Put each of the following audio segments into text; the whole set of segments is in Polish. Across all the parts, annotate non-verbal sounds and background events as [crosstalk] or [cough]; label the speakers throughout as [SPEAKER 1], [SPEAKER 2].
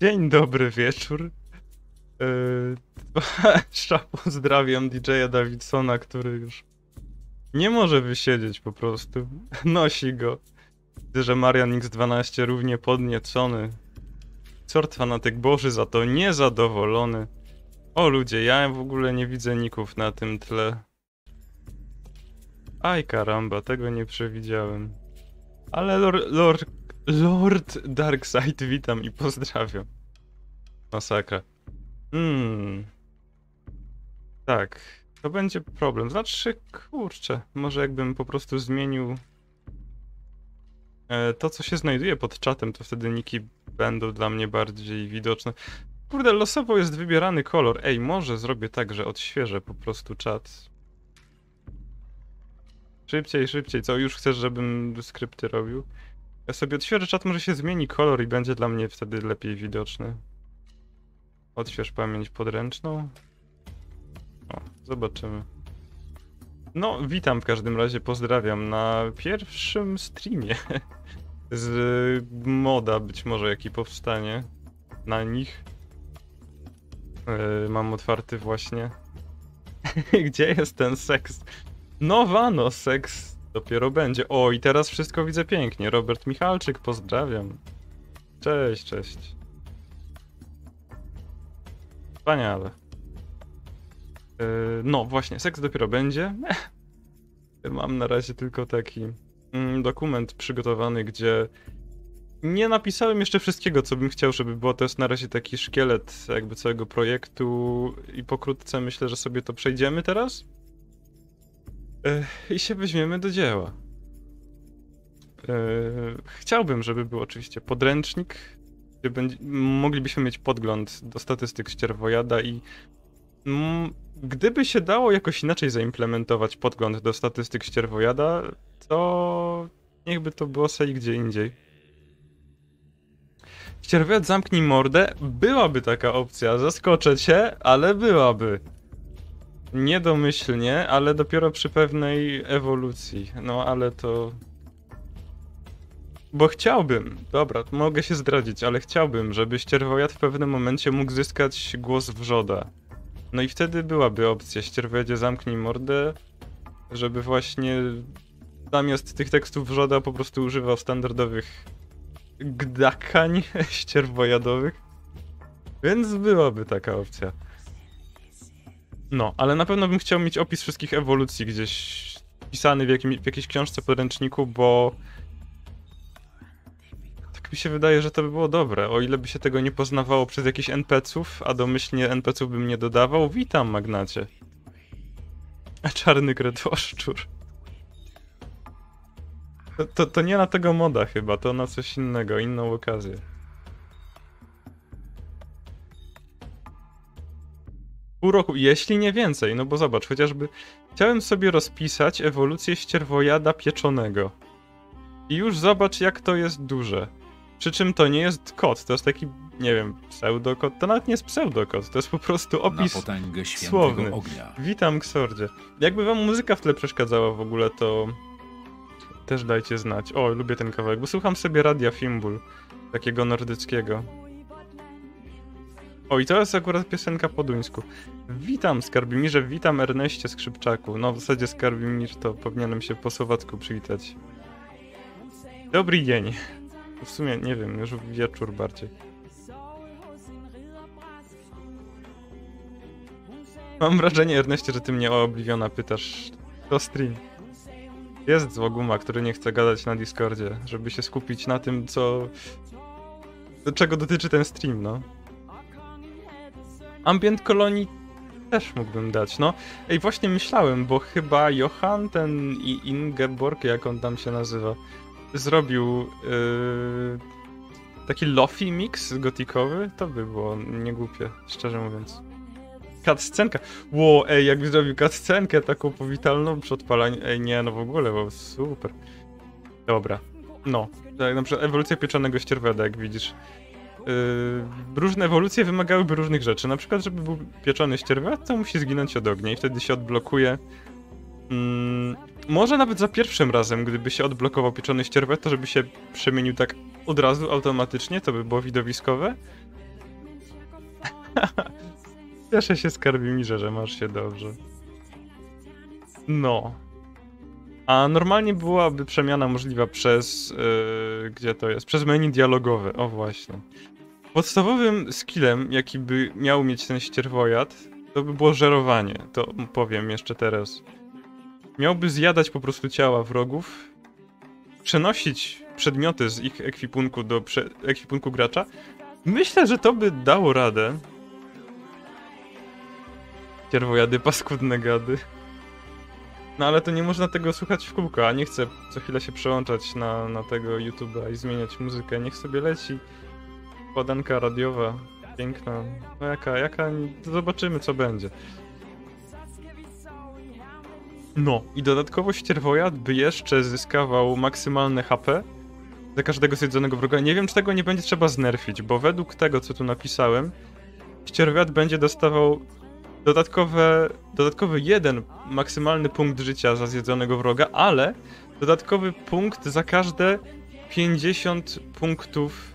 [SPEAKER 1] Dzień dobry wieczór. Yy, [laughs] pozdrawiam DJ-a Davidsona, który już nie może wysiedzieć po prostu. [laughs] Nosi go. Widzę, że Marian X12 równie podniecony. Sort fanatyk Boży za to niezadowolony. O ludzie, ja w ogóle nie widzę ników na tym tle. Aj karamba, tego nie przewidziałem. Ale Lord, Lord, Lord Darkseid witam i pozdrawiam. Masakra. Hmm. Tak, to będzie problem. Znaczy, kurczę, może jakbym po prostu zmienił e, to, co się znajduje pod czatem, to wtedy niki będą dla mnie bardziej widoczne. Kurde, losowo jest wybierany kolor. Ej, może zrobię tak, że odświeżę po prostu czat. Szybciej, szybciej. Co, już chcesz, żebym skrypty robił? Ja sobie odświeżę czat, może się zmieni kolor i będzie dla mnie wtedy lepiej widoczny. Odśwież pamięć podręczną. O, zobaczymy. No, witam w każdym razie, pozdrawiam na pierwszym streamie [laughs] z moda być może jaki powstanie na nich. Yy, mam otwarty właśnie. [laughs] Gdzie jest ten seks? No wano, seks dopiero będzie. O, i teraz wszystko widzę pięknie. Robert Michalczyk, pozdrawiam. Cześć, cześć. Wspaniale. Yy, no właśnie, seks dopiero będzie. Mam na razie tylko taki mm, dokument przygotowany, gdzie nie napisałem jeszcze wszystkiego, co bym chciał, żeby było. To jest na razie taki szkielet jakby całego projektu i pokrótce myślę, że sobie to przejdziemy teraz. Yy, I się weźmiemy do dzieła. Yy, chciałbym, żeby był oczywiście podręcznik, będzie, moglibyśmy mieć podgląd do statystyk ścierwojada i mm, gdyby się dało jakoś inaczej zaimplementować podgląd do statystyk ścierwojada, to niechby to było sobie gdzie indziej. Ścierwojad zamknij mordę, byłaby taka opcja, zaskoczę cię, ale byłaby. Niedomyślnie, ale dopiero przy pewnej ewolucji. No ale to bo chciałbym, dobra, mogę się zdradzić, ale chciałbym, żeby ścierwojad w pewnym momencie mógł zyskać głos wrzoda. No i wtedy byłaby opcja, ścierwojadzie zamknij mordę, żeby właśnie zamiast tych tekstów wrzoda po prostu używał standardowych gdakań [laughs] ścierwojadowych. Więc byłaby taka opcja. No, ale na pewno bym chciał mieć opis wszystkich ewolucji gdzieś pisany w, jakim, w jakiejś książce, podręczniku, bo mi się wydaje, że to by było dobre. O ile by się tego nie poznawało przez jakichś NPC-ów, a domyślnie NPC-ów bym nie dodawał. Witam, magnacie. Czarny kretwoszczur. To, to, to nie na tego moda chyba, to na coś innego, inną okazję. Pół roku, jeśli nie więcej, no bo zobacz, chociażby chciałem sobie rozpisać ewolucję ścierwojada pieczonego. I już zobacz, jak to jest duże. Przy czym to nie jest kod, to jest taki, nie wiem, pseudokod. To nawet nie jest pseudokod, to jest po prostu opis słowny. Ognia. Witam, Ksordzie. Jakby wam muzyka w tle przeszkadzała w ogóle, to też dajcie znać. O, lubię ten kawałek, bo słucham sobie radia Fimbul, takiego nordyckiego. O, i to jest akurat piosenka po duńsku. Witam Skarbimirze, witam Erneście Skrzypczaku. No, w zasadzie Skarbimir to powinienem się po słowacku przywitać. Dobry dzień. W sumie nie wiem, już wieczór bardziej. Mam wrażenie, Erneście, że ty mnie o Obliviona pytasz. To stream. Jest złoguma, który nie chce gadać na Discordzie, żeby się skupić na tym, co... Do czego dotyczy ten stream, no. Ambient kolonii też mógłbym dać, no. Ej, właśnie myślałem, bo chyba Johan, ten i Ingeborg, jak on tam się nazywa, zrobił yy, taki lofi mix gotikowy, to by było niegłupie, szczerze mówiąc. Cutscenka. Ło, ej, jakby zrobił cutscenkę taką powitalną przy odpalaniu. Ej, nie, no w ogóle, bo super. Dobra. No, tak, na przykład ewolucja pieczonego ścierweda, jak widzisz. Yy, różne ewolucje wymagałyby różnych rzeczy. Na przykład, żeby był pieczony ścierwet, to musi zginąć od ognia i wtedy się odblokuje Mm, może nawet za pierwszym razem, gdyby się odblokował pieczony ścierwet, to żeby się przemienił tak od razu automatycznie, to by było widowiskowe. [laughs] Cieszę się Skarbimirze, że masz się dobrze. No. A normalnie byłaby przemiana możliwa przez... Yy, gdzie to jest? Przez menu dialogowe, o właśnie. Podstawowym skillem, jaki by miał mieć ten ścierwojad, to by było żerowanie. To powiem jeszcze teraz. Miałby zjadać po prostu ciała wrogów, przenosić przedmioty z ich ekwipunku do ekwipunku gracza. Myślę, że to by dało radę. Ścierwojady, paskudne gady. No ale to nie można tego słuchać w kółko, a nie chcę co chwilę się przełączać na, na tego YouTube'a i zmieniać muzykę. Niech sobie leci podanka radiowa, piękna. No jaka, jaka, zobaczymy co będzie. No i dodatkowo ścierwojad by jeszcze zyskawał maksymalne HP za każdego zjedzonego wroga. Nie wiem czy tego nie będzie trzeba znerfić, bo według tego co tu napisałem, ścierwojad będzie dostawał dodatkowe, dodatkowy jeden maksymalny punkt życia za zjedzonego wroga, ale dodatkowy punkt za każde 50 punktów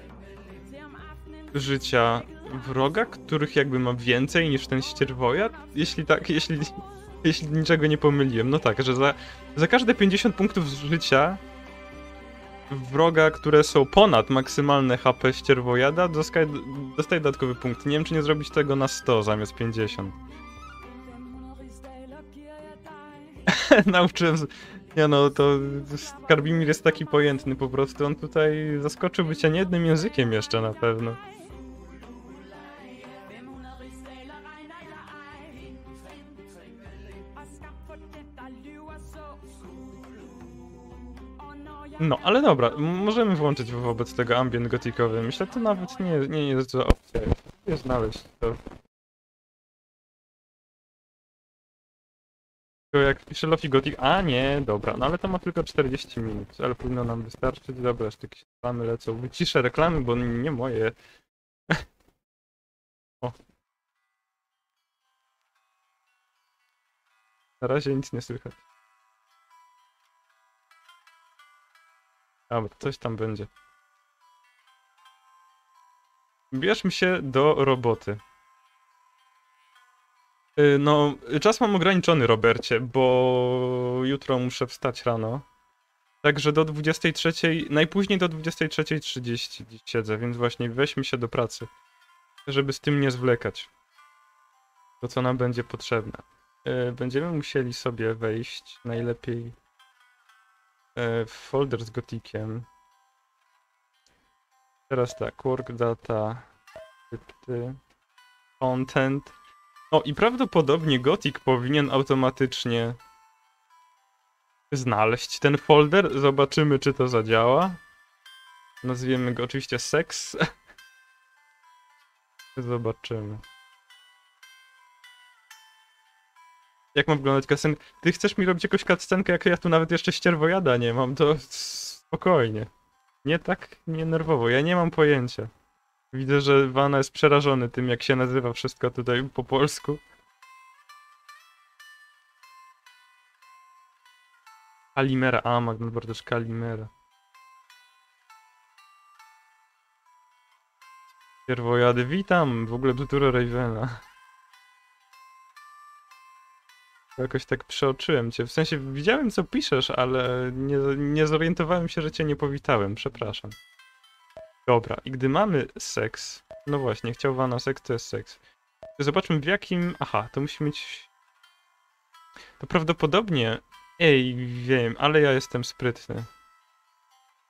[SPEAKER 1] życia wroga, których jakby ma więcej niż ten ścierwojad. Jeśli tak, jeśli, jeśli niczego nie pomyliłem. No tak, że za, za każde 50 punktów życia wroga, które są ponad maksymalne HP ścierwojada, dostaje, dostaje dodatkowy punkt. Nie wiem, czy nie zrobić tego na 100 zamiast 50. [laughs] Nauczyłem. Nie no, to Skarbimir jest taki pojętny po prostu. On tutaj zaskoczyłby cię niejednym językiem jeszcze na pewno. No, ale dobra, możemy włączyć wobec tego ambient gotikowy. Myślę, to nawet nie, nie jest opcja. Nie znaleźć to. Tylko jak pisze Lofi Gothic, a nie, dobra, no ale to ma tylko 40 minut, ale powinno nam wystarczyć. Dobra, jeszcze jakieś reklamy lecą. Wyciszę reklamy, bo nie moje. [laughs] o. Na razie nic nie słychać. Dobra, coś tam będzie. Bierzmy się do roboty. Y, No, czas mam ograniczony, Robercie, bo jutro muszę wstać rano. Także do 23, najpóźniej do 23.30 dziś siedzę, więc właśnie weźmy się do pracy, żeby z tym nie zwlekać. To, co nam będzie potrzebne. Y, Będziemy musieli sobie wejść najlepiej e, folder z gotikiem. Teraz tak, work data, skrypty, content. O i prawdopodobnie Gothic powinien automatycznie znaleźć ten folder. Zobaczymy, czy to zadziała. Nazwiemy go oczywiście sex. [laughs] Zobaczymy. Jak ma wyglądać cutscenka? Ty chcesz mi robić jakąś cutscenkę, jak ja tu nawet jeszcze ścierwojada nie mam, to spokojnie. Nie tak, nie nerwowo, ja nie mam pojęcia. Widzę, że Wana jest przerażony tym, jak się nazywa wszystko tutaj po polsku. Kalimera, a Magnus też Kalimera. Ścierwojady, witam! W ogóle Bluetooth Ravena. Jakoś tak przeoczyłem cię. W sensie widziałem co piszesz, ale nie, nie zorientowałem się, że cię nie powitałem. Przepraszam. Dobra, i gdy mamy seks. No właśnie, chciał Wana seks, to jest seks. Zobaczmy w jakim. Aha, to musi mieć. To prawdopodobnie. Ej, wiem, ale ja jestem sprytny.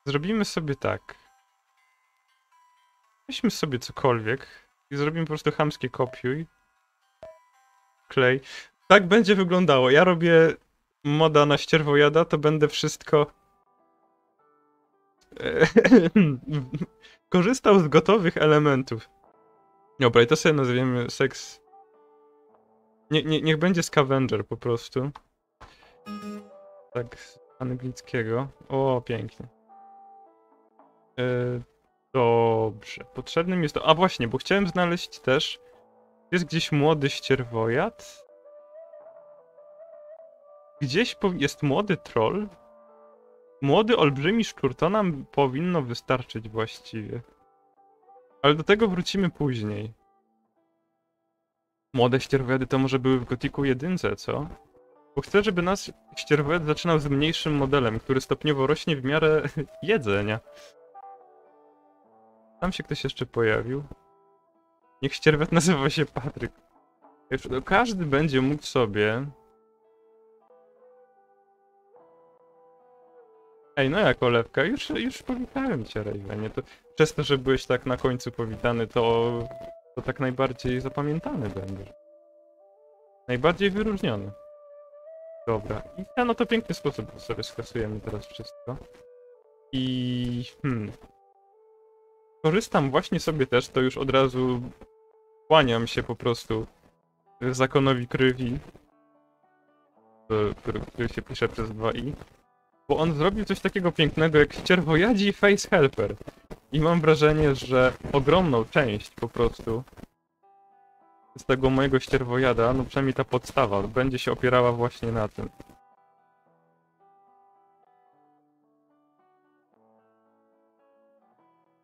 [SPEAKER 1] Zrobimy sobie tak. Weźmy sobie cokolwiek i zrobimy po prostu chamskie kopiuj. Klej. Tak będzie wyglądało. Ja robię moda na ścierwojada, to będę wszystko [laughs] korzystał z gotowych elementów. Dobra, i to sobie nazwiemy seks. Nie, nie, niech będzie scavenger po prostu. Tak, z anglickiego. O, pięknie. Yy, dobrze. Potrzebnym jest to. A właśnie, bo chciałem znaleźć też. Jest gdzieś młody ścierwojad. Gdzieś jest młody troll. Młody olbrzymi szczur, to nam powinno wystarczyć właściwie. Ale do tego wrócimy później. Młode ścierwojady to może były w Gotiku jedynce, co? Bo chcę, żeby nas ścierwojad zaczynał z mniejszym modelem, który stopniowo rośnie w miarę [laughs] jedzenia. Tam się ktoś jeszcze pojawił. Niech ścierwiat [laughs] nazywa się Patryk. No Każdy będzie mógł sobie... Ej, no jak Olewka, już, już powitałem cię, Rejwenie. To przez to, że byłeś tak na końcu powitany, to, to tak najbardziej zapamiętany będziesz. Najbardziej wyróżniony. Dobra. I ja no to piękny sposób sobie skasujemy teraz wszystko. I... hmm... Korzystam właśnie sobie też, to już od razu kłaniam się po prostu zakonowi krwi, który się pisze przez 2i, bo on zrobił coś takiego pięknego jak ścierwojadzi face helper. I mam wrażenie, że ogromną część po prostu z tego mojego ścierwojada, no przynajmniej ta podstawa, będzie się opierała właśnie na tym.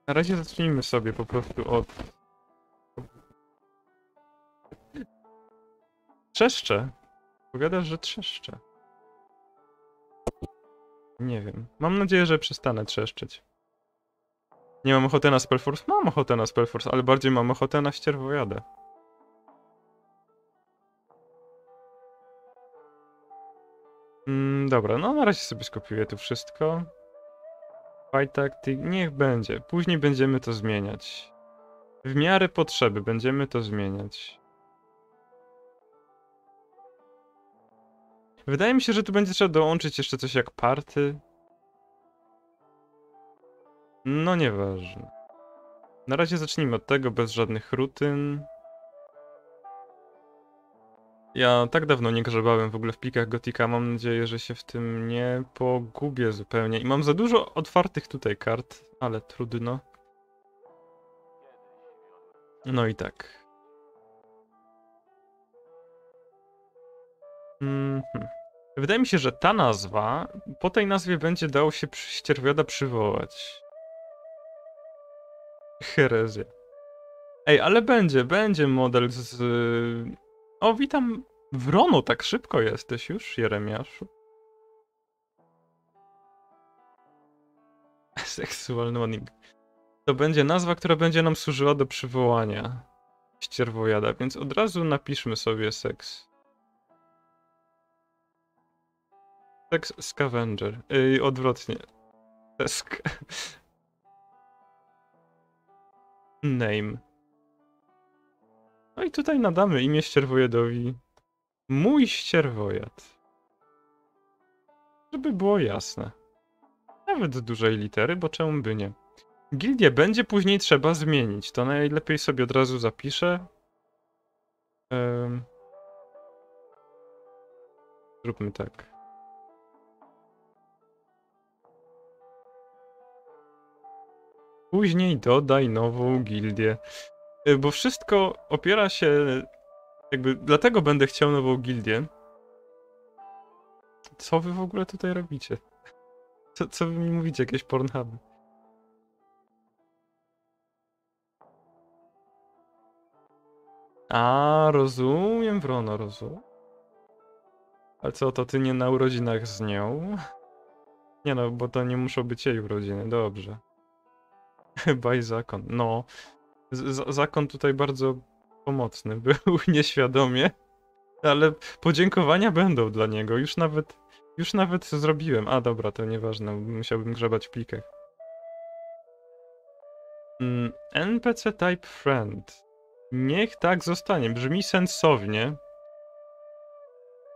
[SPEAKER 1] Na razie zacznijmy sobie po prostu od... Trzeszcze. Powiadasz, że trzeszcze. Nie wiem. Mam nadzieję, że przestanę trzeszczeć. Nie mam ochoty na Spellforce? Mam ochotę na Spellforce, ale bardziej mam ochotę na ścierwojadę. Mm, dobra, no na razie sobie skopiuję tu wszystko. Fight tactic, niech będzie. Później będziemy to zmieniać. W miarę potrzeby będziemy to zmieniać. Wydaje mi się, że tu będzie trzeba dołączyć jeszcze coś jak party. No nieważne. Na razie zacznijmy od tego, bez żadnych rutyn. Ja tak dawno nie grzebałem w ogóle w plikach Gotika, mam nadzieję, że się w tym nie pogubię zupełnie. I mam za dużo otwartych tutaj kart, ale trudno. No i tak. Mhm. Wydaje mi się, że ta nazwa, po tej nazwie będzie dało się ścierwiada przywołać. Herezja. Ej, ale będzie, będzie model z... O, witam Wrono, tak szybko jesteś już, Jeremiaszu. [laughs] Sexual Noning. To będzie nazwa, która będzie nam służyła do przywołania ścierwojada, więc od razu napiszmy sobie seks. Sex Scavenger. Yy, odwrotnie. Sesk. [laughs] Name. No i tutaj nadamy imię ścierwojadowi. Mój ścierwojad. Żeby było jasne. Nawet dużej litery, bo czemu by nie. Gildię będzie później trzeba zmienić. To najlepiej sobie od razu zapiszę. Em. Zróbmy tak. Później dodaj nową gildię. Y, Bo wszystko opiera się. Jakby dlatego będę chciał nową gildię. Co wy w ogóle tutaj robicie? Co, co wy mi mówicie? Jakieś pornhuby? A, rozumiem, Wrono, rozumiem. Ale co, to ty nie na urodzinach z nią? Nie no, bo to nie muszą być jej urodziny, dobrze. [laughs] Chyba i zakon. No, z- zakon tutaj bardzo pomocny [laughs] był, nieświadomie. Ale podziękowania będą dla niego. Już nawet, już nawet zrobiłem. A dobra, to nieważne, musiałbym grzebać w plikach. Mm, NPC type friend. Niech tak zostanie, brzmi sensownie.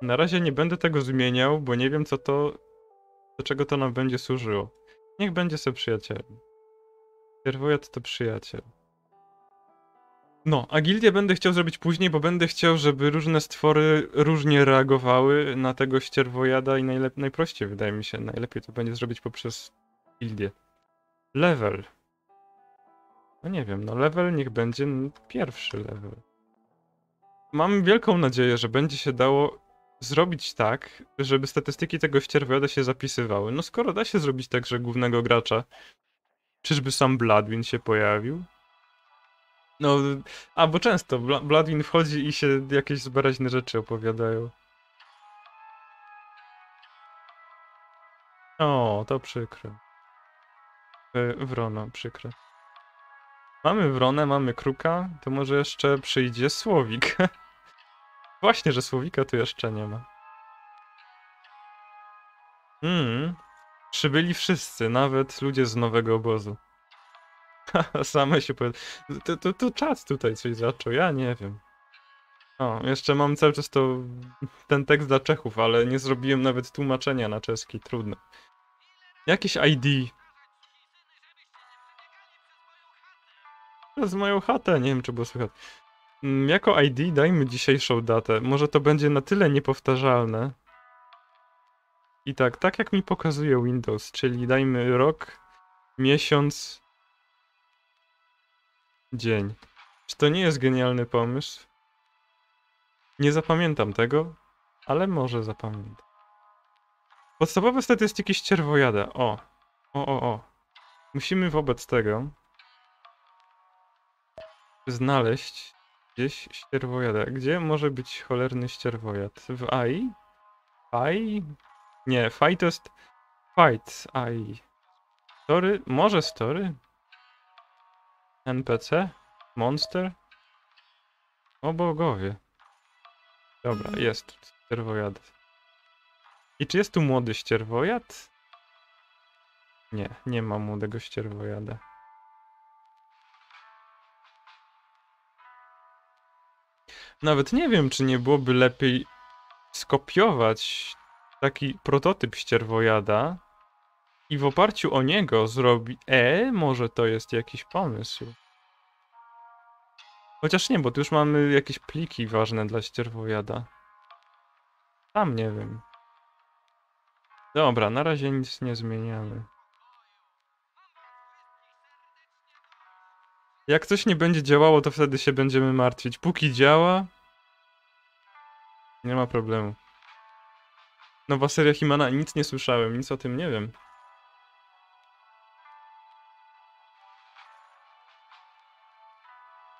[SPEAKER 1] Na razie nie będę tego zmieniał, bo nie wiem co to, do czego to nam będzie służyło. Niech będzie sobie przyjacielem. Pierwojad to przyjaciel. No, a gildię będę chciał zrobić później, bo będę chciał, żeby różne stwory różnie reagowały na tego ścierwojada i najlep- najprościej wydaje mi się, najlepiej to będzie zrobić poprzez gildię. Level. No nie wiem, no level niech będzie pierwszy level. Mam wielką nadzieję, że będzie się dało zrobić tak, żeby statystyki tego ścierwojada się zapisywały. No skoro da się zrobić tak, że głównego gracza Czyżby sam Bloodwind się pojawił? No, a bo często Bla- Bloodwin wchodzi i się jakieś zbaraźne rzeczy opowiadają. O, to przykre. E, Wrona, przykre. Mamy wronę, mamy kruka, to może jeszcze przyjdzie słowik. [laughs] Właśnie, że słowika tu jeszcze nie ma. Hmm. Przybyli wszyscy, nawet ludzie z nowego obozu. [laughs] Same się powie... To, to, to czat tutaj coś zaczął, ja nie wiem. O, jeszcze mam cały czas to, ten tekst dla Czechów, ale nie zrobiłem nawet tłumaczenia na czeski, trudno. Jakieś ID. Z moją chatę, nie wiem czy było słychać. Mm, Jako ID dajmy dzisiejszą datę. Może to będzie na tyle niepowtarzalne. I tak, tak jak mi pokazuje Windows, czyli dajmy rok, miesiąc, dzień. Czy to nie jest genialny pomysł? Nie zapamiętam tego, ale może zapamiętam. Podstawowe statystyki ścierwojada. O, o, o, o. Musimy wobec tego znaleźć gdzieś ścierwojada. Gdzie może być cholerny ścierwojad? W AI? AI? Nie, fight to jest fight AI. Story? Może story? NPC? Monster? O bogowie. Dobra, jest ścierwojad. I czy jest tu młody ścierwojad? Nie, nie ma młodego ścierwojada. Nawet nie wiem, czy nie byłoby lepiej skopiować taki prototyp ścierwojada i w oparciu o niego zrobić. E, może to jest jakiś pomysł. Chociaż nie, bo tu już mamy jakieś pliki ważne dla ścierwojada. Tam nie wiem. Dobra, na razie nic nie zmieniamy. Jak coś nie będzie działało, to wtedy się będziemy martwić. Póki działa, nie ma problemu. Nowa seria Himana, nic nie słyszałem, nic o tym nie wiem.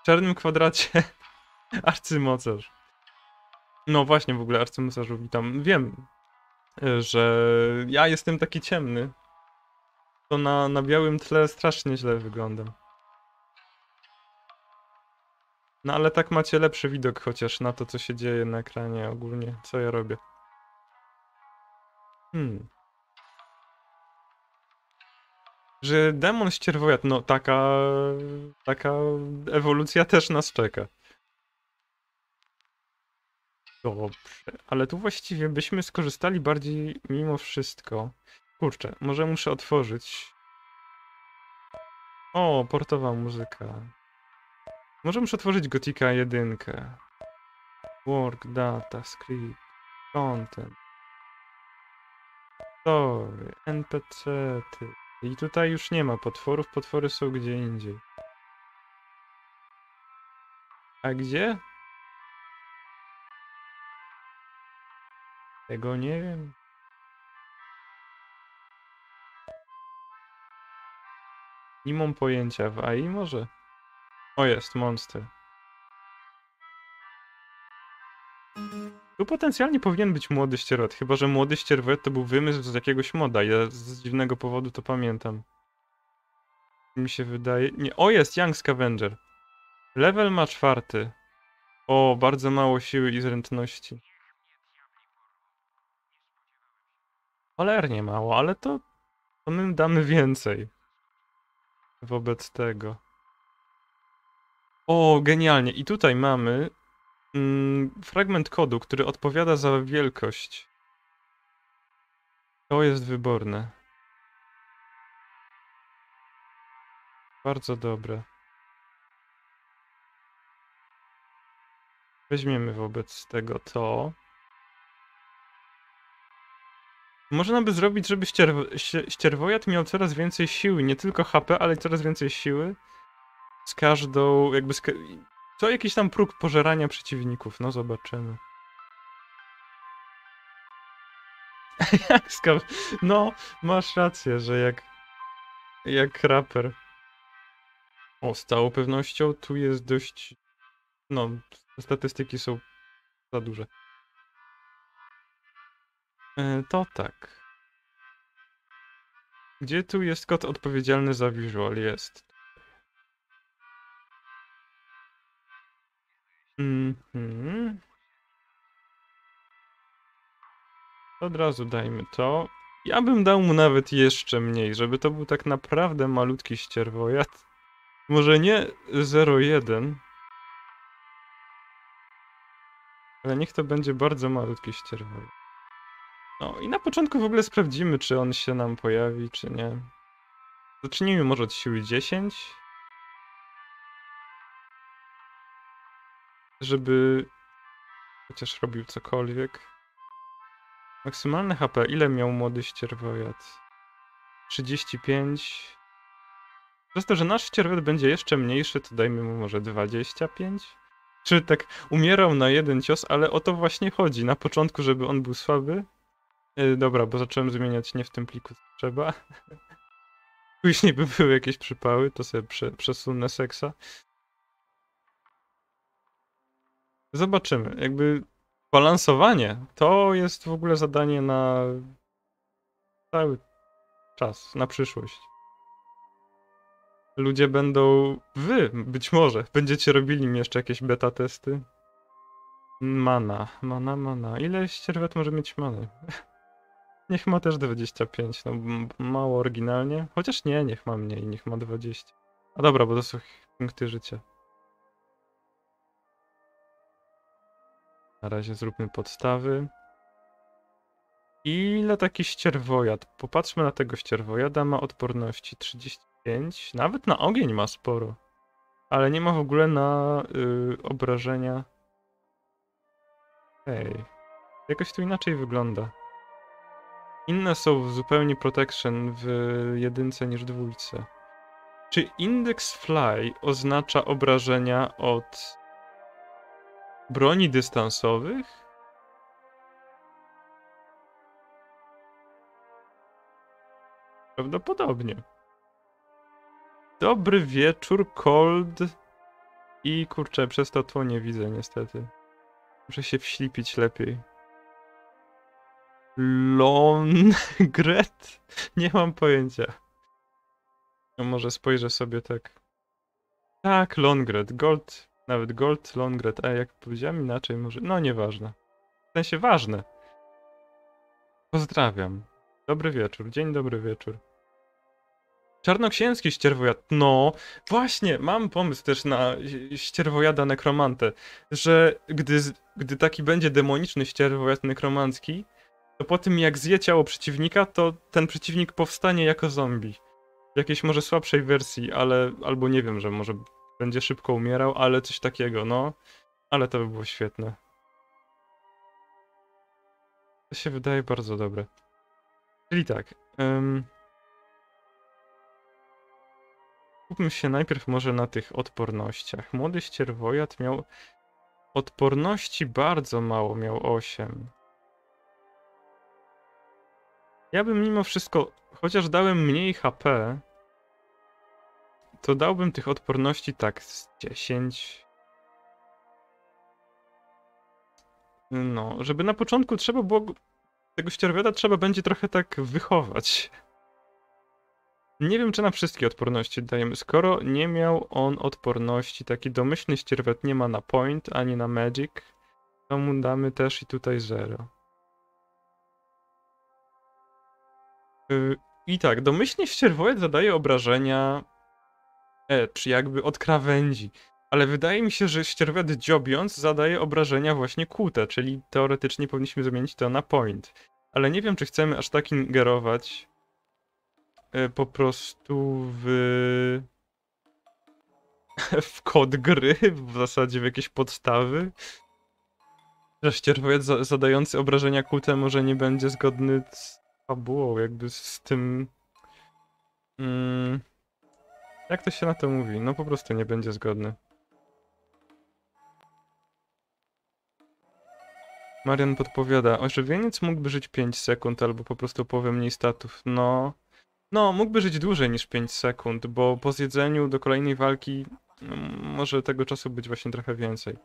[SPEAKER 1] W czarnym kwadracie [laughs] arcymocarz. No właśnie, w ogóle arcymocarzu witam. Wiem, e, że ja jestem taki ciemny. To na, na białym tle strasznie źle wyglądam. No ale tak macie lepszy widok chociaż na to, co się dzieje na ekranie ogólnie, co ja robię. Hmm. Że demon ścierwojad, no taka, taka ewolucja też nas czeka. Dobrze, ale tu właściwie byśmy skorzystali bardziej mimo wszystko. Kurczę, może muszę otworzyć. O, portowa muzyka. Może muszę otworzyć Gotika 1. Work, data, script, content. Story, NPC. -ty. I tutaj już nie ma potworów, potwory są gdzie indziej. A gdzie? Tego nie wiem. Nie mam pojęcia. W AI może? O jest, monster. Tu potencjalnie powinien być młody ścierwet, chyba że młody ścierwet to był wymysł z jakiegoś moda. Ja z dziwnego powodu to pamiętam. Mi się wydaje... Nie, o jest, Young Scavenger. Level ma czwarty. O, bardzo mało siły i zręczności. Cholernie mało, ale to... To my damy więcej. Wobec tego. O, genialnie. I tutaj mamy fragment kodu, który odpowiada za wielkość. To jest wyborne. Bardzo dobre. Weźmiemy wobec tego to. Można by zrobić, żeby ścierw ście- ścierwojad miał coraz więcej siły, nie tylko HP, ale coraz więcej siły. Z każdą, jakby z, co jakiś tam próg pożerania przeciwników, no zobaczymy. [laughs] jak ska... No, masz rację, że jak... Jak raper. O, z całą pewnością tu jest dość. No, statystyki są za duże. E, to tak. Gdzie tu jest kod odpowiedzialny za visual? Jest. Mhm. Od razu dajmy to. Ja bym dał mu nawet jeszcze mniej, żeby to był tak naprawdę malutki ścierwojad. Może nie 0,1. Ale niech to będzie bardzo malutki ścierwojad. No i na początku w ogóle sprawdzimy, czy on się nam pojawi, czy nie. Zacznijmy może od siły 10. Żeby chociaż robił cokolwiek. Maksymalne HP. Ile miał młody ścierwojad? 35. Przez to, że nasz ścierwojad będzie jeszcze mniejszy, to dajmy mu może 25? Czy tak umierał na jeden cios, ale o to właśnie chodzi. Na początku, żeby on był słaby. Yy, dobra, bo zacząłem zmieniać nie w tym pliku, co trzeba. [laughs] Później by były jakieś przypały, to sobie prze, przesunę seksa. Zobaczymy. Jakby balansowanie to jest w ogóle zadanie na cały czas, na przyszłość. Ludzie będą, wy być może, będziecie robili mi jeszcze jakieś beta testy. Mana, mana, mana. Ile ścierwet może mieć many? [laughs] Niech ma też 25, no mało oryginalnie. Chociaż nie, niech ma mniej, niech ma 20. A dobra, bo to są punkty życia. Na razie zróbmy podstawy. Ile taki ścierwojad? Popatrzmy na tego ścierwojada. Ma odporności 35. Nawet na ogień ma sporo. Ale nie ma w ogóle na yy, obrażenia. Hej. Jakoś tu inaczej wygląda. Inne są zupełnie protection w jedynce niż dwójce. Czy index fly oznacza obrażenia od broni dystansowych? Prawdopodobnie. Dobry wieczór, cold. I kurczę, przez to tło nie widzę niestety. Muszę się wślipić lepiej. Longret? [laughs] Nie mam pojęcia. No może spojrzę sobie tak. Tak, Longret. Gold nawet Gold Longred, a jak powiedziałem inaczej, może. No nieważne. W sensie ważne. Pozdrawiam. Dobry wieczór, dzień dobry wieczór. Czarnoksięski ścierwojad. No, właśnie, mam pomysł też na ścierwojada nekromantę, że gdy, gdy taki będzie demoniczny ścierwojad nekromancki, to po tym jak zje ciało przeciwnika, to ten przeciwnik powstanie jako zombie. W jakiejś może słabszej wersji, ale albo nie wiem, że może będzie szybko umierał, ale coś takiego, no. Ale to by było świetne. To się wydaje bardzo dobre. Czyli tak. Um, skupmy się najpierw może na tych odpornościach. Młody ścierwojad miał odporności bardzo mało, miał 8. Ja bym mimo wszystko, chociaż dałem mniej HP, to dałbym tych odporności tak z 10. No, żeby na początku trzeba było tego ścierwiada trzeba będzie trochę tak wychować. Nie wiem, czy na wszystkie odporności dajemy. Skoro nie miał on odporności, taki domyślny ścierwiat nie ma na point ani na magic, to mu damy też i tutaj 0. Yy, I tak, domyślnie ścierwojad zadaje obrażenia czy jakby od krawędzi. Ale wydaje mi się, że ścierwiad dziobiąc zadaje obrażenia właśnie kłute, czyli teoretycznie powinniśmy zmienić to na point. Ale nie wiem, czy chcemy aż tak ingerować e, po prostu w [laughs] w kod gry, w zasadzie w jakieś podstawy. Że ścierwowiec zadający obrażenia kłute może nie będzie zgodny z fabułą, jakby z tym... Mm, jak to się na to mówi? No po prostu nie będzie zgodny. Marian podpowiada, ożywieniec mógłby żyć 5 sekund albo po prostu połowę mniej statów. No, No, mógłby żyć dłużej niż 5 sekund, bo po zjedzeniu do kolejnej walki mm, może tego czasu być właśnie trochę więcej.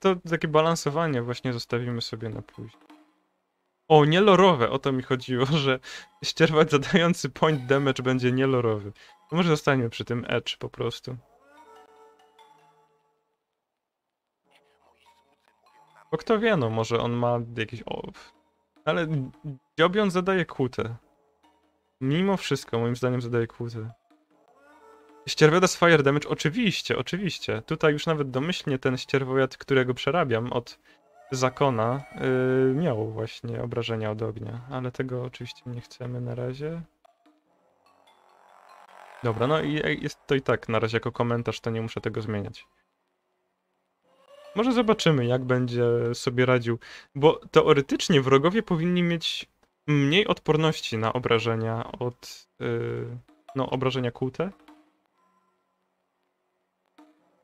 [SPEAKER 1] To takie balansowanie właśnie zostawimy sobie na później. O, nielorowe, o to mi chodziło, [laughs] że ścierwacz zadający point damage będzie nielorowy. Może zostańmy przy tym edge po prostu. Bo kto wie, no może on ma jakiś... O, ale Dziobion zadaje kłutę. Mimo wszystko, moim zdaniem zadaje kłutę. Ścierwojada z Fire Damage, oczywiście, oczywiście. Tutaj już nawet domyślnie ten ścierwojad, którego przerabiam od zakona, yy, miał właśnie obrażenia od ognia, ale tego oczywiście nie chcemy na razie. Dobra, no i jest to i tak na razie jako komentarz, to nie muszę tego zmieniać. Może zobaczymy, jak będzie sobie radził, bo teoretycznie wrogowie powinni mieć mniej odporności na obrażenia od, yy, no, obrażenia kłute.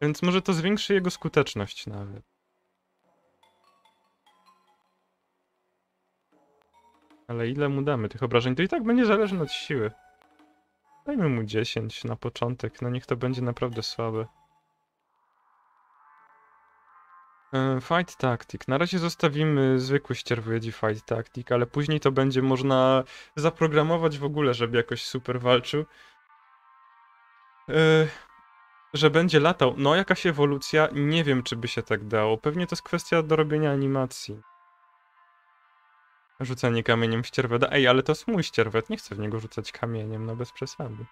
[SPEAKER 1] Więc może to zwiększy jego skuteczność nawet. Ale ile mu damy tych obrażeń? To i tak będzie zależne od siły. Dajmy mu 10 na początek, no niech to będzie naprawdę słabe. E, Fight Tactic. Na razie zostawimy zwykły ścierwojedzi Fight Tactic, ale później to będzie można zaprogramować w ogóle, żeby jakoś super walczył. E, że będzie latał. No, jakaś ewolucja, nie wiem, czy by się tak dało. Pewnie to jest kwestia do robienia animacji. Rzucanie kamieniem w ścierweda. Ej, ale to jest mój ścierwet, nie chcę w niego rzucać kamieniem, no bez przesady.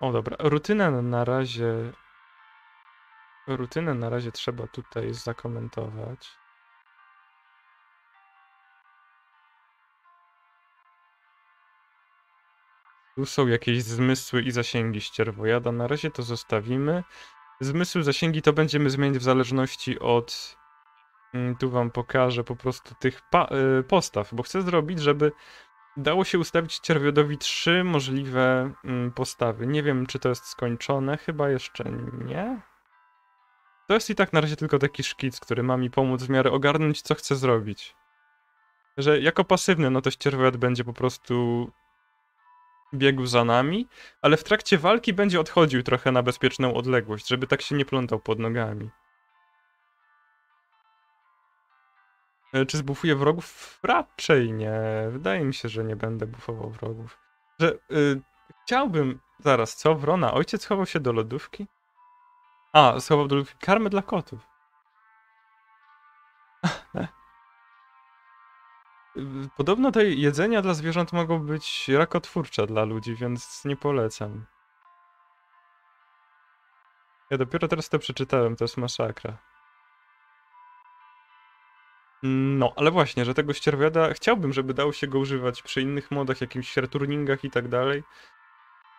[SPEAKER 1] O, dobra. Rutynę na razie... Rutynę na razie trzeba tutaj zakomentować. Tu są jakieś zmysły i zasięgi ścierwojada. Na razie to zostawimy. Zmysły, zasięgi to będziemy zmieniać w zależności od... Mm, tu wam pokażę po prostu tych y, postaw, bo chcę zrobić, żeby dało się ustawić ścierwiodowi trzy możliwe mm, postawy. Nie wiem, czy to jest skończone, chyba jeszcze nie. To jest i tak na razie tylko taki szkic, który ma mi pomóc w miarę ogarnąć, co chcę zrobić. Że jako pasywny, no to ścierwojad będzie po prostu biegł za nami, ale w trakcie walki będzie odchodził trochę na bezpieczną odległość, żeby tak się nie plątał pod nogami. Czy zbufuję wrogów? Raczej nie. Wydaje mi się, że nie będę bufował wrogów. Że y, chciałbym... Zaraz, co? Wrona? Ojciec schował się do lodówki? A, schował do lodówki karmy dla kotów. [laughs] Podobno te jedzenia dla zwierząt mogą być rakotwórcze dla ludzi, więc nie polecam. Ja dopiero teraz to przeczytałem, to jest masakra. No, ale właśnie, że tego ścierwiada chciałbym, żeby dało się go używać przy innych modach, jakimś returningach i tak dalej.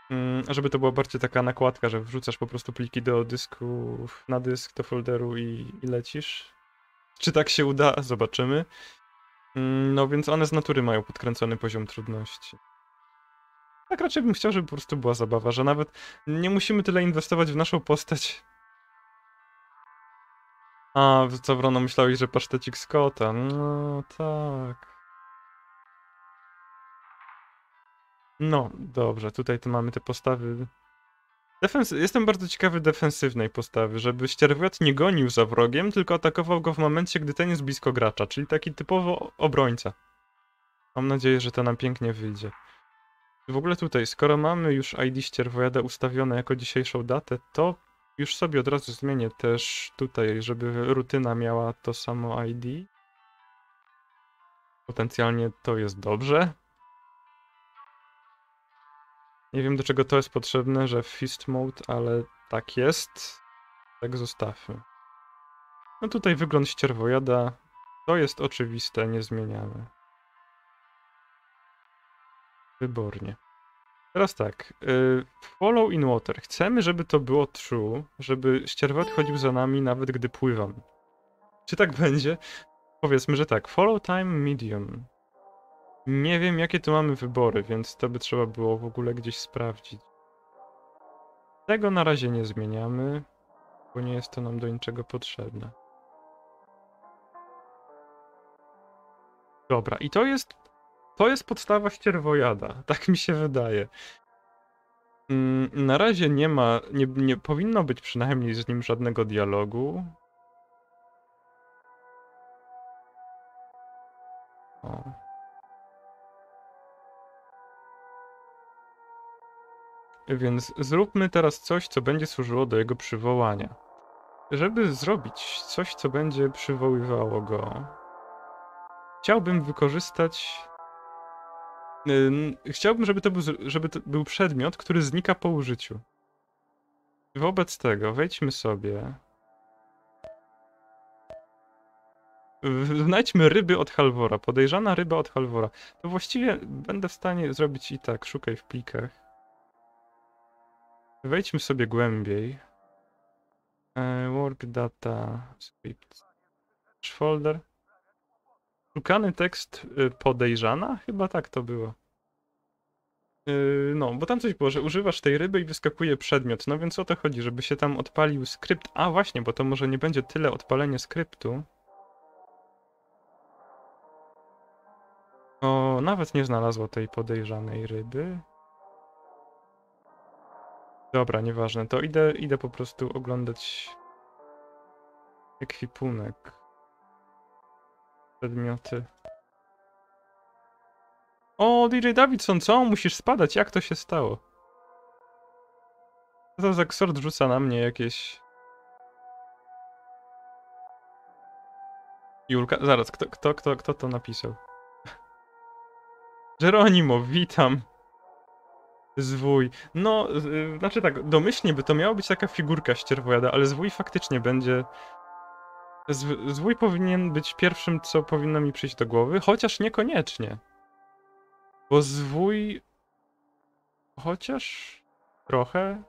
[SPEAKER 1] Mm, żeby to była bardziej taka nakładka, że wrzucasz po prostu pliki do dysku, na dysk, do folderu i, i lecisz. Czy tak się uda? [laughs] Zobaczymy. Mm, no więc one z natury mają podkręcony poziom trudności. Tak raczej bym chciał, żeby po prostu była zabawa, że nawet nie musimy tyle inwestować w naszą postać. A, co Wrono myślałeś, że pasztecik Scotta? No tak. No, dobrze, tutaj to mamy te postawy Defens Jestem bardzo ciekawy defensywnej postawy, żeby ścierwiot nie gonił za wrogiem, tylko atakował go w momencie, gdy ten jest blisko gracza, czyli taki typowo obrońca. Mam nadzieję, że to nam pięknie wyjdzie. W ogóle tutaj, skoro mamy już ID ścierwojada ustawione jako dzisiejszą datę, to już sobie od razu zmienię też tutaj, żeby rutyna miała to samo ID. Potencjalnie to jest dobrze. Nie wiem do czego to jest potrzebne, że Fist Mode, ale tak jest. Tak zostawmy. No tutaj wygląd ścierwojada. To jest oczywiste, nie zmieniamy. Wybornie. Teraz tak. Y, follow in water. Chcemy, żeby to było true, żeby ścierwojad chodził za nami nawet gdy pływam. Czy tak [laughs] będzie? Powiedzmy, że tak. Follow time medium. Nie wiem, jakie tu mamy wybory, więc to by trzeba było w ogóle gdzieś sprawdzić. Tego na razie nie zmieniamy, bo nie jest to nam do niczego potrzebne. Dobra, i to jest to jest podstawa ścierwojada. [laughs] Tak mi się wydaje. Mm, Na razie nie ma, nie, nie powinno być przynajmniej z nim żadnego dialogu. O. Więc zróbmy teraz coś, co będzie służyło do jego przywołania. Żeby zrobić coś, co będzie przywoływało go, chciałbym wykorzystać. Ym, Chciałbym, żeby to, był, żeby to był przedmiot, który znika po użyciu. Wobec tego wejdźmy sobie. Znajdźmy ryby od Halvora. Podejrzana ryba od Halvora. To właściwie będę w stanie zrobić i tak. Szukaj w plikach. Wejdźmy sobie głębiej. E, work data script. Folder. Szukany tekst y, podejrzana? Chyba tak to było. Yy, No, bo tam coś było, że używasz tej ryby i wyskakuje przedmiot. No więc o to chodzi, żeby się tam odpalił skrypt. A właśnie, bo to może nie będzie tyle odpalenie skryptu. O, nawet nie znalazło tej podejrzanej ryby. Dobra, nieważne. To idę, idę po prostu oglądać ekwipunek. Przedmioty. O, DJ Davidson, co? Musisz spadać. Jak to się stało? To za rzuca na mnie jakieś... Julka? Zaraz, kto, kto, kto, kto to napisał? [laughs] Geronimo, witam. Zwój. No, y, znaczy tak, domyślnie by to miała być taka figurka ścierwojada, ale zwój faktycznie będzie... Z, zwój powinien być pierwszym, co powinno mi przyjść do głowy, chociaż niekoniecznie. Bo zwój... Chociaż... Trochę...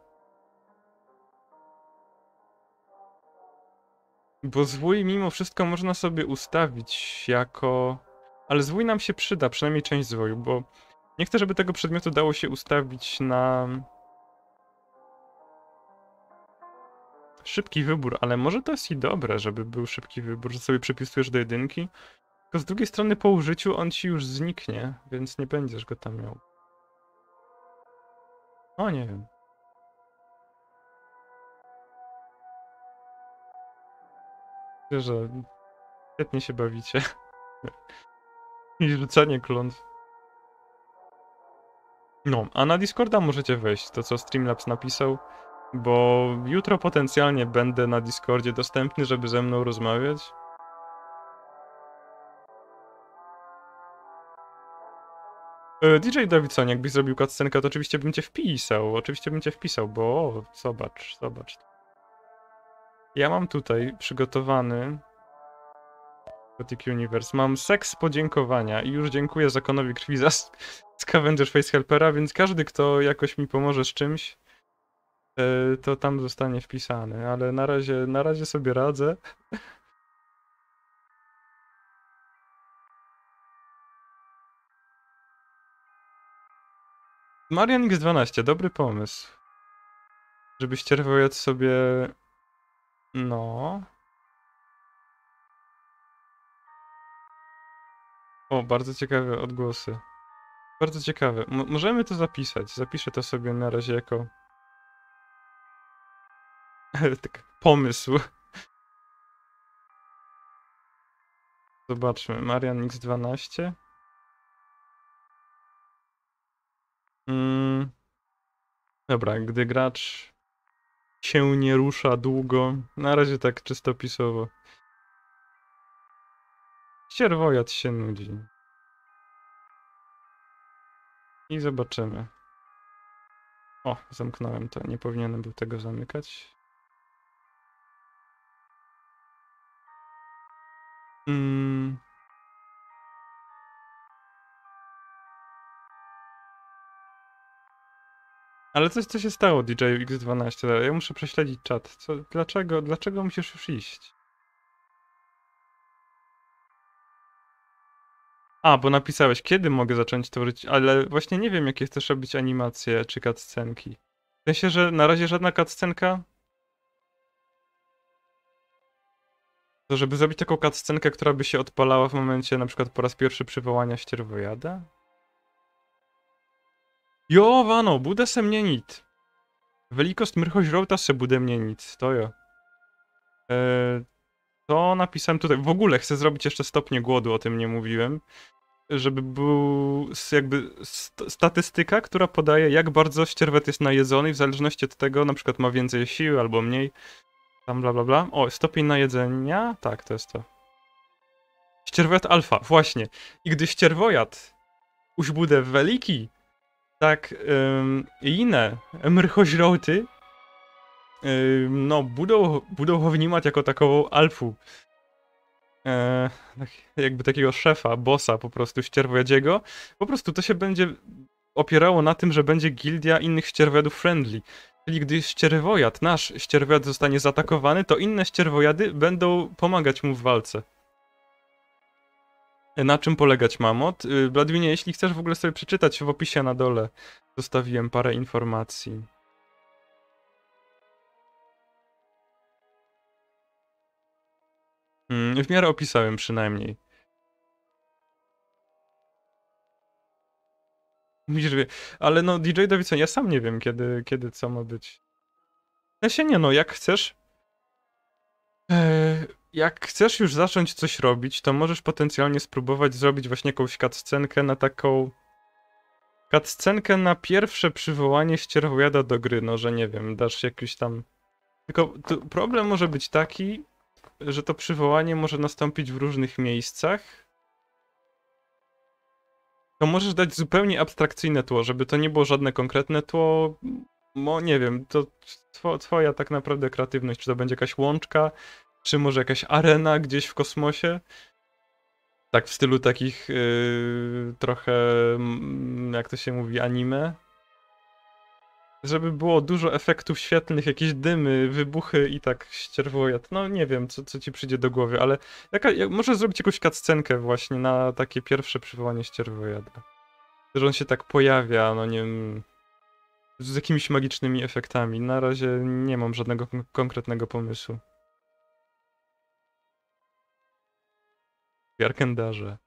[SPEAKER 1] Bo zwój mimo wszystko można sobie ustawić jako... Ale zwój nam się przyda, przynajmniej część zwoju, bo nie chcę, żeby tego przedmiotu dało się ustawić na... Szybki wybór, ale może to jest i dobre, żeby był szybki wybór, że sobie przypisujesz do jedynki. Tylko z drugiej strony po użyciu on ci już zniknie, więc nie będziesz go tam miał. O nie wiem. Myślę, że świetnie się bawicie. [laughs] I rzucanie klątw. No, a na Discorda możecie wejść, to co Streamlabs napisał, bo jutro potencjalnie będę na Discordzie dostępny, żeby ze mną rozmawiać. E, DJ Davidson, jakbyś zrobił cutscenkę, to oczywiście bym cię wpisał, oczywiście bym cię wpisał, bo o, zobacz, zobacz. Ja mam tutaj przygotowany Gothic Universe. Mam seks podziękowania i już dziękuję zakonowi krwi za [laughs] Scavenger Face Helpera, więc każdy, kto jakoś mi pomoże z czymś, to tam zostanie wpisany, ale na razie, na razie sobie radzę. Marian X12, dobry pomysł. Żeby ścierwojec sobie... No... O, bardzo ciekawe odgłosy. Bardzo ciekawe. M możemy to zapisać. Zapiszę to sobie na razie jako... [laughs] tak, pomysł. Zobaczmy. Marian X12. Mm. Dobra, gdy gracz się nie rusza długo. Na razie tak czystopisowo. Ścierwojad się nudzi. I zobaczymy. O, zamknąłem to. Nie powinienem był tego zamykać. Mm. Ale coś, co się stało, DJ X12? Ja muszę prześledzić czat. Co, dlaczego, dlaczego musisz już iść? A, bo napisałeś, kiedy mogę zacząć tworzyć, ale właśnie nie wiem, jakie chcesz robić animacje czy cutscenki. W sensie, że na razie żadna cutscenka? To żeby zrobić taką cutscenkę, która by się odpalała w momencie na przykład po raz pierwszy przywołania ścierwojada? Jo, Wano, bude se měnit. Velikost mrchoźrołta se bude měnit, to jo. E, to napisałem tutaj. W ogóle chcę zrobić jeszcze stopnie głodu, o tym nie mówiłem. Żeby był jakby st statystyka, która podaje, jak bardzo ścierwet jest najedzony i w zależności od tego, na przykład ma więcej siły albo mniej. Tam bla bla bla. O, stopień najedzenia. Tak, to jest to. Ścierwojad alfa, właśnie. I gdy ścierwojad už bude veliký, tak jiné mrchožrouty um, no, budou, budou ho vnímat jako takovou alfu. E, tak, jakby takiego szefa, bossa po prostu ścierwojadziego. Po prostu to się będzie opierało na tym, że będzie gildia innych ścierwojadów friendly. Czyli gdy ścierwojad, nasz ścierwojad zostanie zaatakowany, to inne ścierwojady będą pomagać mu w walce. Na czym polegać mamot? Y, Bladwinie, jeśli chcesz w ogóle sobie przeczytać w opisie na dole, zostawiłem parę informacji. Mm, W miarę opisałem przynajmniej. [laughs] Widzisz, wie- ale no DJ Davidson, ja sam nie wiem kiedy, kiedy co ma być. No się nie no, jak chcesz. Eee, jak chcesz już zacząć coś robić, to możesz potencjalnie spróbować zrobić właśnie jakąś cutscenkę na taką... Cutscenkę na pierwsze przywołanie ścierwojada do gry, no że nie wiem, dasz jakiś tam... Tylko problem może być taki, że to przywołanie może nastąpić w różnych miejscach. To możesz dać zupełnie abstrakcyjne tło, żeby to nie było żadne konkretne tło. Mo, nie wiem, to two, twoja tak naprawdę kreatywność, czy to będzie jakaś łączka, czy może jakaś arena gdzieś w kosmosie. Tak w stylu takich yy, trochę, mm, jak to się mówi, anime. Żeby było dużo efektów świetlnych, jakieś dymy, wybuchy i tak ścierwojad. No nie wiem, co, co ci przyjdzie do głowy, ale jaka, jak, może zrobić jakąś cutscenkę właśnie na takie pierwsze przywołanie ścierwojada. Że on się tak pojawia, no nie wiem, z jakimiś magicznymi efektami. Na razie nie mam żadnego kon- konkretnego pomysłu. W Arkendarze.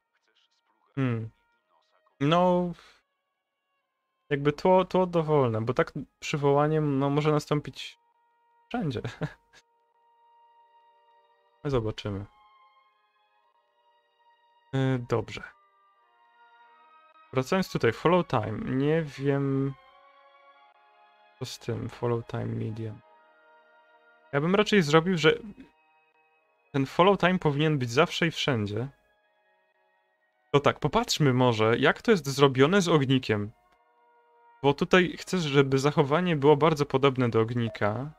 [SPEAKER 1] Hmm. No... Jakby tło, tło dowolne, bo tak przywołaniem no, może nastąpić wszędzie. [laughs] Zobaczymy. Yy, dobrze. Wracając tutaj, follow time. Nie wiem... Co z tym follow time medium. Ja bym raczej zrobił, że ten follow time powinien być zawsze i wszędzie. To tak, popatrzmy może, jak to jest zrobione z ognikiem. Bo tutaj chcesz, żeby zachowanie było bardzo podobne do ognika.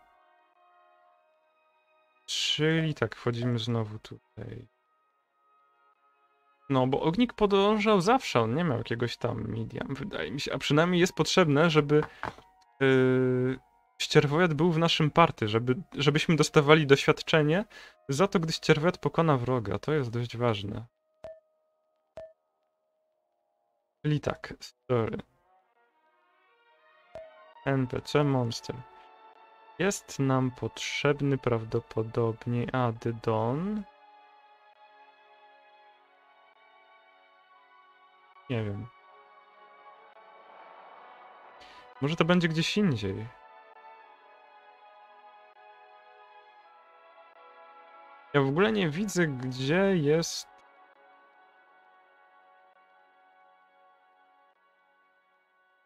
[SPEAKER 1] Czyli tak, wchodzimy znowu tutaj. No, bo ognik podążał zawsze, on nie miał jakiegoś tam medium, wydaje mi się. A przynajmniej jest potrzebne, żeby yy, ścierwojad był w naszym party, żeby, żebyśmy dostawali doświadczenie za to, gdy ścierwojad pokona wroga. To jest dość ważne. Czyli tak, story. NPC Monster. Jest nam potrzebny prawdopodobnie Adydon. Nie wiem. Może to będzie gdzieś indziej. Ja w ogóle nie widzę, gdzie jest.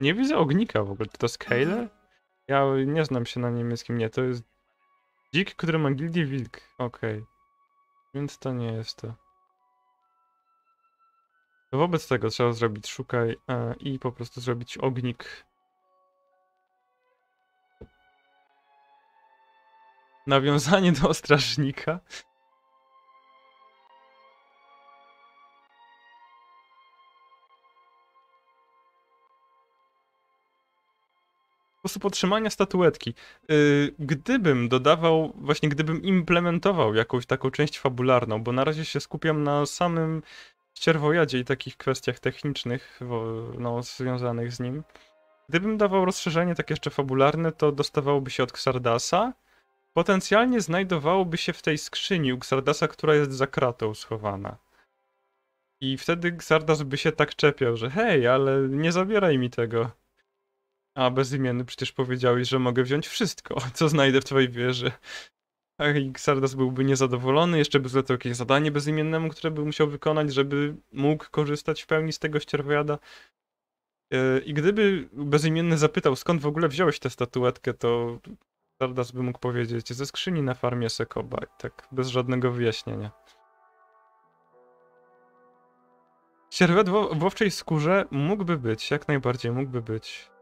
[SPEAKER 1] Nie widzę ognika w ogóle. Czy to Scale? Ja nie znam się na niemieckim. Nie, to jest dzik, który ma gildię wilk. Okej. Więc to nie jest to. To wobec tego trzeba zrobić szukaj e, i po prostu zrobić ognik. Nawiązanie do [laughs] strażnika. Sposób otrzymania statuetki. Yy, gdybym dodawał, właśnie gdybym implementował jakąś taką część fabularną, bo na razie się skupiam na samym ścierwojadzie i takich kwestiach technicznych, no, związanych z nim. Gdybym dawał rozszerzenie tak jeszcze fabularne, to dostawałoby się od Xardasa. Potencjalnie znajdowałoby się w tej skrzyni u Xardasa, która jest za kratą schowana. I wtedy Xardas by się tak czepiał, że hej, ale nie zabieraj mi tego. A bezimienny przecież powiedziałeś, że mogę wziąć wszystko, [laughs] co znajdę w twojej wieży. A i Xardas byłby niezadowolony, jeszcze by zlecał jakieś zadanie bezimiennemu, które by musiał wykonać, żeby mógł korzystać w pełni z tego ścierwojada. E, I gdyby bezimienny zapytał, skąd w ogóle wziąłeś tę statuetkę, to Xardas by mógł powiedzieć, ze skrzyni na farmie Sekoba, tak bez żadnego wyjaśnienia. Ścierwojad w owczej skórze mógłby być, jak najbardziej mógłby być.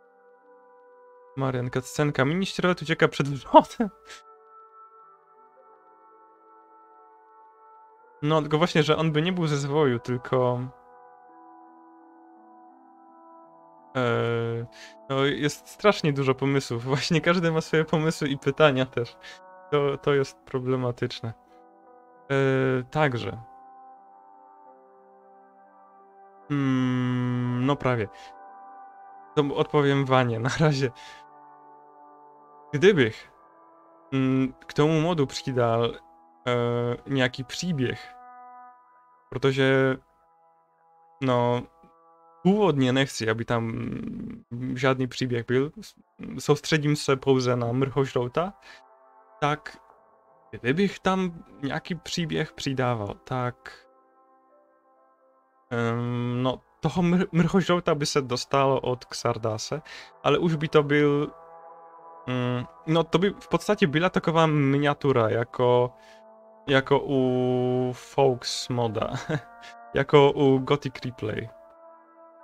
[SPEAKER 1] Marianka, scenka. Mini ścierwojad ucieka przed wrzotem. No, tylko właśnie, że on by nie był ze zwoju, tylko... Eee, no, jest strasznie dużo pomysłów. [laughs] Właśnie każdy ma swoje pomysły i pytania też. To, to jest problematyczne. Eee, także. Hmm, no prawie. To odpowiem Wanie na razie. Gdybych mm, k tomu modu přidal e, nějaký příběh, protože no původně nechci, aby tam žádný příběh byl, soustředím se pouze na mrchožrouta, tak kdybych tam nějaký příběh přidával, tak um, no toho mr mrchožrouta by se dostalo od Xardase, ale už by to byl no to w podstawie była takowa miniatura, jako, jako u Folks moda, [laughs] jako u Gothic Replay.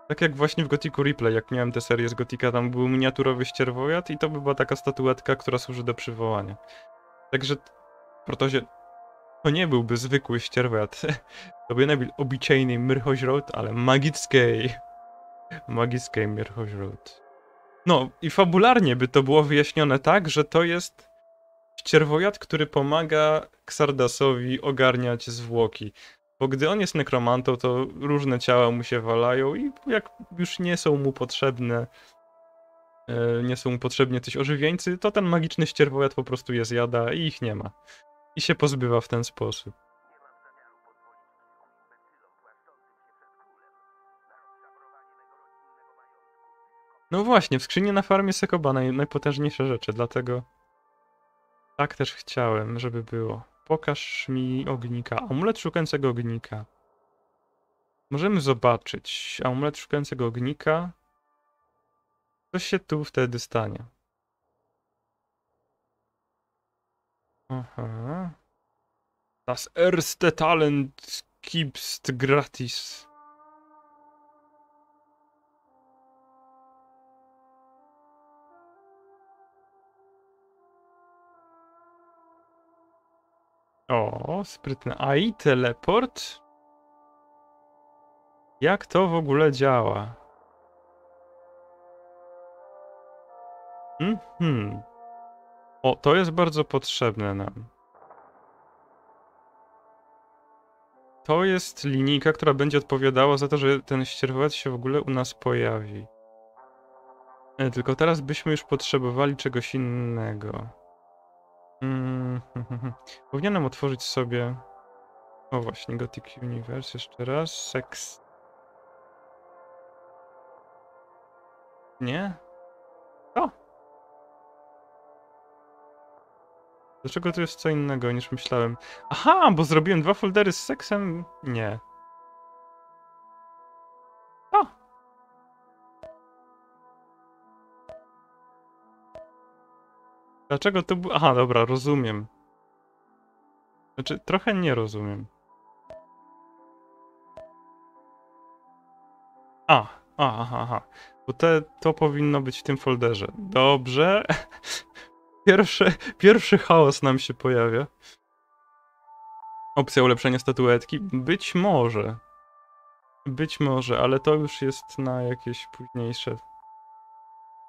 [SPEAKER 1] Tak jak właśnie w Gothicu Replay, jak miałem tę serię z Gotika, tam był miniaturowy ścierwojad i to by była taka statuetka, która służy do przywołania. Także, protože to nie byłby zwykły ścierwojad, to by nie był obyčejný mrchožrout, ale magickiej, [laughs] magickiej mrchožrout. No i fabularnie by to było wyjaśnione tak, że to jest ścierwojad, który pomaga Xardasowi ogarniać zwłoki. Bo gdy on jest nekromantą, to różne ciała mu się walają i jak już nie są mu potrzebne, e, nie są mu potrzebni coś ożywieńcy, to ten magiczny ścierwojad po prostu je zjada i ich nie ma. I się pozbywa w ten sposób. No właśnie, w skrzyni na farmie Sekoba naj, najpotężniejsze rzeczy, dlatego tak też chciałem, żeby było. Pokaż mi ognika. Amulet szukającego ognika. Możemy zobaczyć. Amulet szukającego ognika. Co się tu wtedy stanie? Aha. Das erste Talent gibst gratis. O, sprytne. A i teleport? Jak to w ogóle działa? Mhm. O, to jest bardzo potrzebne nam. To jest linijka, która będzie odpowiadała za to, że ten ścierwowat się w ogóle u nas pojawi. E, tylko teraz byśmy już potrzebowali czegoś innego. Mm, [laughs] Powinienem otworzyć sobie. O właśnie, Gothic Universe jeszcze raz. Sex. Nie? O! Dlaczego to jest co innego niż myślałem? Aha, bo zrobiłem dwa foldery z seksem? Nie. Dlaczego to było? Aha, dobra, rozumiem. Znaczy, trochę nie rozumiem. A, aha, aha. Bo te, to powinno być w tym folderze. Dobrze. [laughs] Pierwszy, pierwszy chaos nam się pojawia. Opcja ulepszenia statuetki? Być może. Być może, ale to już jest na jakieś późniejsze.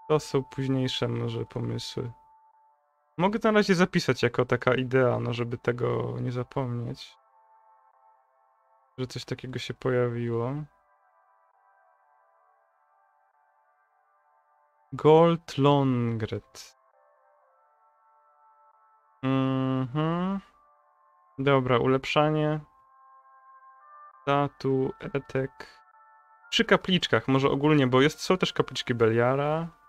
[SPEAKER 1] To są późniejsze może pomysły. Mogę to na razie zapisać jako taka idea, no żeby tego nie zapomnieć. Że coś takiego się pojawiło. Gold Longret. Mhm. Dobra, ulepszanie. Statu, etek. Przy kapliczkach, może ogólnie, bo jest, są też kapliczki Beliara.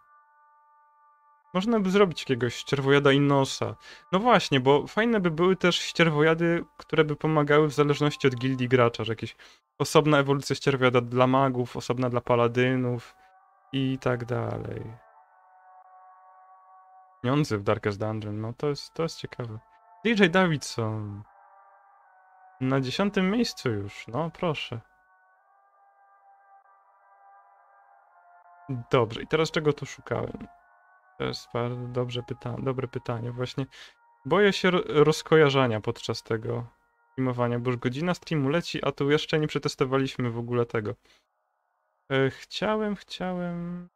[SPEAKER 1] Można by zrobić jakiegoś ścierwojada i nosa. No właśnie, bo fajne by były też ścierwojady, które by pomagały w zależności od gildii gracza, że jakieś osobna ewolucja ścierwojada dla magów, osobna dla paladynów i tak dalej. Pieniądze w Darkest Dungeon, no to jest, to jest ciekawe. DJ Davidson. Na dziesiątym miejscu już, no proszę. Dobrze, i teraz czego tu szukałem? To jest bardzo dobrze pyta dobre pytanie. Właśnie boję się ro rozkojarzania podczas tego streamowania, bo już godzina streamu leci, a tu jeszcze nie przetestowaliśmy w ogóle tego. E, chciałem, chciałem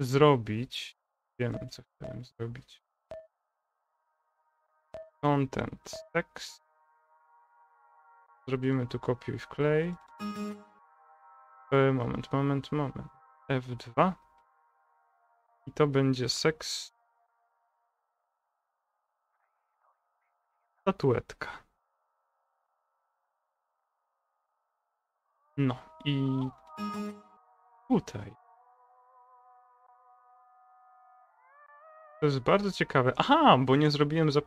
[SPEAKER 1] zrobić. Wiem, co chciałem zrobić. Content, text. Zrobimy tu kopiuj wklej. E, moment, moment, moment. F2. I to będzie seks. Statuetka. No i tutaj. To jest bardzo ciekawe. Aha, bo nie zrobiłem za...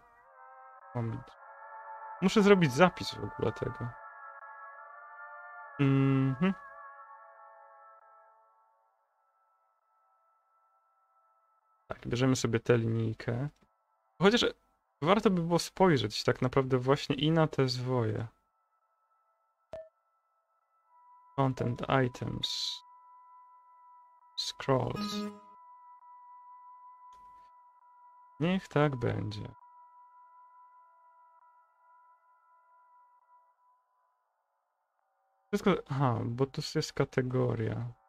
[SPEAKER 1] Moment. Muszę zrobić zapis w ogóle tego. Mhm. Tak, bierzemy sobie tę linijkę. Chociaż warto by było spojrzeć tak naprawdę właśnie i na te zwoje. Content items. Scrolls. Niech tak będzie. Wszystko. Aha, bo tu jest kategoria.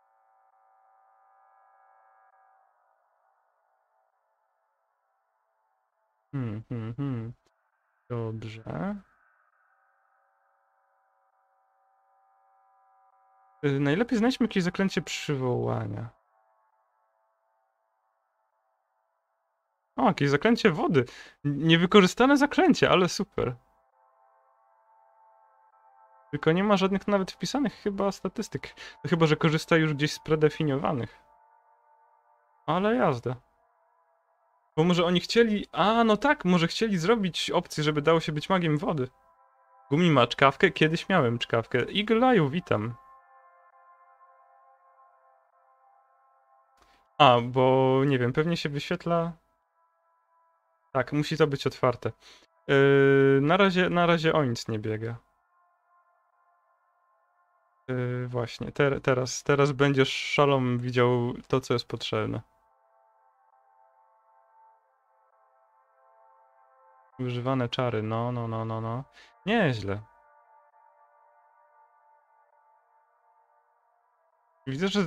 [SPEAKER 1] Hmm, hmm, hmm. Dobrze. Y, Najlepiej znajdźmy jakieś zaklęcie przywołania. O, jakieś zaklęcie wody. Niewykorzystane zaklęcie, ale super. Tylko nie ma żadnych nawet wpisanych chyba statystyk. To chyba, że korzysta już gdzieś z predefiniowanych. Ale jazda. Bo może oni chcieli. A, no tak, może chcieli zrobić opcję, żeby dało się być magiem wody. Gumi ma czkawkę, kiedyś miałem czkawkę. Eagle witam. A, bo nie wiem, pewnie się wyświetla. Tak, musi to być otwarte. Yy, na razie, na razie o nic nie biega. Yy, właśnie, te, teraz, teraz będziesz szalom widział to, co jest potrzebne. Używane czary, no, no, no, no, no. Nieźle. Widzę, że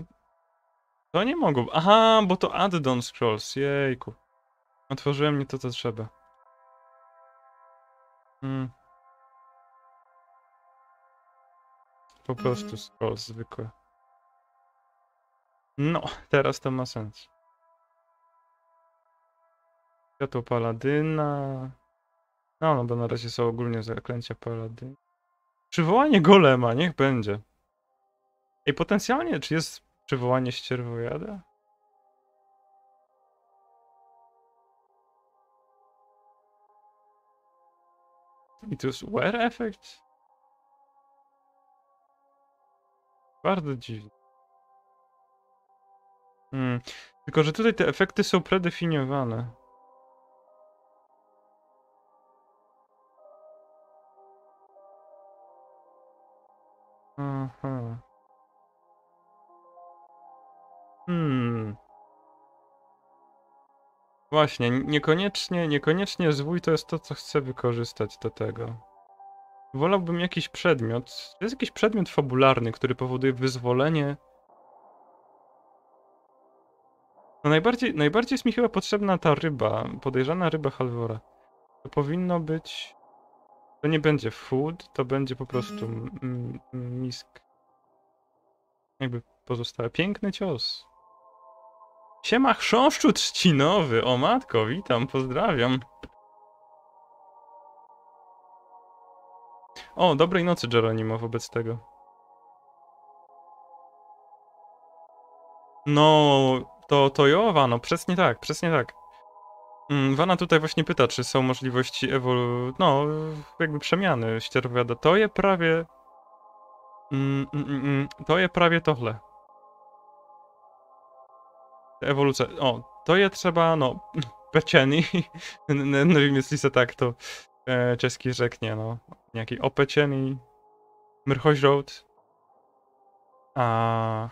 [SPEAKER 1] to nie mogą. Aha, bo to add-on scrolls, jejku. Otworzyłem nie to, co trzeba. Hmm. Po prostu scrolls zwykłe. No, [laughs] teraz to ma sens. Światło paladyna. No, no bo na razie są ogólnie zaklęcia paladyna. Przywołanie golema, niech będzie. I potencjalnie, czy jest przywołanie ścierwojada? I to jest wear effect? Bardzo dziwne. Hmm. Tylko, że tutaj te efekty są predefiniowane. Aha. Hmm. Właśnie, niekoniecznie, niekoniecznie zwój to jest to, co chcę wykorzystać do tego. Wolałbym jakiś przedmiot. Jest jakiś przedmiot fabularny, który powoduje wyzwolenie. No najbardziej, najbardziej jest mi chyba potrzebna ta ryba, podejrzana ryba Halvora. To powinno być... To nie będzie food, to będzie po prostu m- m- misk. Jakby pozostałe. Piękny cios. Siema chrząszczu trzcinowy. O matko, witam, pozdrawiam. O, dobrej nocy, Geronimo, wobec tego. No, to, to jo, Wano, przesnie tak, przesnie tak. Mm, Wana tutaj właśnie pyta, czy są możliwości ewolu... no, jakby przemiany ścierwowiada. To je prawie... Mm, mm, to je prawie tohle. Ewolucja... O, to je trzeba, no, [laughs] pecieni. [laughs] Nevím, jestli se tak to e, česky řekně, no. Nějaký opečený mrchožrout. A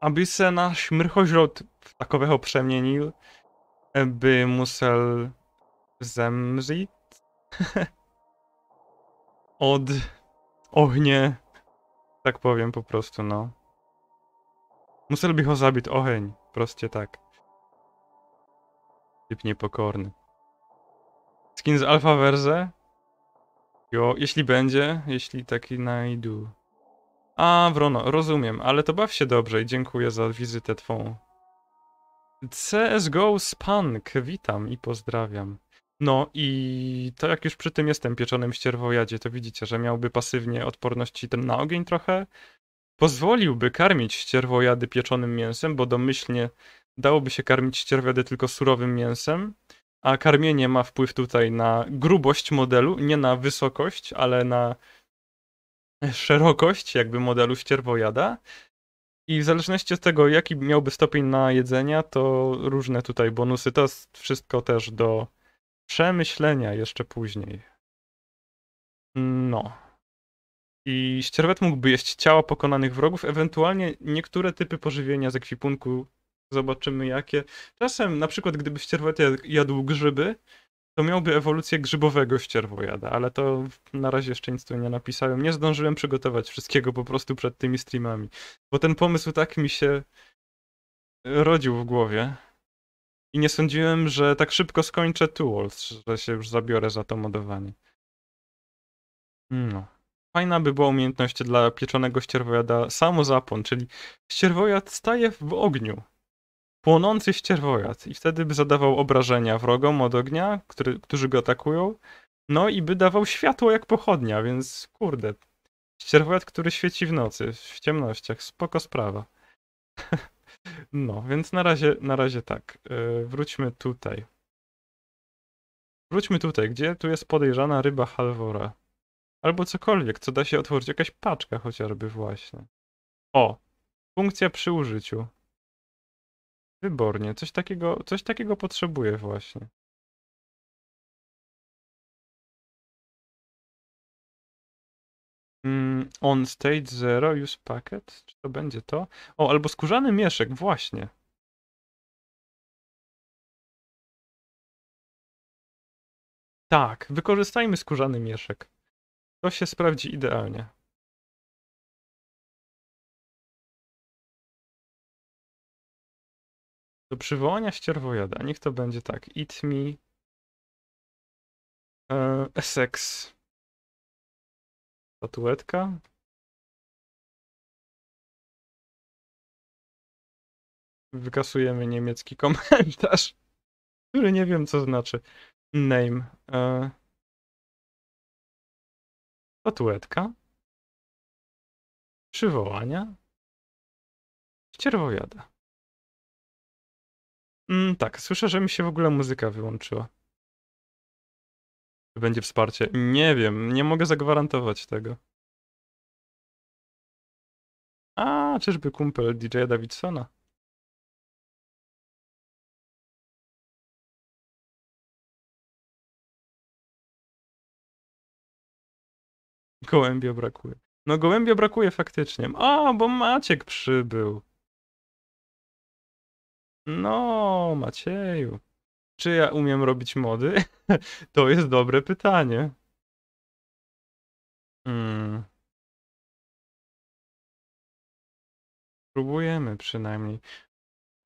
[SPEAKER 1] aby se náš mrchožrout v takového přeměnil, by musel zemřít [laughs] od ohně, tak powiem po prostu, no. Musel by ho zabić oheň, prostě tak. Typ niepokorny. Skin z Alpha Verze? Jo, jeśli będzie, jeśli taki najdu. A, Wrono, rozumiem, ale to baw się dobrze i dziękuję za wizytę twą. CSGO Spank, witam i pozdrawiam. No i to jak już przy tym jestem pieczonym ścierwojadzie, to widzicie, że miałby pasywnie odporności ten na ogień trochę. Pozwoliłby karmić ścierwojady pieczonym mięsem, bo domyślnie dałoby się karmić ścierwojady tylko surowym mięsem, a karmienie ma wpływ tutaj na grubość modelu, nie na wysokość, ale na szerokość jakby modelu ścierwojada. I w zależności od tego, jaki miałby stopień na jedzenia, to różne tutaj bonusy. To jest wszystko też do przemyślenia jeszcze później. No. I ścierwet mógłby jeść ciała pokonanych wrogów, ewentualnie niektóre typy pożywienia z ekwipunku. Zobaczymy jakie. Czasem, na przykład, gdyby ścierwet jadł grzyby, to miałby ewolucję grzybowego ścierwojada, ale to na razie jeszcze nic tu nie napisałem. Nie zdążyłem przygotować wszystkiego po prostu przed tymi streamami, bo ten pomysł tak mi się rodził w głowie i nie sądziłem, że tak szybko skończę Tools, że się już zabiorę za to modowanie. No. Fajna by była umiejętność dla pieczonego ścierwojada samozapłon, czyli ścierwojad staje w ogniu płonący ścierwojad i wtedy by zadawał obrażenia wrogom od ognia, który, którzy go atakują, no i by dawał światło jak pochodnia, więc kurde, ścierwojad, który świeci w nocy, w ciemnościach, spoko sprawa. [laughs] no, więc na razie, na razie tak, yy, wróćmy tutaj. Wróćmy tutaj, gdzie tu jest podejrzana ryba Halvora. Albo cokolwiek, co da się otworzyć, jakaś paczka chociażby właśnie. O, funkcja przy użyciu. Wybornie. Coś takiego, coś takiego potrzebuję właśnie. Mm, on stage zero, use packet. Czy to będzie to? O, albo skórzany mieszek, właśnie. Tak, wykorzystajmy skórzany mieszek. To się sprawdzi idealnie. Do przywołania ścierwojada. Niech to będzie tak. Eat me. E, Essex. Statuetka. Wykasujemy niemiecki komentarz, [laughs] który nie wiem co znaczy. Name. E, statuetka. Przywołania. Ścierwojada. Mm, tak, słyszę, że mi się w ogóle muzyka wyłączyła. Czy będzie wsparcie? Nie wiem, nie mogę zagwarantować tego. A, czyżby kumpel DJ Davidsona? Gołębia brakuje. No gołębia brakuje faktycznie. A, bo Maciek przybył. No, Macieju. Czy ja umiem robić mody? [laughs] To jest dobre pytanie. Hmm. Próbujemy przynajmniej.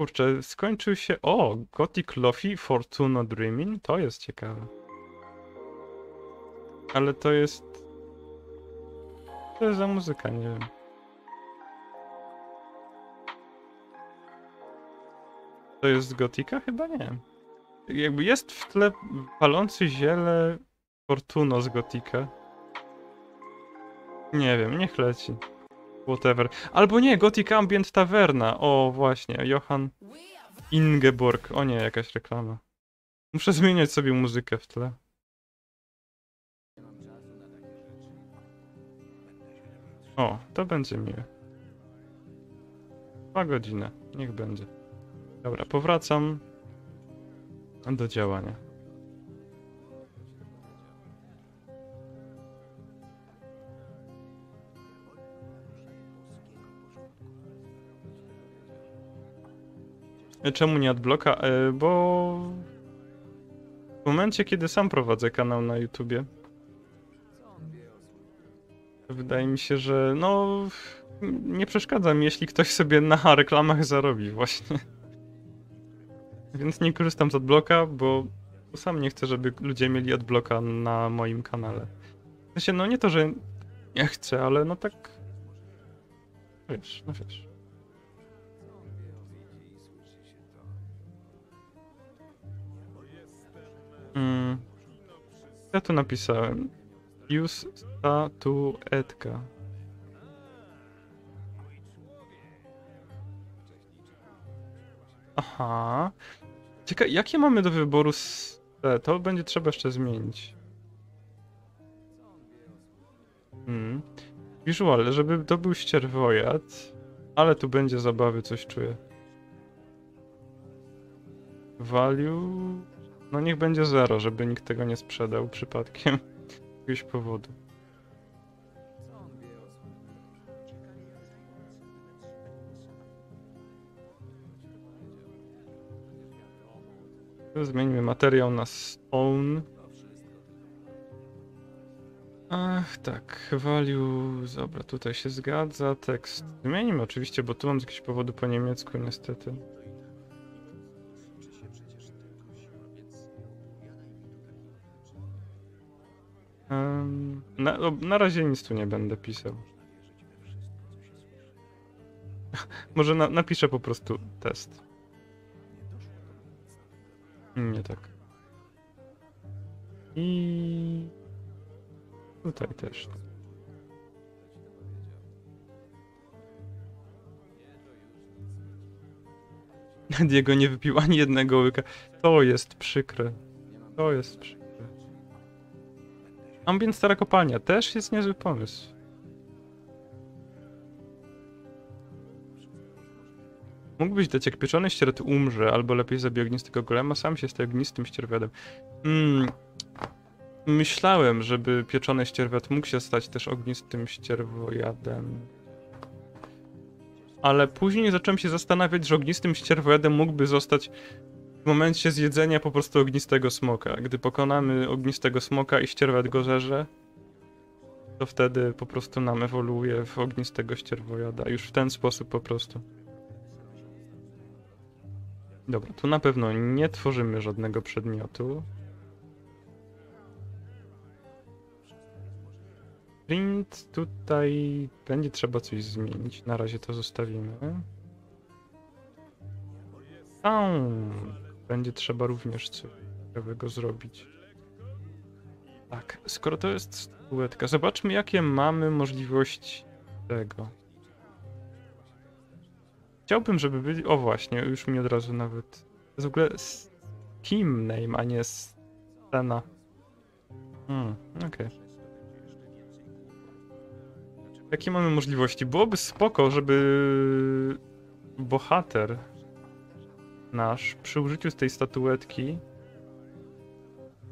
[SPEAKER 1] Kurczę, skończył się. O, Gothic Lofi Fortuna Dreaming? To jest ciekawe. Ale to jest. To jest za muzyka, nie wiem. To jest Gotika? Chyba nie. Jakby jest w tle palący ziele Fortuno z Gotika. Nie wiem, niech leci. whatever. Albo nie, Gothic Ambient Taverna. O, właśnie, Johann Ingeborg. O nie, jakaś reklama. Muszę zmieniać sobie muzykę w tle. O, to będzie miłe. Dwa godziny, niech będzie. Dobra, powracam do działania. Czemu nie adblocka? E, Bo w momencie, kiedy sam prowadzę kanał na YouTubie, wydaje mi się, że no nie przeszkadza mi, jeśli ktoś sobie na reklamach zarobi właśnie. Więc nie korzystam z adblocka, bo sam nie chcę, żeby ludzie mieli adblocka na moim kanale. W sensie, no nie to, że nie chcę, ale no tak... Wiesz, no wiesz. Mm. Ja tu napisałem. Use statuetka. Aha. Ciekawe, jakie mamy do wyboru s- te? To będzie trzeba jeszcze zmienić. Hmm. Visual, żeby to był ścierwojad. Ale tu będzie zabawy, coś czuję. Value... No niech będzie zero, żeby nikt tego nie sprzedał przypadkiem. [laughs] Z jakiegoś powodu. Zmieńmy materiał na stone. Ach, tak, value, dobra, tutaj się zgadza, tekst zmienimy oczywiście, bo tu mam z jakiegoś powodu po niemiecku niestety. Na, na razie nic tu nie będę pisał. [laughs] Może na, napiszę po prostu test. Nie tak. I tutaj też. Diego nie wypił ani jednego łyka. To jest przykre. To jest przykre. Ambient stara kopalnia też jest niezły pomysł. Mógłbyś dać, jak pieczony ścierwot umrze, albo lepiej zabije ognistego golema, sam się staje ognistym ścierwiadem. Mm. Myślałem, żeby pieczony ścierwiat mógł się stać też ognistym ścierwojadem. Ale później zacząłem się zastanawiać, że ognistym ścierwojadem mógłby zostać w momencie zjedzenia po prostu ognistego smoka. Gdy pokonamy ognistego smoka i ścierwat go żerze, to wtedy po prostu nam ewoluuje w ognistego ścierwojada. Już w ten sposób po prostu. Dobra, tu na pewno nie tworzymy żadnego przedmiotu. Print tutaj będzie trzeba coś zmienić. Na razie to zostawimy. Sound będzie trzeba również coś ciekawego zrobić. Tak, skoro to jest statuetka, zobaczmy jakie mamy możliwości tego. Chciałbym, żeby byli... O właśnie, już mi od razu nawet... To jest w ogóle Steam name, a nie scena. Hmm, okej. Jakie mamy możliwości? Byłoby spoko, żeby bohater nasz przy użyciu tej statuetki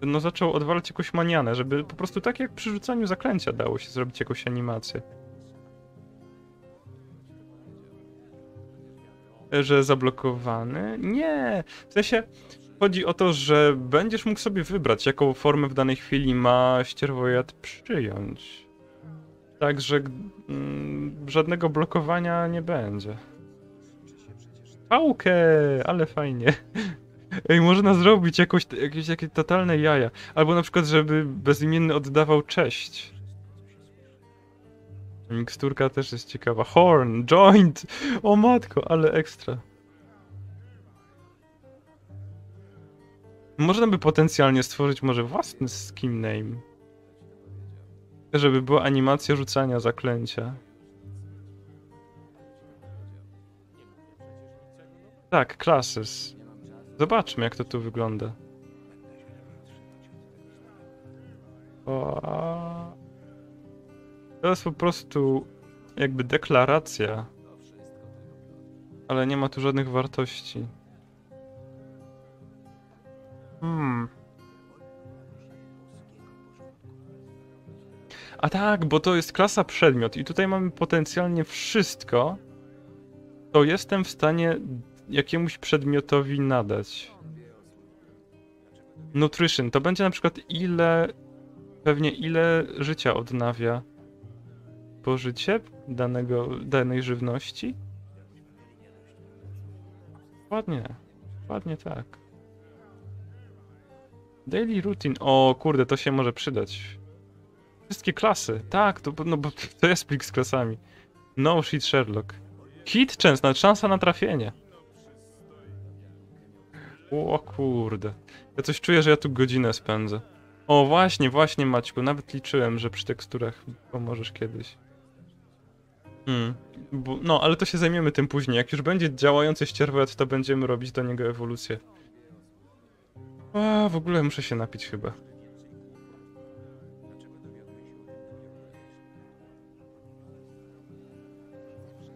[SPEAKER 1] no zaczął odwalać jakąś manianę, żeby po prostu tak jak przy rzucaniu zaklęcia dało się zrobić jakąś animację. Że zablokowany? Nie! W sensie chodzi o to, że będziesz mógł sobie wybrać, jaką formę w danej chwili ma ścierwojad przyjąć. Także mm, żadnego blokowania nie będzie. Pałkę! Ale fajnie. [laughs] Ej, można zrobić jakoś, jakieś, jakieś totalne jaja. Albo na przykład, żeby bezimienny oddawał cześć. Miksturka też jest ciekawa. Horn, joint! O matko, ale ekstra. Można by potencjalnie stworzyć może własny skin name. Żeby była animacja rzucania zaklęcia. Tak, classes. Zobaczmy jak to tu wygląda. O... To jest po prostu jakby deklaracja. Ale nie ma tu żadnych wartości. Hmm. A tak, bo to jest klasa przedmiot i tutaj mamy potencjalnie wszystko, to jestem w stanie jakiemuś przedmiotowi nadać. Nutrition, to będzie na przykład ile, pewnie ile życia odnawia pożycie danego, danej żywności? Ładnie, ładnie tak. Daily routine, o kurde, to się może przydać. Wszystkie klasy, tak, to, no bo [laughs] to jest plik z klasami. No shit Sherlock. Hit często, szansa na trafienie. O kurde. Ja coś czuję, że ja tu godzinę spędzę. O właśnie, właśnie Maćku, nawet liczyłem, że przy teksturach pomożesz kiedyś. Hmm. Bo, no, ale to się zajmiemy tym później. Jak już będzie działający ścierwet, to będziemy robić do niego ewolucję. A, w ogóle muszę się napić chyba.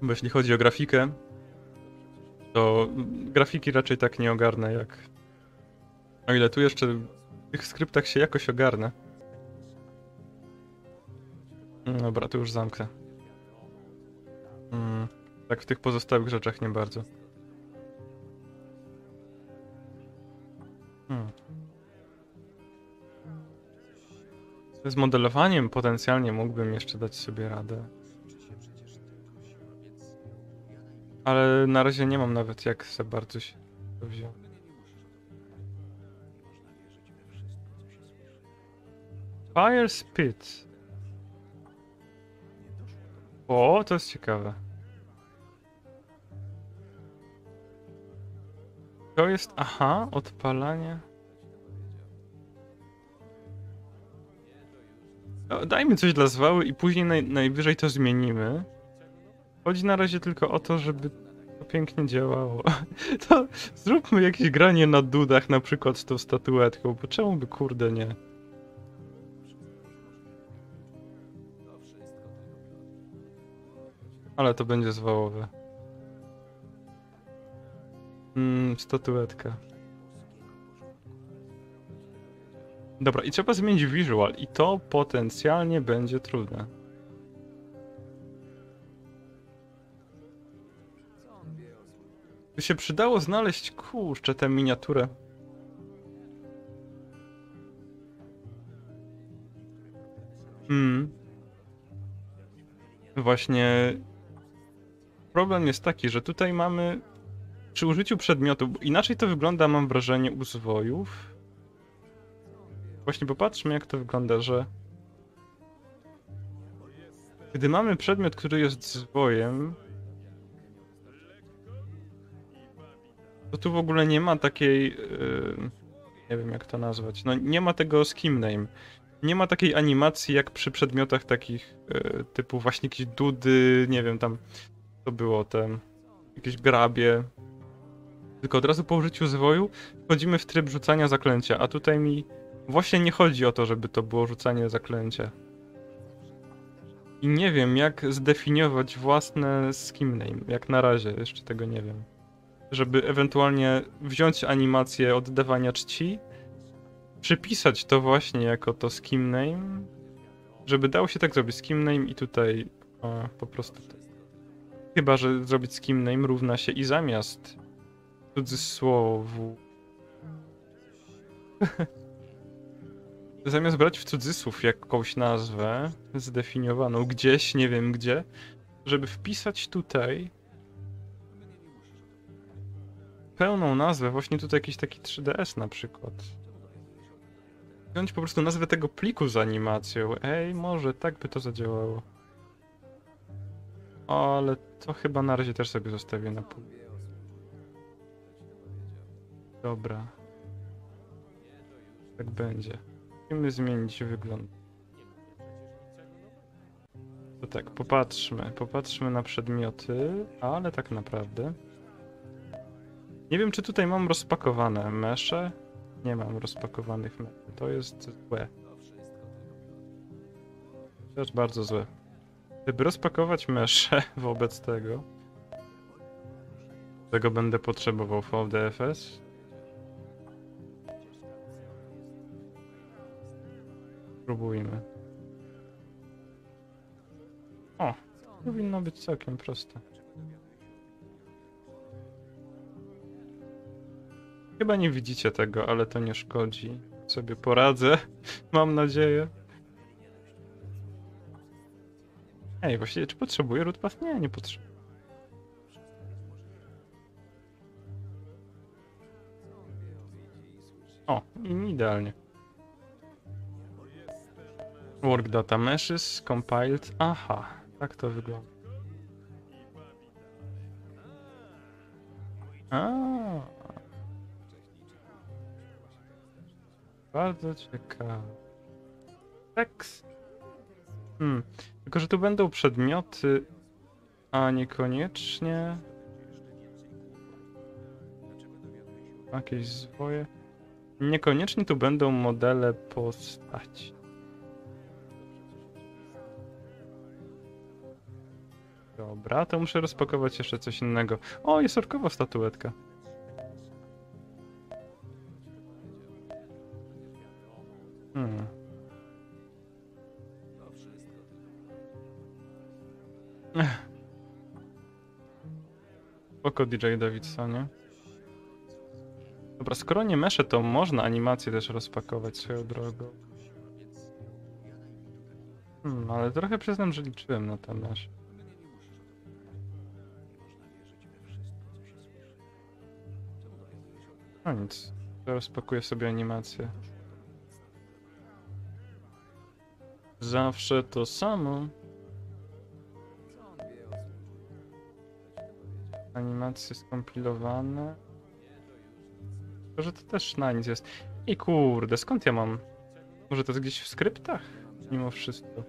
[SPEAKER 1] Bo jeśli chodzi o grafikę, to grafiki raczej tak nie ogarnę jak... O ile tu jeszcze w tych skryptach się jakoś ogarnę. Dobra, to już zamknę. Mm, tak w tych pozostałych rzeczach nie bardzo. Hmm. Z modelowaniem potencjalnie mógłbym jeszcze dać sobie radę. Ale na razie nie mam nawet jak za bardzo się to wziąć. Fire Spit. O, to jest ciekawe. To jest, aha, odpalanie. No, dajmy coś dla zwały i później naj, najwyżej to zmienimy. Chodzi na razie tylko o to, żeby to pięknie działało. [laughs] To zróbmy jakieś granie na dudach, na przykład z tą statuetką, bo czemu by kurde nie? Ale to będzie zwałowe. Mm, statuetka. Dobra, i trzeba zmienić visual i to potencjalnie będzie trudne. By się przydało znaleźć, kurczę, tę miniaturę. Hmm. Właśnie problem jest taki, że tutaj mamy przy użyciu przedmiotu, inaczej to wygląda, mam wrażenie, u zwojów. Właśnie popatrzmy, jak to wygląda, że gdy mamy przedmiot, który jest zwojem, to tu w ogóle nie ma takiej, yy, nie wiem jak to nazwać, no nie ma tego skim name. Nie ma takiej animacji jak przy przedmiotach takich yy, typu właśnie jakieś dudy, nie wiem tam, to było ten, jakieś grabie. Tylko od razu po użyciu zwoju wchodzimy w tryb rzucania zaklęcia, a tutaj mi właśnie nie chodzi o to, żeby to było rzucanie zaklęcia. I nie wiem, jak zdefiniować własne skim name. Jak na razie, jeszcze tego nie wiem. Żeby ewentualnie wziąć animację oddawania czci, przypisać to właśnie jako to skim name, żeby dało się tak zrobić skim name i tutaj o, po prostu. Chyba, że zrobić skim name równa się i zamiast cudzysłowu. [laughs] Zamiast brać w cudzysłów jakąś nazwę zdefiniowaną gdzieś, nie wiem gdzie, żeby wpisać tutaj pełną nazwę, właśnie tutaj jakiś taki 3DS na przykład. Wziąć po prostu nazwę tego pliku z animacją. Ej, może tak by to zadziałało. Ale to chyba na razie też sobie zostawię na pół. Dobra. Tak będzie. Musimy zmienić wygląd. To tak, popatrzmy. Popatrzmy na przedmioty, ale tak naprawdę. Nie wiem, czy tutaj mam rozpakowane mesze. Nie mam rozpakowanych meszy. To jest złe. To jest bardzo złe. Gdyby rozpakować mesze [laughs] wobec tego, tego będę potrzebował VDFS. Spróbujmy. O, powinno być całkiem proste. Chyba nie widzicie tego, ale to nie szkodzi. Sobie poradzę, [laughs] mam nadzieję. Ej, właściwie czy potrzebuję rootpath? Nie, nie potrzebuję. O, idealnie. Work data meshes compiled. Aha, tak to wygląda. A. Bardzo ciekawe. Tekst. Hmm. Tylko, że tu będą przedmioty, a niekoniecznie jakieś zwoje. Niekoniecznie tu będą modele postaci. Dobra, to muszę rozpakować jeszcze coś innego. O, jest orkowa statuetka. Spoko DJ Davidsonie. Dobra, skoro nie meszę, to można animację też rozpakować swoją drogą. Hmm, ale trochę przyznam, że liczyłem na te mesze. No nic, teraz pakuję sobie animację. Zawsze to samo. Animacje skompilowane. Tylko, że to też na nic jest. I kurde, skąd ja mam? Może to jest gdzieś w skryptach? Mimo wszystko.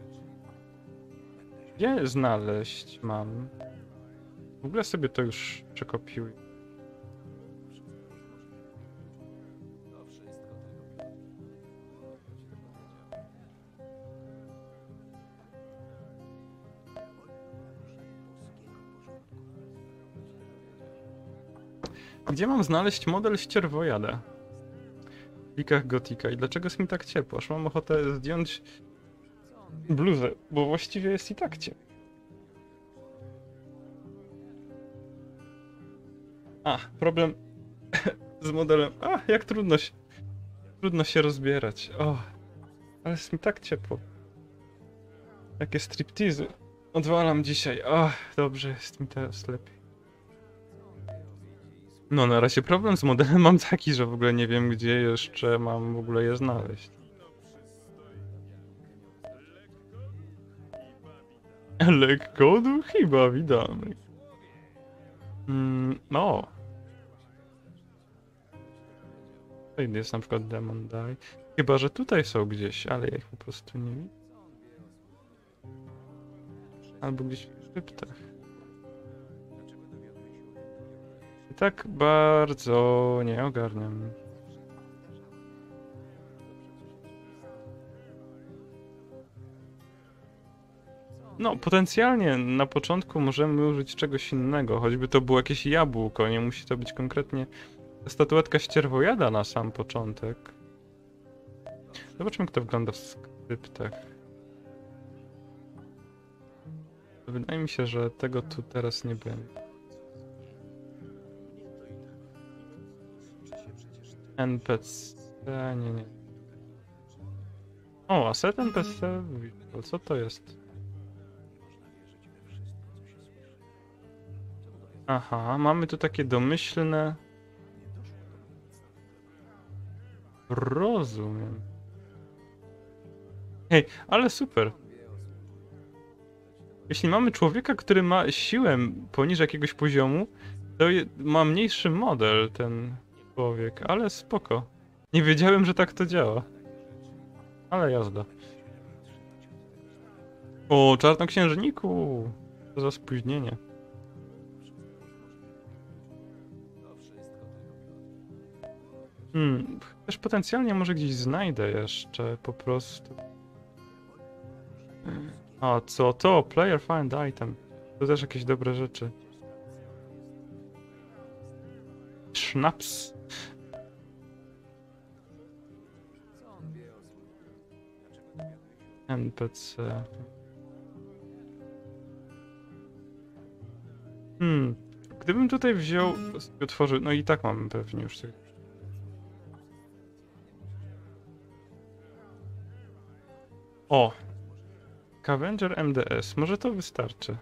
[SPEAKER 1] Gdzie znaleźć mam? W ogóle sobie to już przekopiuję. Gdzie mam znaleźć model ścierwojada? W plikach Gotika. I dlaczego jest mi tak ciepło? Aż mam ochotę zdjąć bluzę, bo właściwie jest i tak ciepło. A, problem [laughs] z modelem. A, jak trudno się. Trudno się rozbierać. O, ale jest mi tak ciepło. Jakie striptizy. Odwalam dzisiaj. O, dobrze, jest mi teraz lepiej. No, na razie problem z modelem [laughs] mam taki, że w ogóle nie wiem, gdzie jeszcze mam w ogóle je znaleźć. Lek kodu chyba witamy. Mm, no. Tutaj jest na przykład Demon Die. Chyba, że tutaj są gdzieś, ale ja ich po prostu nie widzę. Albo gdzieś w skryptach. Tak bardzo nie ogarniam. No, potencjalnie na początku możemy użyć czegoś innego, choćby to było jakieś jabłko, nie musi to być konkretnie statuetka ścierwojada na sam początek. Zobaczmy, jak to wygląda w skryptach. Wydaje mi się, że tego tu teraz nie będzie. NPC, nie, nie. O, aset NPC, co to jest? Aha, mamy tu takie domyślne... Rozumiem. Hej, ale super. Jeśli mamy człowieka, który ma siłę poniżej jakiegoś poziomu, to ma mniejszy model ten człowiek, ale spoko. Nie wiedziałem, że tak to działa. Ale jazda. O, czarnoksiężniku! Co za spóźnienie. Hmm, też potencjalnie może gdzieś znajdę jeszcze po prostu. A co to? Player find item. To też jakieś dobre rzeczy. Schnaps. NPC. Hmm. Gdybym tutaj wziął, otworzył, no i tak mamy pewnie już tych. O! Scavenger MDS. Może to wystarczy.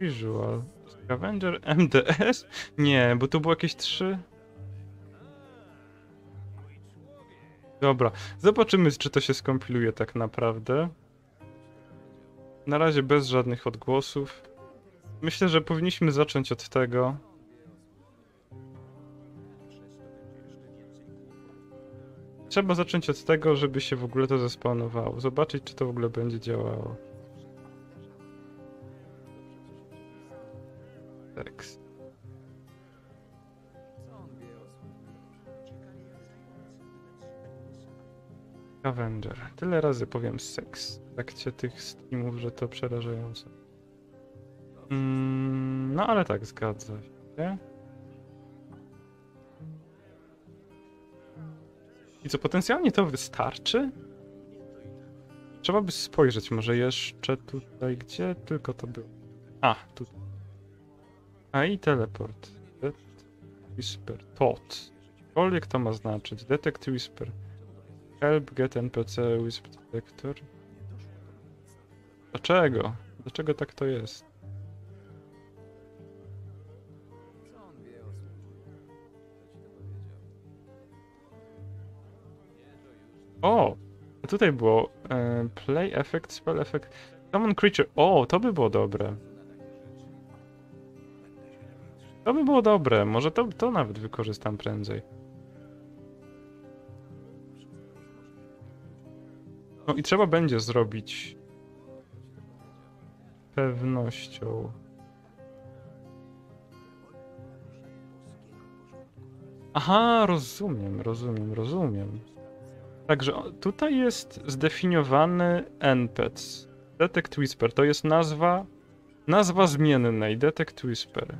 [SPEAKER 1] Visual. Scavenger MDS? Nie, bo tu było jakieś trzy. Dobra, zobaczymy, czy to się skompiluje tak naprawdę. Na razie bez żadnych odgłosów. Myślę, że powinniśmy zacząć od tego. Trzeba zacząć od tego, żeby się w ogóle to zespawnowało. Zobaczyć, czy to w ogóle będzie działało. Tekst. Avenger. Tyle razy powiem seks w trakcie tych streamów, że to przerażające. Mm, no ale tak, zgadza się. I co, potencjalnie to wystarczy? Trzeba by spojrzeć może jeszcze tutaj, gdzie tylko to było. A, tu. A i teleport. Det whisper. Tot. Cokolwiek to ma znaczyć. Detect whisper. Help get NPC whisper detector. Dlaczego? Dlaczego tak to jest? O! Tutaj było e, play effect, spell effect, summon creature. O, to by było dobre. To by było dobre. Może to, to nawet wykorzystam prędzej. No i trzeba będzie zrobić pewnością. Aha, rozumiem, rozumiem, rozumiem. Także tutaj jest zdefiniowany NPC. Detect Whisper to jest nazwa nazwa zmiennej Detect Whisper.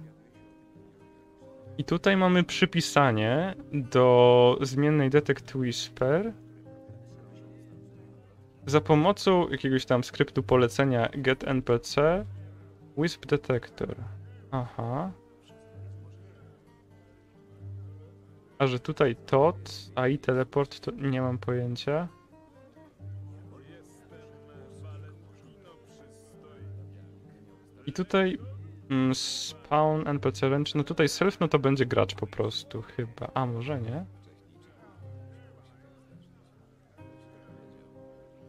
[SPEAKER 1] I tutaj mamy przypisanie do zmiennej Detect Whisper za pomocą jakiegoś tam skryptu polecenia get npc wisp detector. Aha. A że tutaj tot, a i teleport, to nie mam pojęcia. I tutaj mm, spawn NPC ręczny, no tutaj self, no to będzie gracz po prostu chyba. A może nie?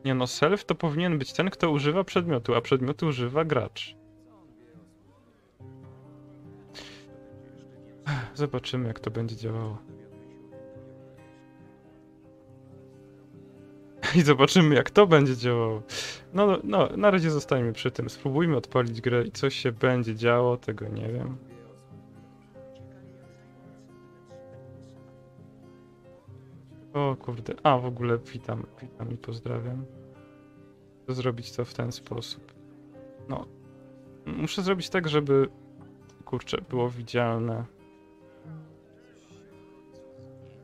[SPEAKER 1] Nie no, self to powinien być ten, kto używa przedmiotu, a przedmiotu używa gracz. Zobaczymy, jak to będzie działało. I zobaczymy, jak to będzie działało. No, no, na razie zostańmy przy tym. Spróbujmy odpalić grę i coś się będzie działo, tego nie wiem. O kurde, a w ogóle witam, witam i pozdrawiam. Chcę zrobić to w ten sposób. No, muszę zrobić tak, żeby, kurczę, było widzialne.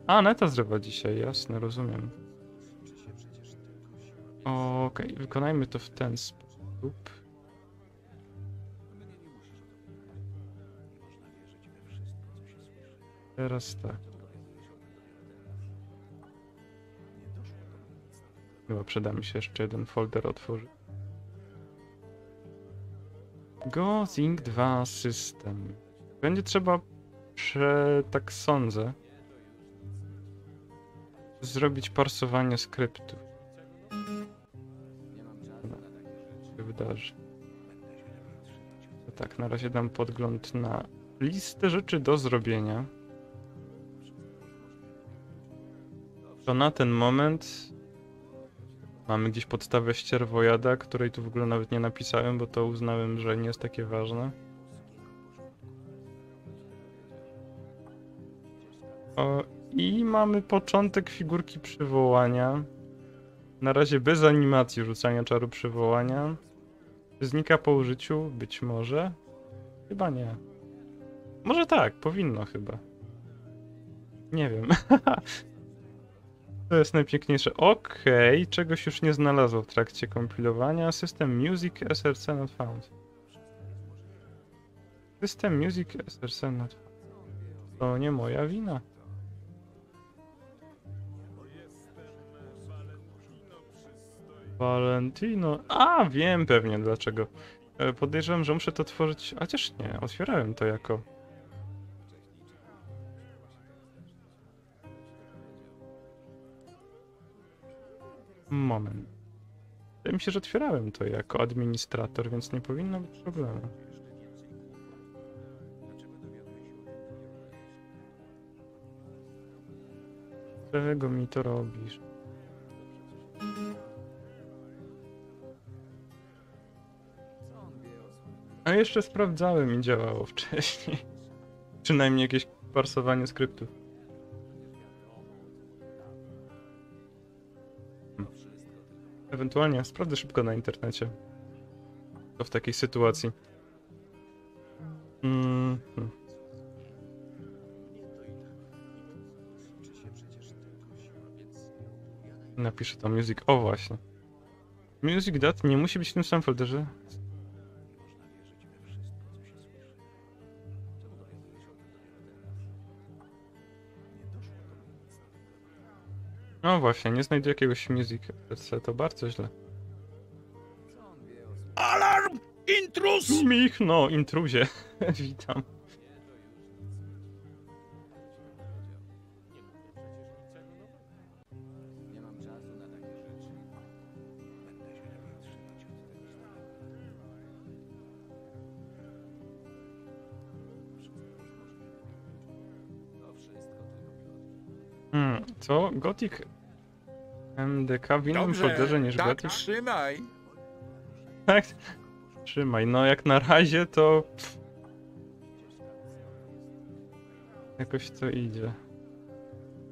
[SPEAKER 1] A, neta zrywa dzisiaj, jasne, rozumiem. Okej, wykonajmy to w ten sposób. Teraz tak. Chyba przyda mi się jeszcze jeden folder otworzyć. Gozing 2 System. Będzie trzeba, prze, tak sądzę, zrobić parsowanie skryptów. No, się wydarzy. To tak, na razie dam podgląd na listę rzeczy do zrobienia. To na ten moment Mamy gdzieś podstawę ścierwojada, której tu w ogóle nawet nie napisałem, bo to uznałem, że nie jest takie ważne. O, I mamy początek figurki przywołania. Na razie bez animacji rzucania czaru przywołania. Znika po użyciu? Być może. Chyba nie. Może tak, powinno chyba. Nie wiem. [laughs] To jest najpiękniejsze. Okej, czegoś już nie znalazło w trakcie kompilowania. System Music SRC not found. System Music SRC not found. To nie moja wina. Valentino. A, wiem pewnie dlaczego. E, Podejrzewam, że muszę to tworzyć. Chociaż nie, otwierałem to jako. Moment. Wydaje mi się, że otwierałem to jako administrator, więc nie powinno być problemu. Czego mi to robisz? A jeszcze sprawdzałem i działało wcześniej. [laughs] Przynajmniej jakieś parsowanie skryptów. Ewentualnie sprawdzę szybko na internecie. To w takiej sytuacji. Mm, hmm. Napiszę to music. O właśnie. Music dat nie musi być w tym samym folderze. No właśnie, nie znajdę jakiegoś music to bardzo źle.
[SPEAKER 2] Alarm! Intruz!
[SPEAKER 1] Mich, no, intruzie. [laughs] Witam. Hmm, co? Gothic MDK w innym folderze niż
[SPEAKER 2] tak
[SPEAKER 1] Gothic?
[SPEAKER 2] trzymaj.
[SPEAKER 1] Tak. Trzymaj, no jak na razie to... pff. Jakoś to idzie.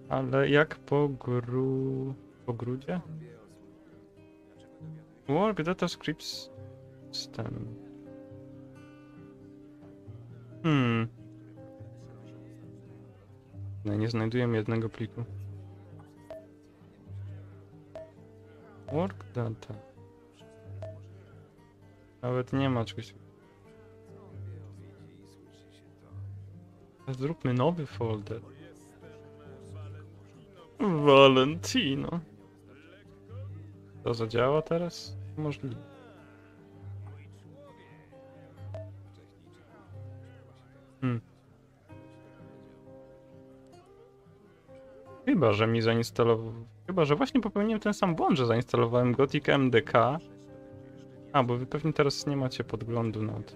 [SPEAKER 1] Ale jak po gru... po grudzie? Work data scripts system. Hmm. No, nie znajduję jednego pliku. Work data. Nawet nie ma czegoś. Zróbmy nowy folder. Valentino. To zadziała teraz? Możliwe. Hmm. Chyba, że mi zainstalował. Chyba, że właśnie popełniłem ten sam błąd, że zainstalowałem Gothic MDK. A, bo wy pewnie teraz nie macie podglądu na to.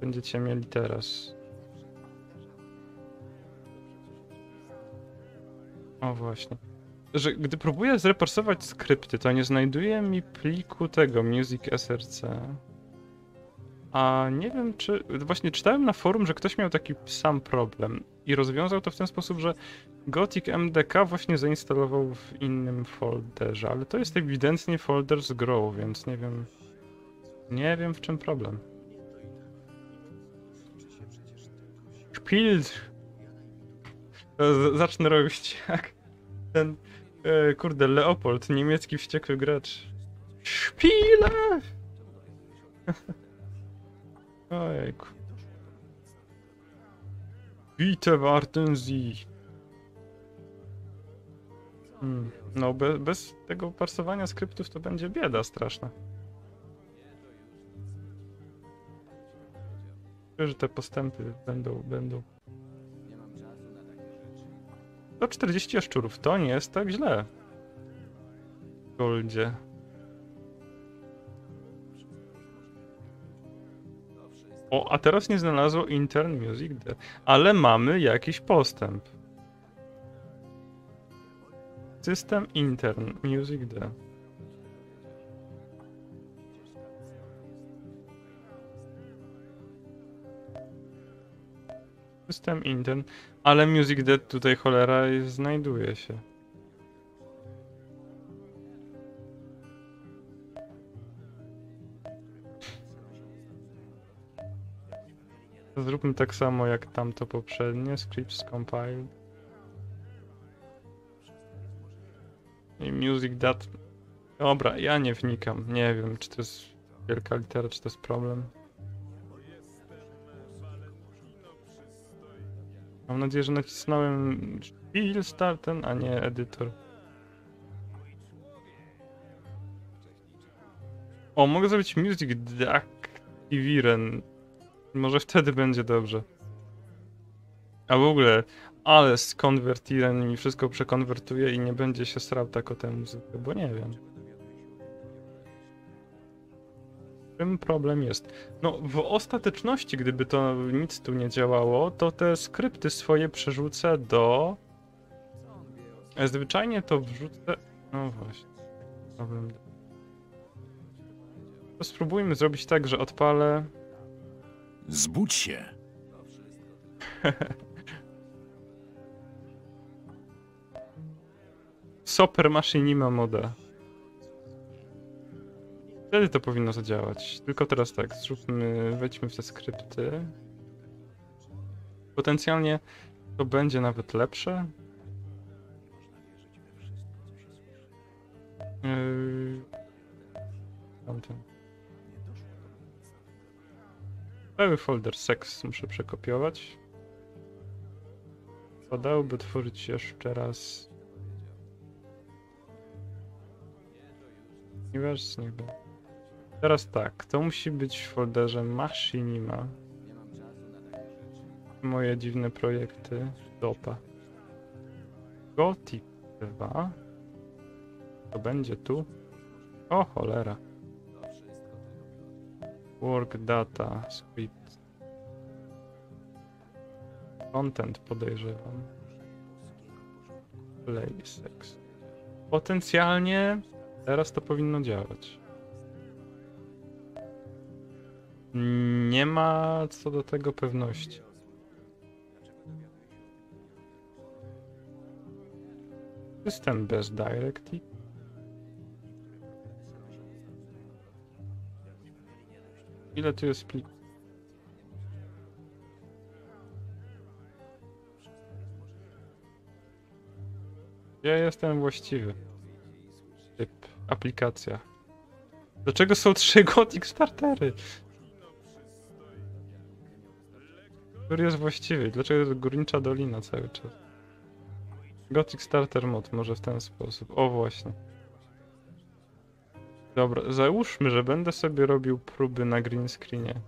[SPEAKER 1] Będziecie mieli teraz. O właśnie. Że gdy próbuję zreparsować skrypty, to nie znajduje mi pliku tego Music SRC. A nie wiem, czy. Właśnie czytałem na forum, że ktoś miał taki sam problem i rozwiązał to w ten sposób, że Gothic MDK właśnie zainstalował w innym folderze, ale to jest ewidentnie folder z Grow, więc nie wiem. Nie wiem w czym problem. Szpild! Z- Zacznę robić [laughs] jak ten, e, kurde, Leopold, niemiecki wściekły gracz. Szpile! [laughs] Ojejku. Witte warten Sie. Hmm. No, be, bez tego parsowania skryptów to będzie bieda straszna. Myślę, że te postępy będą, będą. To 40 jaszczurów, to nie jest tak źle. Goldzie. O, a teraz nie znalazło Intern Music D. Ale mamy jakiś postęp. System Intern Music D. System intern, ale Music Dead tutaj cholera znajduje się. Zróbmy tak samo jak tamto poprzednie, scripts compiled. I music dat. Dobra, ja nie wnikam. Nie wiem, czy to jest wielka litera, czy to jest problem. Mam nadzieję, że nacisnąłem Spiel starten, a nie edytor. O, mogę zrobić music deactiviren. Może wtedy będzie dobrze. A w ogóle, ale skonwertiren mi wszystko przekonwertuje i nie będzie się srał tak o tę muzykę, bo nie wiem. Czym problem jest? No, w ostateczności, gdyby to nic tu nie działało, to te skrypty swoje przerzucę do... E, Zwyczajnie to wrzucę... No właśnie. Problem. To spróbujmy zrobić tak, że odpalę...
[SPEAKER 3] Zbudź się. [laughs]
[SPEAKER 1] Super Machinima moda. Wtedy to powinno zadziałać. Tylko teraz tak, zróbmy, wejdźmy w te skrypty. Potencjalnie to będzie nawet lepsze. Yy... Tamten. Cały folder seks muszę przekopiować. Padałoby tworzyć jeszcze raz Nieważne. bo- Teraz tak, to musi być w folderze Machinima. Moje dziwne projekty. Dopa. Gothic 2. To będzie tu. O cholera. Work data script. Content podejrzewam. Play sex. Potencjalnie Teraz to powinno działać. Nie ma co do tego pewności. System bez directive. Ile tu jest plik? Ja jestem właściwy. Typ aplikacja. Dlaczego są trzy Gothic startery? Który jest właściwy? Dlaczego jest górnicza dolina cały czas? Gothic starter mod może w ten sposób. O właśnie. Dobra, załóżmy, że będę sobie robił próby na green screenie.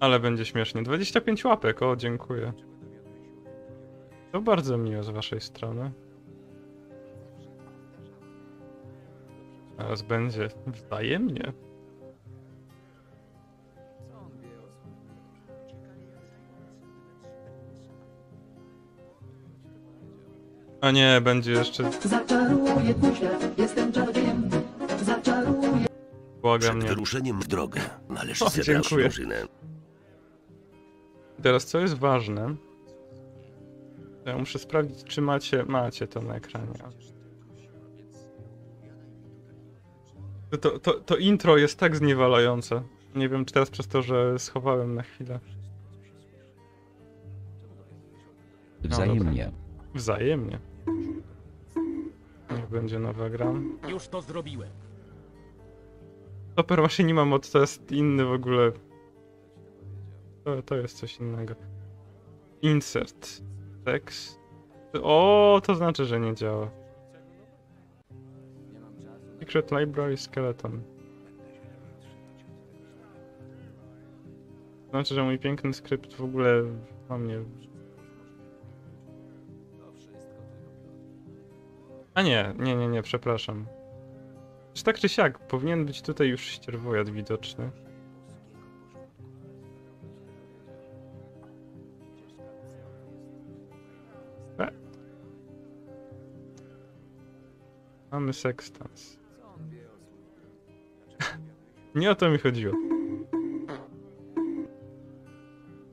[SPEAKER 1] Ale będzie śmiesznie. 25 łapek, o dziękuję. To bardzo miłe z waszej strony. Teraz będzie wzajemnie. A nie, będzie jeszcze.
[SPEAKER 4] Zaczaruję twój świat, jestem czarodziejem. Zaczaruję.
[SPEAKER 1] Błagam
[SPEAKER 3] Przed
[SPEAKER 1] nie.
[SPEAKER 3] wyruszeniem w drogę należy
[SPEAKER 1] O,
[SPEAKER 3] zebrać
[SPEAKER 1] dziękuję.
[SPEAKER 3] drużynę.
[SPEAKER 1] Teraz co jest ważne? Ja muszę sprawdzić, czy macie, macie to na ekranie. To, to, to, to intro jest tak zniewalające. Nie wiem, czy teraz przez to, że schowałem na chwilę.
[SPEAKER 5] Wzajemnie.
[SPEAKER 1] Wzajemnie. Niech będzie nowa gra.
[SPEAKER 2] Już to zrobiłem.
[SPEAKER 1] Super Machinima mod to jest inny w ogóle. To, to jest coś innego. Insert. Text. O, to znaczy, że nie działa. Secret Library Skeleton. To znaczy, że mój piękny skrypt w ogóle na mnie. A nie, nie, nie, nie, przepraszam. Czy tak czy siak, powinien być tutaj już ścierwojad widoczny. E. Mamy sextans. [laughs] Nie o to mi chodziło.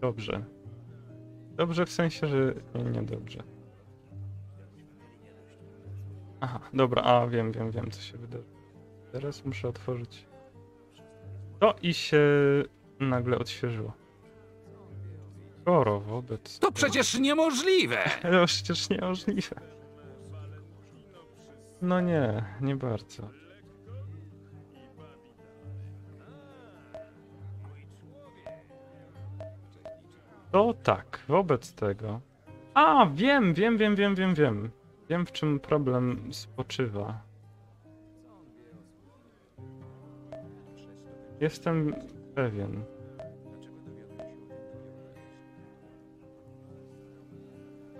[SPEAKER 1] Dobrze. Dobrze w sensie, że nie, nie dobrze. Aha, dobra, a wiem, wiem, wiem co się wydarzy. Teraz muszę otworzyć. To i się nagle odświeżyło. Skoro wobec.
[SPEAKER 2] To przecież niemożliwe! [laughs]
[SPEAKER 1] To przecież niemożliwe. No nie, nie bardzo. To tak, wobec tego. A, wiem, wiem, wiem, wiem, wiem, wiem. Wiem, w czym problem spoczywa. Jestem pewien.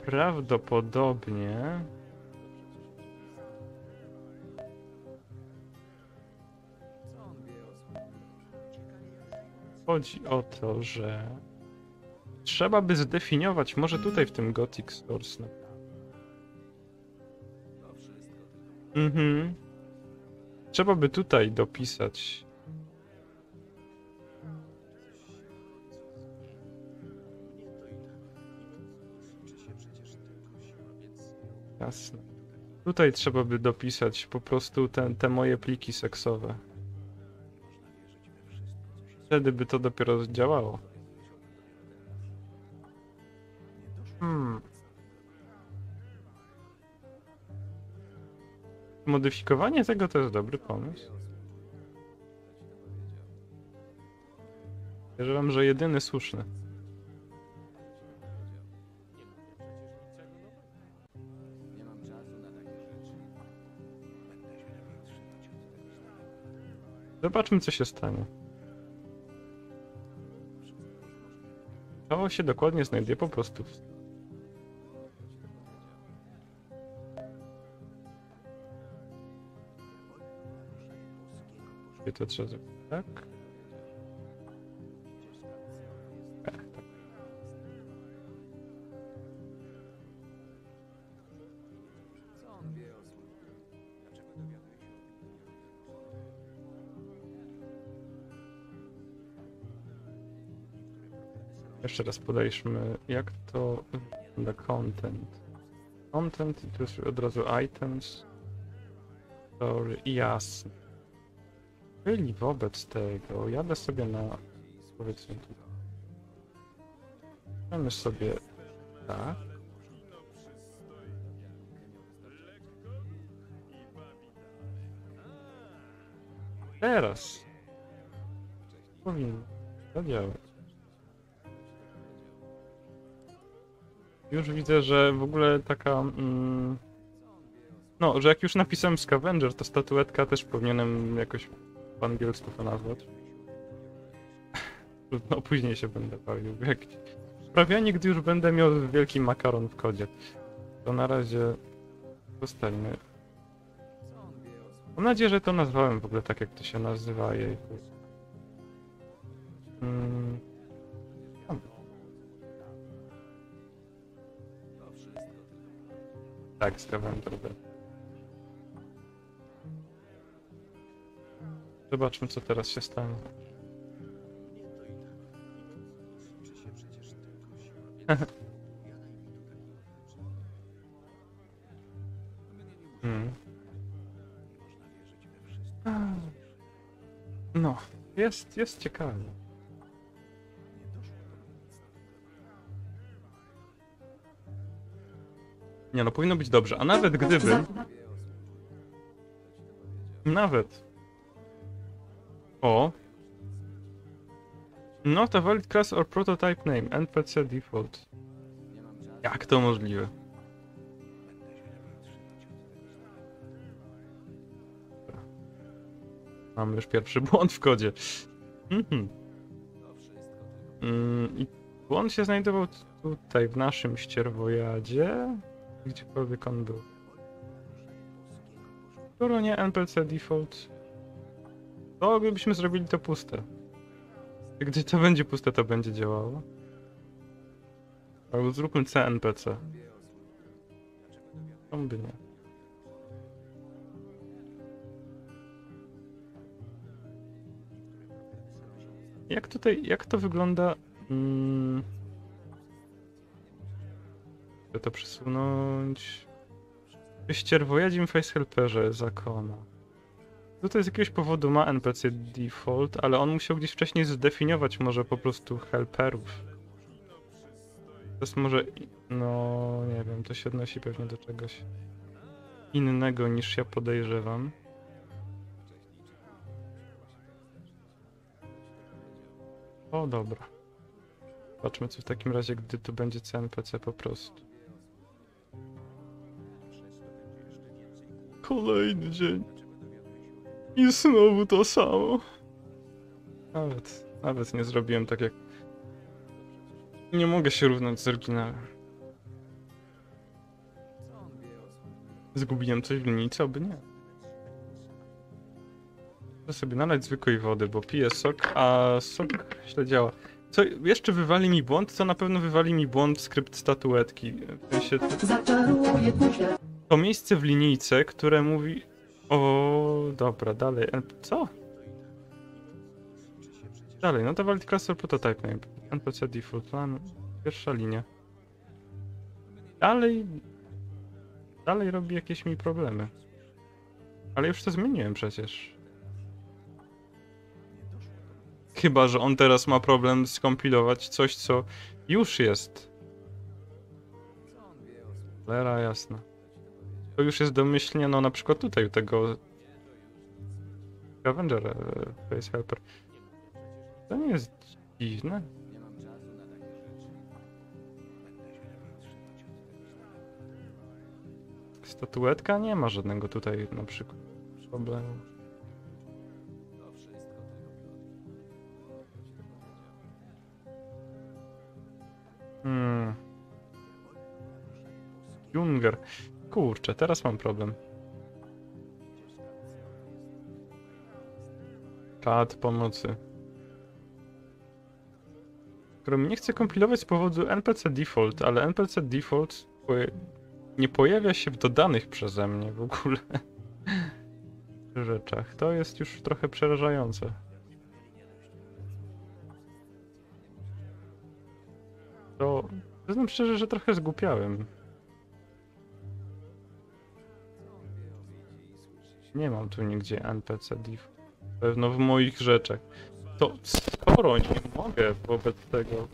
[SPEAKER 1] Prawdopodobnie. Chodzi o to, że trzeba by zdefiniować, może tutaj w tym Gothic Source. Mhm. Trzeba by tutaj dopisać. Jasne. Tutaj trzeba by dopisać po prostu te, te moje pliki seksowe. Wtedy by to dopiero działało. Hmm. Modyfikowanie tego to jest dobry pomysł. Wierzę że jedyny słuszny. Zobaczmy, co się stanie. To się dokładnie znajduje po prostu. w- To trzeba zrobić? Tak? Jeszcze raz podaliśmy, jak to wygląda content. Content i tu od razu items. Story, jasne. Czyli wobec tego jadę sobie na powiedzmy tu. Mamy sobie tak. Teraz powinno zadziałać. Już widzę, że w ogóle taka. Mm, no, że jak już napisałem Scavenger, to statuetka też powinienem jakoś po angielsku to nazwać. No, później się będę bawił. Jak... Sprawianie, gdy już będę miał wielki makaron w kodzie. To na razie zostańmy. Mam nadzieję, że to nazwałem w ogóle tak, jak to się nazywa. Jejku. Mm. Tak, Scavenger. Zobaczmy, co teraz się stanie. [laughs] Hmm. No, jest, jest ciekawe. Nie no, powinno być dobrze, a nawet gdyby... Nawet. O. Not a valid class or prototype name. NPC default. Jak to możliwe? Mamy już pierwszy błąd w kodzie. Mhm. Mm, I błąd się znajdował tutaj, w naszym ścierwojadzie. Gdziekolwiek on był. Skoro nie NPC default, to gdybyśmy zrobili to puste. Gdy to będzie puste, to będzie działało. Albo zróbmy CNPC. Czemu by nie? Jak tutaj, jak to wygląda Mm. Chcę to przesunąć. Ścierwojadzim facehelperze zakona. Tutaj z jakiegoś powodu ma NPC default, ale on musiał gdzieś wcześniej zdefiniować może po prostu helperów. To jest może... No, nie wiem, to się odnosi pewnie do czegoś innego niż ja podejrzewam. O, dobra. Zobaczmy, co w takim razie, gdy tu będzie CNPC po prostu. Kolejny dzień. I znowu to samo. Nawet, nawet nie zrobiłem tak jak... Nie mogę się równać z oryginałem. Zgubiłem coś w linijce, oby nie. Muszę sobie nalać zwykłej wody, bo piję sok, a sok źle działa. Co jeszcze wywali mi błąd, co na pewno wywali mi błąd skrypt statuetki. W sensie to, to miejsce w linijce, które mówi... O, dobra, dalej. Co? Dalej, no to valid cluster prototype name. NPC default plan. Pierwsza linia. Dalej... Dalej robi jakieś mi problemy. Ale już to zmieniłem przecież. Chyba, że on teraz ma problem skompilować coś, co już jest. Cholera jasna. To już jest domyślnie, no na przykład tutaj u tego Scavenger e, Face Helper. To nie jest dziwne. Statuetka nie ma żadnego tutaj na przykład problemu. Hmm. Junger. Kurczę, teraz mam problem. Czad pomocy. Skoro nie chcę kompilować z powodu NPC default, ale NPC default nie pojawia się w dodanych przeze mnie w ogóle [laughs] rzeczach. To jest już trochę przerażające. To przyznam szczerze, że trochę zgłupiałem. Nie mam tu nigdzie NPC div. Pewno w moich rzeczach. To skoro nie mogę wobec tego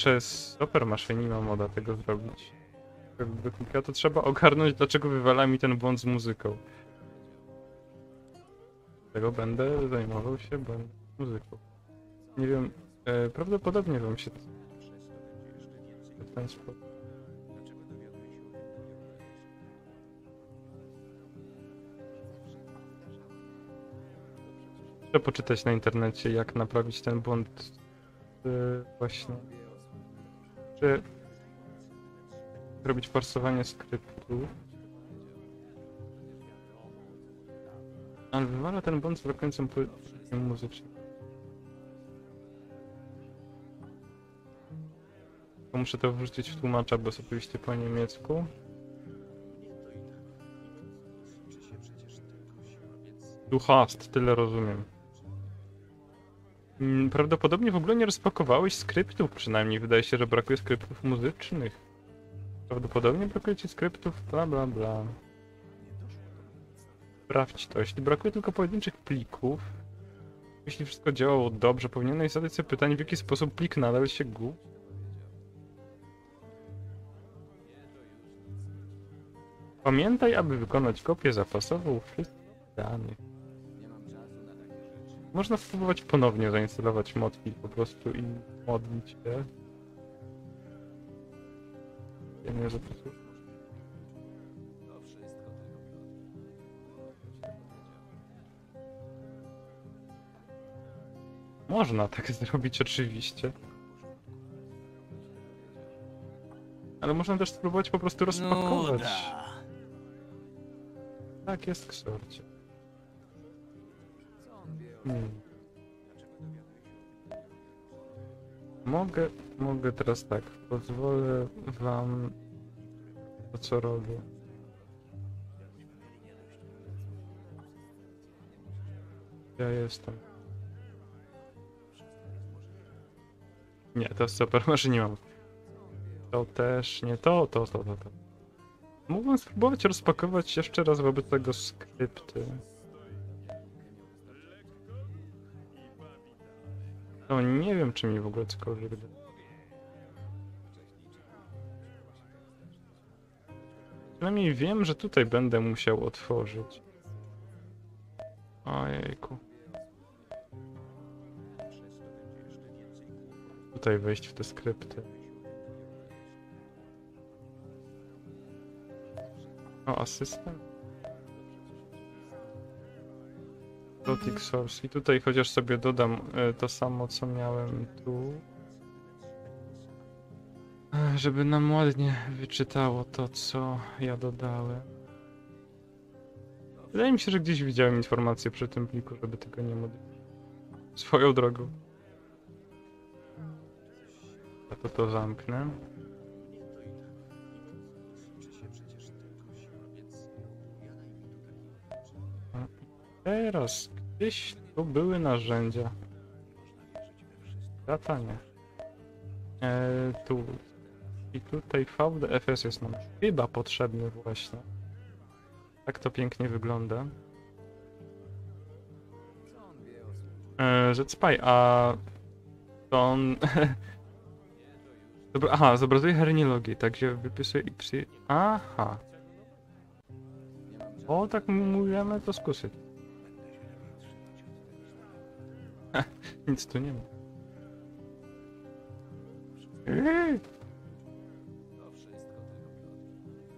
[SPEAKER 1] przez Super Machinima moda tego zrobić. Jakby to trzeba ogarnąć, dlaczego wywala mi ten błąd z muzyką. Tego będę zajmował się będę muzyką. Nie wiem, e, prawdopodobnie wam się w ten sposób. Muszę poczytać na internecie, jak naprawić ten błąd yy, właśnie. Czy robić forsowanie skryptu. Ale wywala ten błąd z muzycznym. To muszę to wrzucić w tłumacza, bo jest oczywiście po niemiecku. Du hast, tyle rozumiem. Mm, Prawdopodobnie w ogóle nie rozpakowałeś skryptów, przynajmniej wydaje się, że brakuje skryptów muzycznych. Prawdopodobnie brakuje ci skryptów, bla bla bla. Sprawdź to. Jeśli brakuje tylko pojedynczych plików, jeśli wszystko działało dobrze, powinieneś zadać sobie pytanie, w jaki sposób plik nadal się gu. Pamiętaj, aby wykonać kopię zapasową wszystkich danych. Można spróbować ponownie zainstalować modki po prostu i modlić się. Ja nie zapisuję. Można tak [laughs] zrobić oczywiście. Ale można też spróbować po prostu rozpakować. Tak jest ksorcie. Hmm. Mogę, mogę teraz tak, pozwolę wam to co robię. Ja jestem. Nie, to super, [laughs] może nie mam. To też nie to, to, to, to, to. Spróbować rozpakować jeszcze raz wobec tego skrypty. To nie wiem, czy mi w ogóle cokolwiek da. Przynajmniej wiem, że tutaj będę musiał otworzyć. Ojejku. Tutaj wejść w te skrypty. O, asystent. Dotic Source. I tutaj chociaż sobie dodam e, to samo, co miałem tu. E, Żeby nam ładnie wyczytało to, co ja dodałem. Wydaje mi się, że gdzieś widziałem informację przy tym pliku, żeby tego nie modyfikować. Swoją drogą. Ja to to zamknę. Teraz gdzieś tu były narzędzia. Data nie. E, tu. I tutaj VDFS jest nam chyba potrzebny właśnie. Tak to pięknie wygląda. E, Spy, a to on... [laughs] Dobra, aha, zobrazuje herniologię, także wypisuje i przy... Aha. O, tak mówimy, to skusy. [laughs] Nic tu nie ma.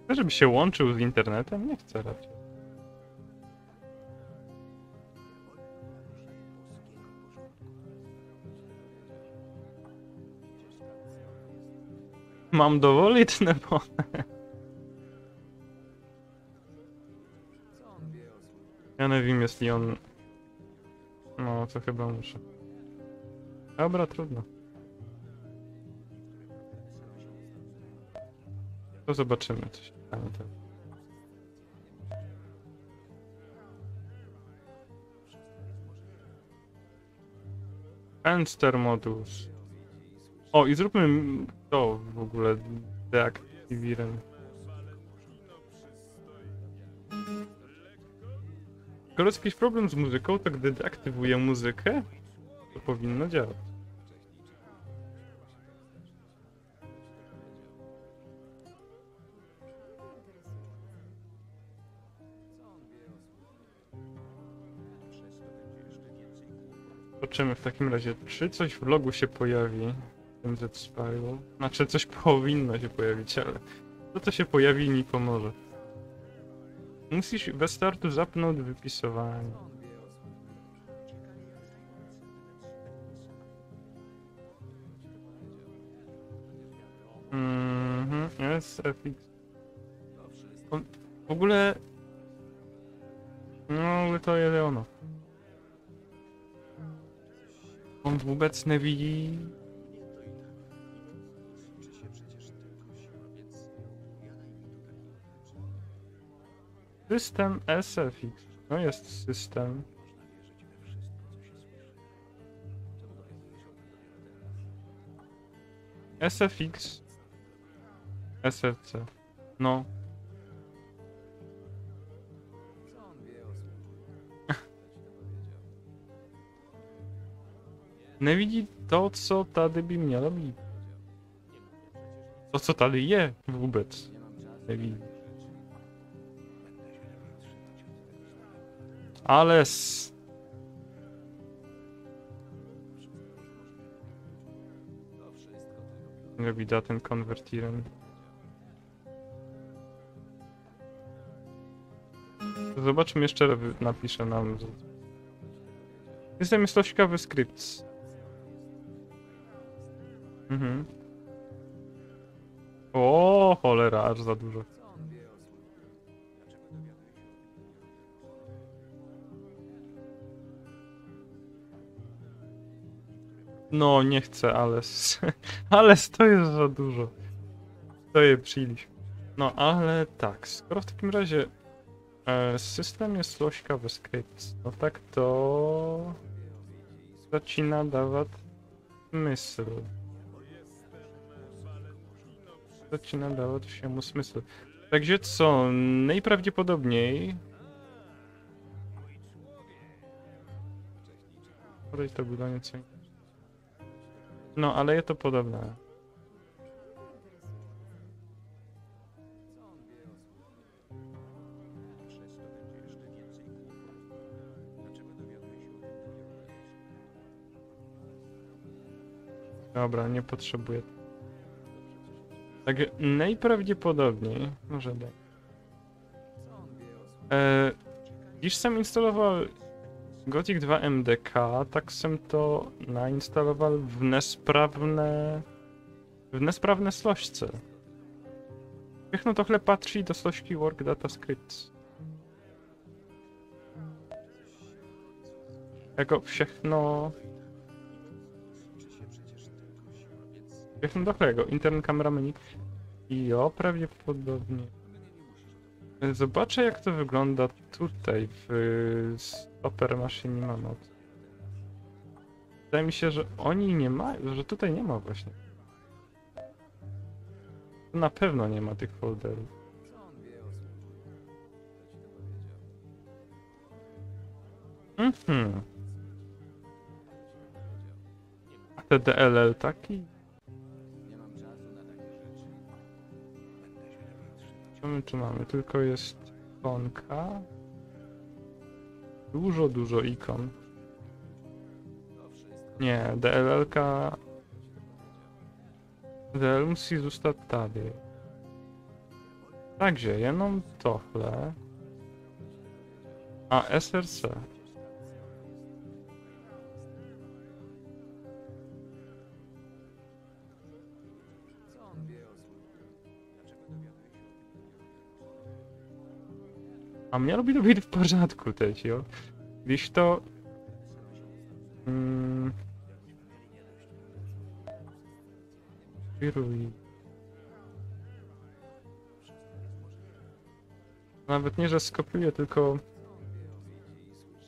[SPEAKER 1] Chcę, żeby się łączył z internetem? Nie chcę raczej. Mam dowolić nebonę. [laughs] Ja nie wiem, jeśli on... No, to chyba muszę. Dobra, trudno. To zobaczymy, co się stanie. Enster Modus. O, i zróbmy to w ogóle. Deactivirem. Skoro jest jakiś problem z muzyką, to gdy deaktywuję muzykę, to powinno działać. Zobaczymy w takim razie, czy coś w logu się pojawi w tym Z-Spiral. Znaczy, coś powinno się pojawić, ale to, co się pojawi, mi pomoże. Musisz we startu zapnąć wypisowanie. Mhm, SFX. On, w ogóle... No, ale to jest ono. On wobec nie System SFX. No jest system. SFX. SFC. No. [laughs] Nie widzi to, co tady by mělo být. To, co tady je vůbec. Nevidí. Ale s... Robi da ten konwertirem. Zobaczmy jeszcze, napisze nam. Jestem jest to ciekawy skrypt. Mhm. O, cholera, aż za dużo. No, nie chcę, ale... [laughs] Ale to jest za dużo. To je przyjęliśmy. No, ale tak, skoro w takim razie e, system jest lośka skrypt, no tak to... zaczyna dawać ci nadało to się mu smysł. Także co, najprawdopodobniej... Podać to nieco innego. No, ale jest to podobne. Dobra, nie potrzebuję. Tak, najprawdopodobniej. Może daj. E, Dziś sam instalował Gothic 2 MDK, tak sam to nainstalował w niesprawne. w niesprawne slożce. Všechno tohle patří do složky Work Data Scripts. Jako všechno Všechno do tego. Internet kamera menu. Jo, prawdopodobnie. Zobaczę jak to wygląda tutaj w Stopper Machine Mammoth. Wydaje mi się, że oni nie mają, że tutaj nie ma właśnie. Tu na pewno nie ma tych folderów. Mhm. A te DLL taki? Co my tu mamy? Tylko jest ikonka. Dużo, dużo ikon. Nie, DLL-ka... DLL musi zostać tady. Takže jenom tohle. A SRC. A by to být v pořádku teď, jo? Když to... Mm, Kieruj. Nawet nie, że skopiuję, tylko...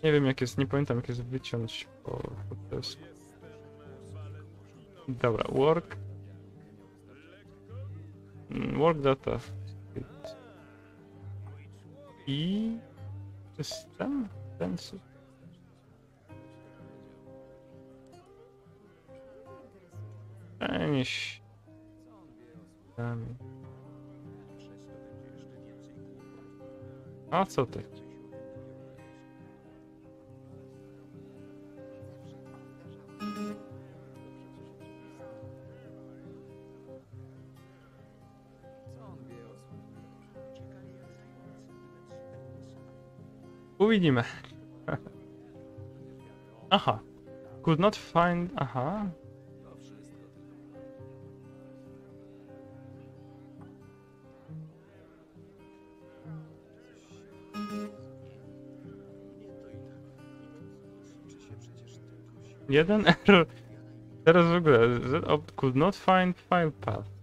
[SPEAKER 1] Nie wiem jak jest, nie pamiętam jak jest wyciąć po, po. Dobra, work. Mm, Work data. I system? Ten system. Przenieś. Tam. A co ty? Uvidíme. Aha. Could not find... Aha. Jeden error. Teraz w ogóle. Could not find file path.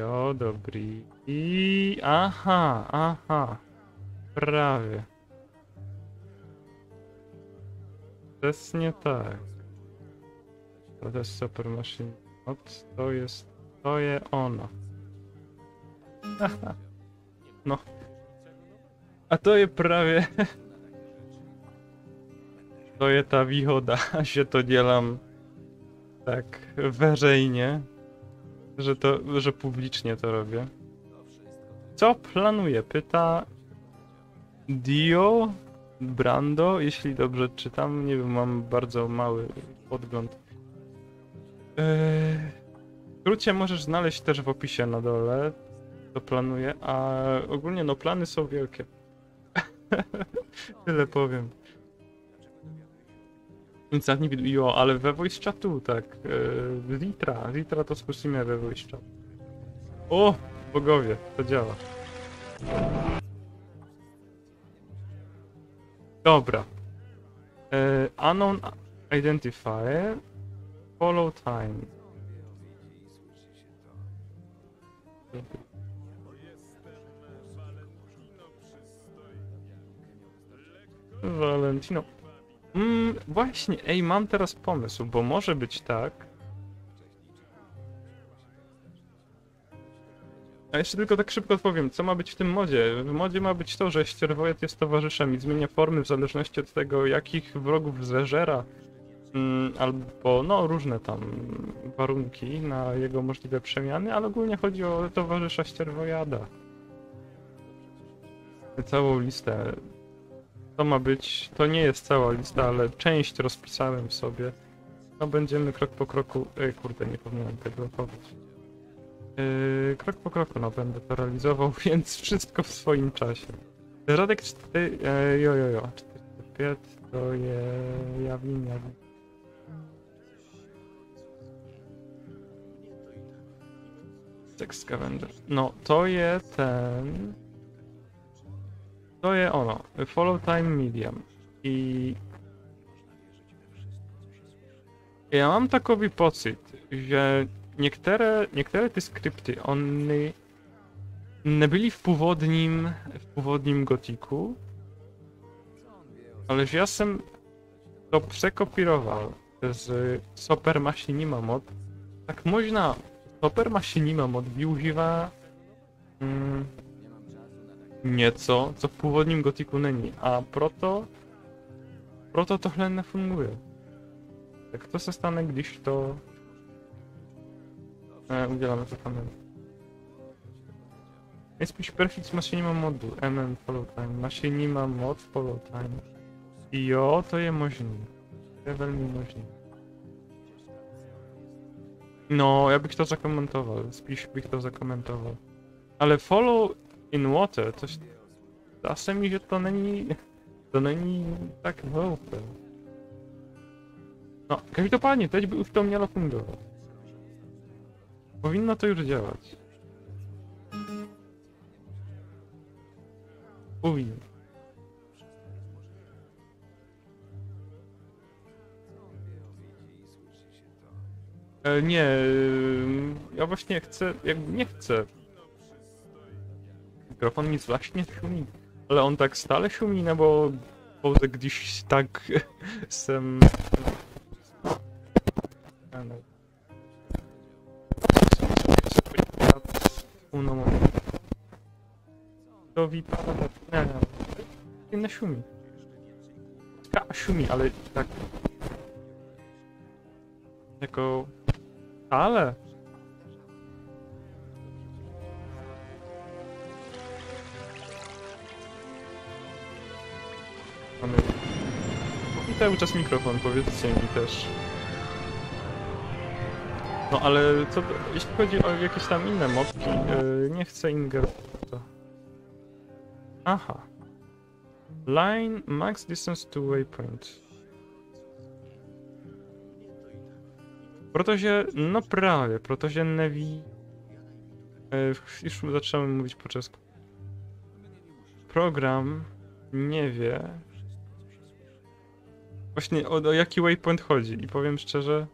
[SPEAKER 1] Jo, dobrý. I... Aha, aha. Prawie. Przesnie tak. To jest Super Machine. Od to jest... To je ono. Haha. No. A to je prawie... [laughs] To je ta výhoda, [laughs] že to dělám tak veřejně, że to, że publicznie to robię. Co planuję? Pyta Dio Brando, jeśli dobrze czytam. Nie wiem, mam bardzo mały podgląd. W skrócie możesz znaleźć też w opisie na dole, co planuję, a ogólnie no plany są wielkie. [laughs] Tyle powiem. Nic nie widzę, ale we voice chatu, tak. Yy, Litra, Litra to skusimy we voice chat. O, bogowie, to działa. Dobra. Yy, unknown identifier. Follow time. Valentino. Mm, właśnie, ej, mam teraz pomysł, bo może być tak. A jeszcze tylko tak szybko odpowiem, co ma być w tym modzie. W modzie ma być to, że ścierwojet jest towarzyszem i zmienia formy w zależności od tego, jakich wrogów zeżera. Mm, albo no różne tam warunki na jego możliwe przemiany, ale ogólnie chodzi o towarzysza ścierwojada. Całą listę to ma być, to nie jest cała lista, ale część rozpisałem sobie. No będziemy krok po kroku, ej kurde, nie powinienem tego opowiedzieć. Yy, krok po kroku, no będę to realizował, [laughs] więc wszystko w swoim czasie. Radek 4, e, jo jo jo, 45 to je Jawin, Jawin. Sex Scavenger. No, to je ten... To je ono, Follow Time Medium. I... Ja mam takowy pocit, że niektóre, niektóre te skrypty, one nie byli w původním, w původním gotiku, ale że ja sam to przekopiował z Super Machinima Mod. Tak można, Super Machinima Mod mm, něco, co v původním gotiku není. A proto, proto tohle nefunguje. Tak to se stane, když to e, uděláme to kamerą. Nejspíš Perfix Machinima modu, MM Follow Time, Machinima mod Follow Time. Jo, to je možný. To je velmi možný. No, já bych to zakomentoval, spíš bych to zakomentoval. Ale follow in water, to zdá se mi, že to není, to není tak hloupé. No, každopádně, teď by už to mělo fungovat. Powinno to już działać. Powinno. E, nie, ja właśnie chcę, jakby nie chcę. Mikrofon mi właśnie szumi, ale on tak stale szumi, no bo pouze když tak. Uno moment. To wypada... Nie, nie szumi. Ka szumi, ale tak... Jako... Ale... cały czas mikrofon, powiedzcie mi też. No ale co, jeśli chodzi o jakieś tam inne mopki, yy, nie chcę Inger... To. Aha. Line max distance to waypoint. Protože, no prawie, protože neví... Yy, już zaczynamy mówić po czesku. Program nie wie... Właśnie o, o jaki waypoint chodzi i powiem szczerze...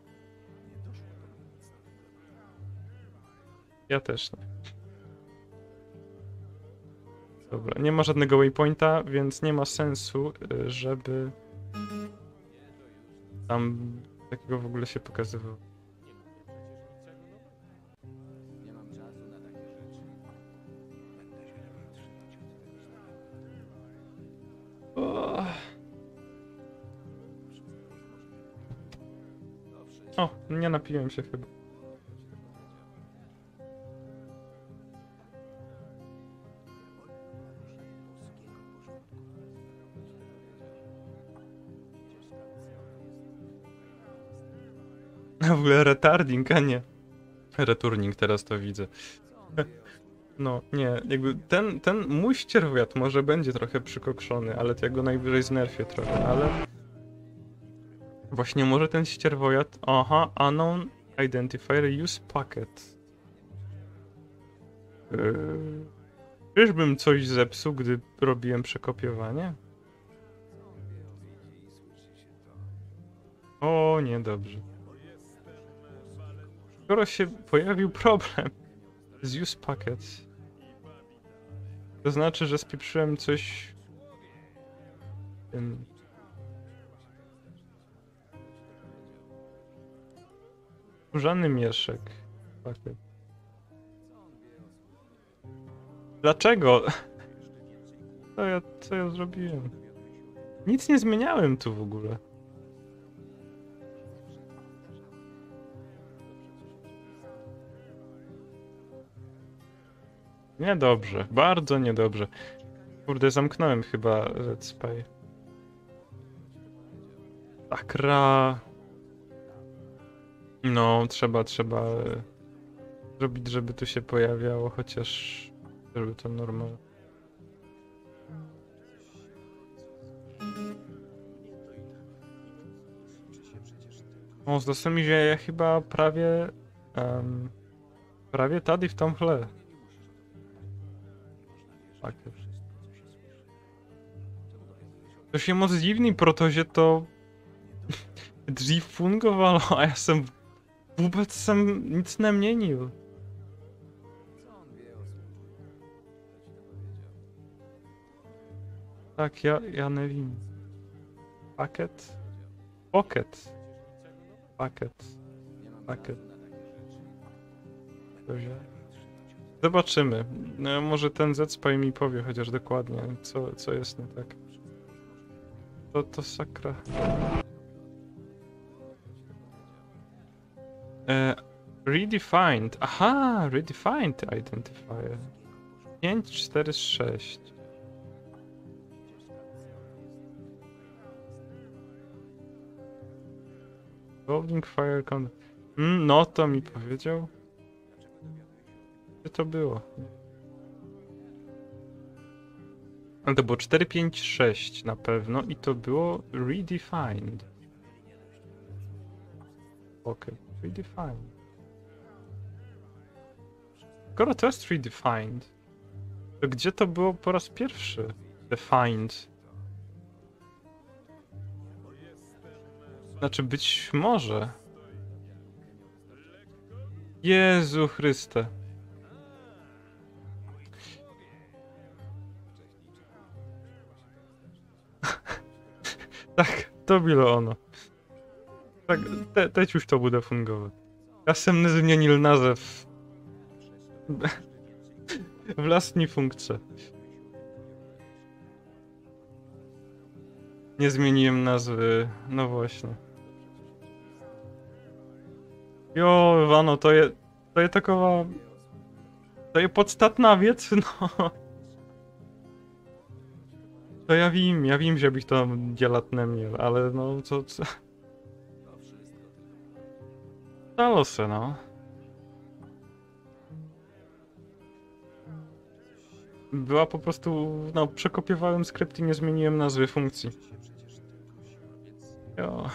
[SPEAKER 1] Ja też nie. Dobra, nie ma żadnego waypointa, więc nie ma sensu, y, żeby tam takiego w ogóle się pokazywało. O, nie napiłem się chyba. W ogóle retarding, a nie. Returning teraz to widzę. No, nie, jakby ten, ten mój ścierwiat może będzie trochę przykokszony, ale to ja go najwyżej znerfię trochę, ale... Właśnie może ten ścierwojad... Aha, unknown identifier use packet. Yy... Czyżbym coś zepsuł, gdy robiłem przekopiowanie? O, niedobrze. Skoro się pojawił problem z use packet, to znaczy, że spieprzyłem coś tym Skórzany mieszek. Dlaczego? [laughs] Co ja, co ja zrobiłem? Nic nie zmieniałem tu w ogóle. Niedobrze, bardzo niedobrze. Kurde, zamknąłem chyba Red Spy. Sakra. No, trzeba, trzeba e, zrobić, żeby tu się pojawiało, chociaż żeby to normalne. O, zdaje mi się, ja chyba prawie em, prawie tady w tomhle. Tak. To się moc dziwný, protože to [laughs] dřív fungovalo a já jsem vůbec jsem nic neměnil. Tak, ja, ja nevím. Paket? Pocket. Paket. Paket. Dobrze. Zobaczymy. No, może ten Zspy mi powie chociaż dokładnie, co, co jest nie tak. To, to sakra. Redefined. Aha, redefined identifier. 5, 4, 6. Holding fire con... Mm, no to mi powiedział. Gdzie to było? Ale to było 4, 5, 6 na pewno i to było redefined. Okej, redefined. Skoro to jest redefined, to gdzie to było po raz pierwszy? Defined. Znaczy być może. Jezu Chryste. [laughs] tak, to było ono. Tak, te, teď už to bude fungovat. Já jsem nezměnil název. [laughs] Vlastní funkce. Nie zmieniłem nazwy. No właśnie. Jo, Wano, to je, to je taková, to je podstatná věc, [laughs] no. To já vím, já vím, že bych to dělat neměl, ale no, co, co... Stało se, no. Była po prostu, no, przekopiowałem skrypt i nie zmieniłem nazwy funkcji. Jo.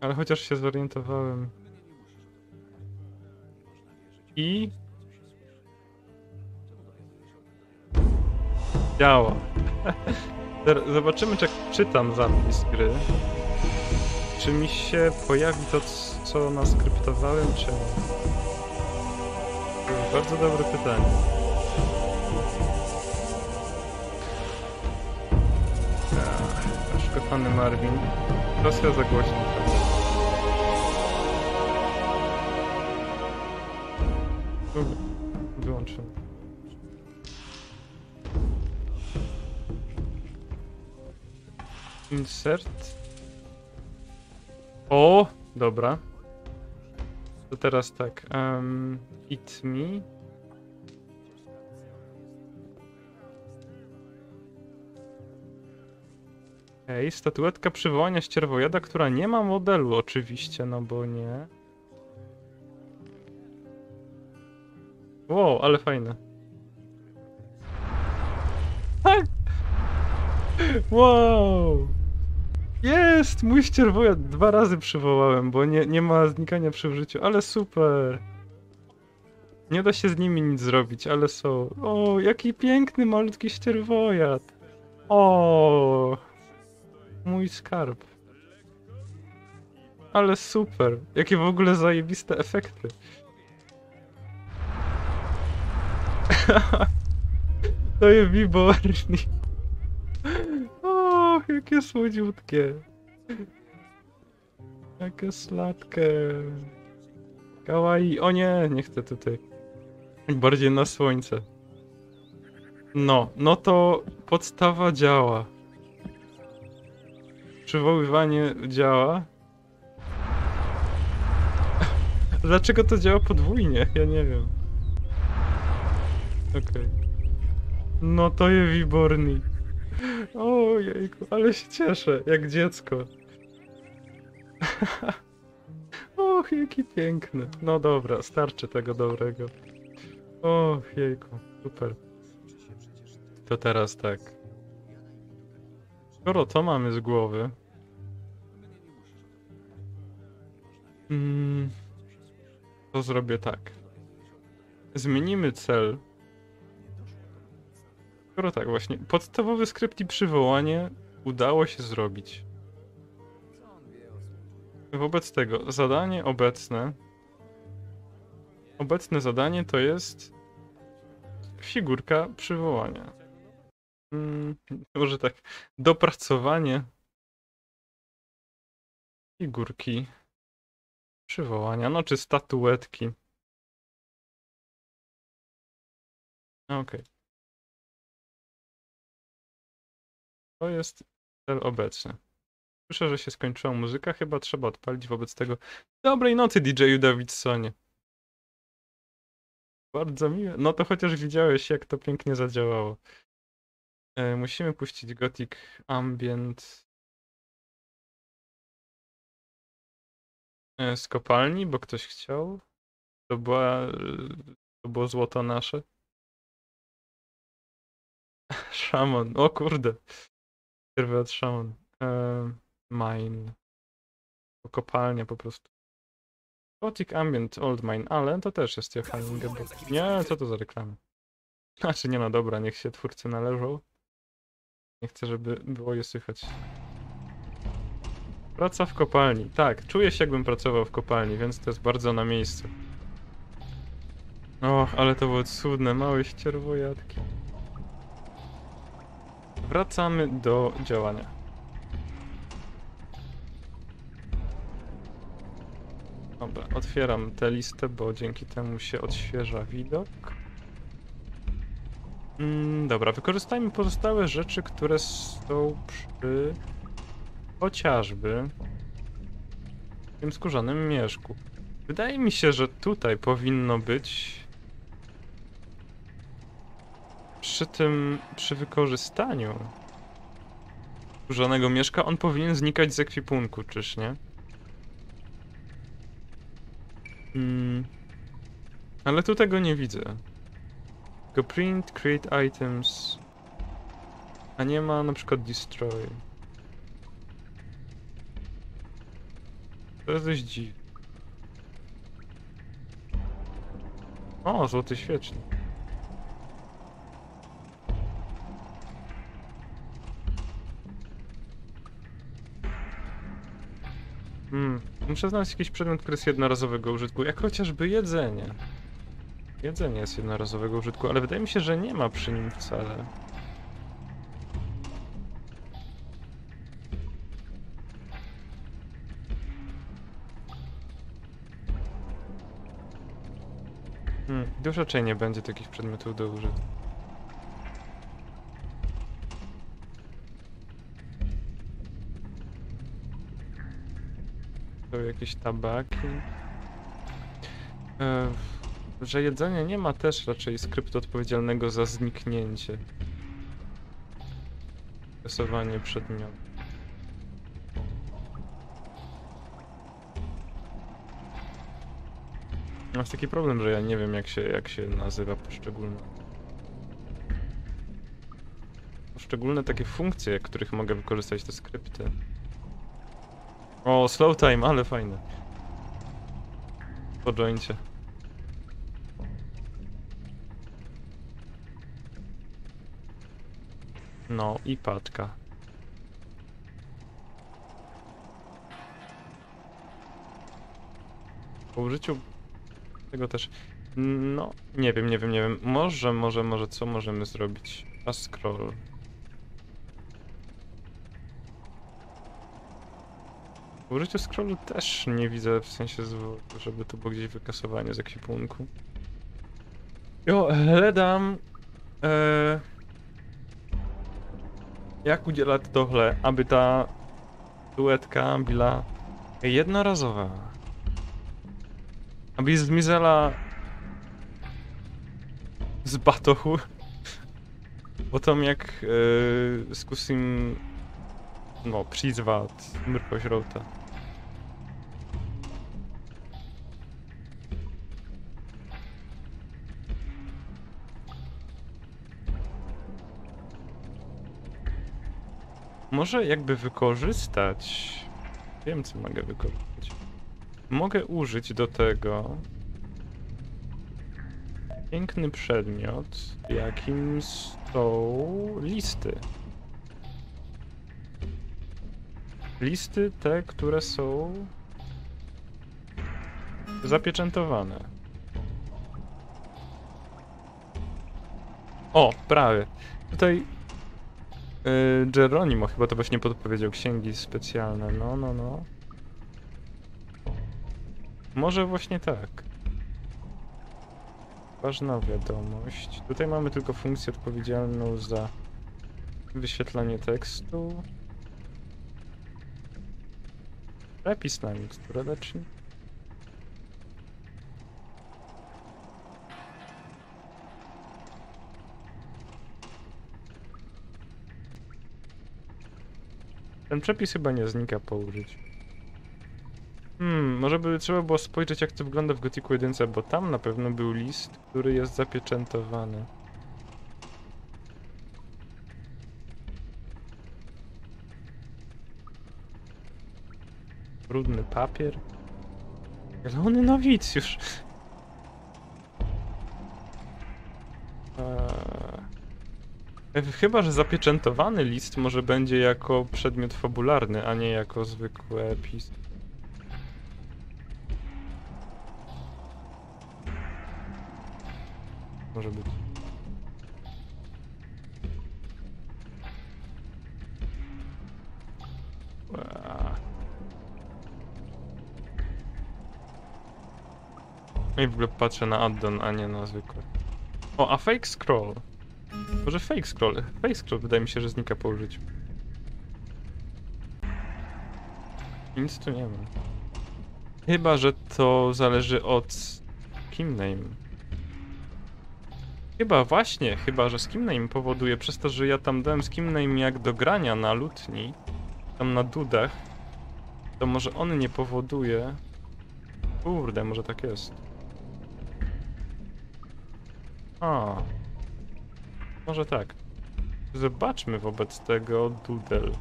[SPEAKER 1] Ale chociaż się zorientowałem. I... Działa. [laughs] Zobaczymy, czy czytam zapis gry. Czy mi się pojawi to, co naskryptowałem, czy? To jest bardzo dobre pytanie. Ach, kochany Marvin. Teraz ja za głośno Wyłączę. Insert. O, dobra. To teraz tak. Um, it me. Ej, statuetka przywołania ścierwojada, która nie ma modelu, oczywiście, no bo nie. Wow, ale fajne. Tak! Wow! Jest! Mój ścierwojad dwa razy przywołałem, bo nie, nie ma znikania przy użyciu, ale super! Nie da się z nimi nic zrobić, ale są. O, jaki piękny, malutki ścierwojad! O, mój skarb. Ale super. Jakie w ogóle zajebiste efekty. to jest wyborni. Jakie słodziutkie. Jakie sladkie. Kawaii. O nie, nie chcę tutaj. Bardziej na słońce. No, no to podstawa działa. Przywoływanie działa. Dlaczego to działa podwójnie? Ja nie wiem. Okej. No to je Wiborni. Ojejku, ale się cieszę, jak dziecko. [laughs] Och, jaki piękny. No dobra, starczy tego dobrego. Och, jejku, super. To teraz tak. Skoro to mamy z głowy. Mm, to zrobię tak. Zmienimy cel. Skoro tak, właśnie. Podstawowy skrypt i przywołanie udało się zrobić. Wobec tego, zadanie obecne. Obecne zadanie to jest figurka przywołania. Mm, może tak, dopracowanie figurki przywołania, no czy statuetki. Okej. To jest cel obecny. Słyszę, że się skończyła muzyka, chyba trzeba odpalić wobec tego. Dobrej nocy, DJ-u Davidsonie. Bardzo miłe. No to chociaż widziałeś, jak to pięknie zadziałało. E, musimy puścić Gothic Ambient e, z kopalni, bo ktoś chciał. To, była, e, to było złoto nasze. [laughs] Szamon. O kurde. Pierwy Szamon. E, mine. To kopalnia po prostu. Gothic Ambient Old Mine, ale to też jest Johann Ingeborg. Nie, co to za reklamy? [laughs] Znaczy nie no dobra, niech się twórcy należą. Nie chcę, żeby było je słychać. Praca w kopalni. Tak, czuję się jakbym pracował w kopalni, więc to jest bardzo na miejscu. Och, ale to było cudne, małe ścierwojatki. Wracamy do działania. Dobra, otwieram tę listę, bo dzięki temu się odświeża widok. Mm, dobra, wykorzystajmy pozostałe rzeczy, które są przy chociażby tym skórzanym mieszku. Wydaje mi się, że tutaj powinno być przy tym, przy wykorzystaniu skórzanego mieszka, on powinien znikać z ekwipunku, czyż nie? Mm. Ale tu tego nie widzę. Tylko print, create items. A nie ma na przykład destroy. To jest dość dziwne. O, złoty świecznik. Hmm, muszę znaleźć jakiś przedmiot, który jest jednorazowego użytku, jak chociażby jedzenie. Jedzenie jest jednorazowego użytku, ale wydaje mi się, że nie ma przy nim wcale. Hmm, już raczej nie będzie takich przedmiotów do użytku. Jakieś tabaki. E, że jedzenie nie ma też raczej skryptu odpowiedzialnego za zniknięcie. Stosowanie przedmiotu. Mam taki problem, że ja nie wiem jak się, jak się nazywa poszczególne. Poszczególne takie funkcje, których mogę wykorzystać te skrypty. O, slow time, ale fajne. Po joincie. No i paczka. Po użyciu tego też... No, nie wiem, nie wiem, nie wiem. Może, może, może co możemy zrobić? A scroll. W użyciu scrollu też nie widzę w sensie, żeby to było gdzieś wykasowanie z ekwipunku. Jo, Ledam. E, jak udzielać tohle, aby ta duetka była jednorazowa? Aby zmizela z batohu potom jak e, zkusím no, přizvat mrkožrouta. Może jakby wykorzystać. Wiem, co mogę wykorzystać. Mogę użyć do tego piękny przedmiot, jakim są listy. Listy te, które są zapieczętowane. O, prawie. Tutaj yy, Geronimo chyba to właśnie podpowiedział księgi specjalne. No, no, no. Może właśnie tak. Ważna wiadomość. Tutaj mamy tylko funkcję odpowiedzialną za wyświetlanie tekstu. Przepis na miksturę lecznik. Ten przepis chyba nie znika po użyciu. Hmm, może by trzeba było spojrzeć jak to wygląda w Gothicu 1, bo tam na pewno był list, który jest zapieczętowany. Brudny papier. Zielony nowicjusz. Eee, Chyba, że zapieczętowany list może będzie jako przedmiot fabularny, a nie jako zwykły epis. Może być. I w ogóle patrzę na addon, a nie na zwykłe. O, a fake scroll. Może fake scroll. Fake scroll wydaje mi się, że znika po użyciu. Nic tu nie ma. Chyba, że to zależy od kim name. Chyba właśnie, chyba, że skim name powoduje przez to, że ja tam dałem skim name jak do grania na lutni, tam na dudach, to może on nie powoduje. Kurde, może tak jest. A. Może tak. Zobaczmy wobec tego dudel.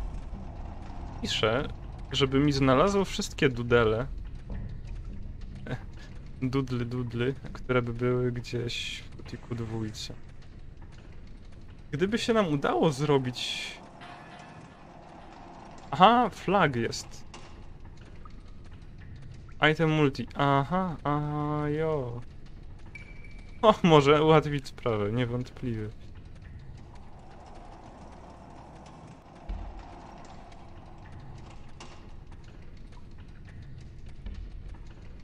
[SPEAKER 1] Piszę, żeby mi znalazło wszystkie dudele. [laughs] Dudly, dudly, które by były gdzieś w Gothicu dwójce. Gdyby się nam udało zrobić... Aha, flag jest. Item multi. Aha, aha, jo. O, może ułatwić sprawę, niewątpliwie.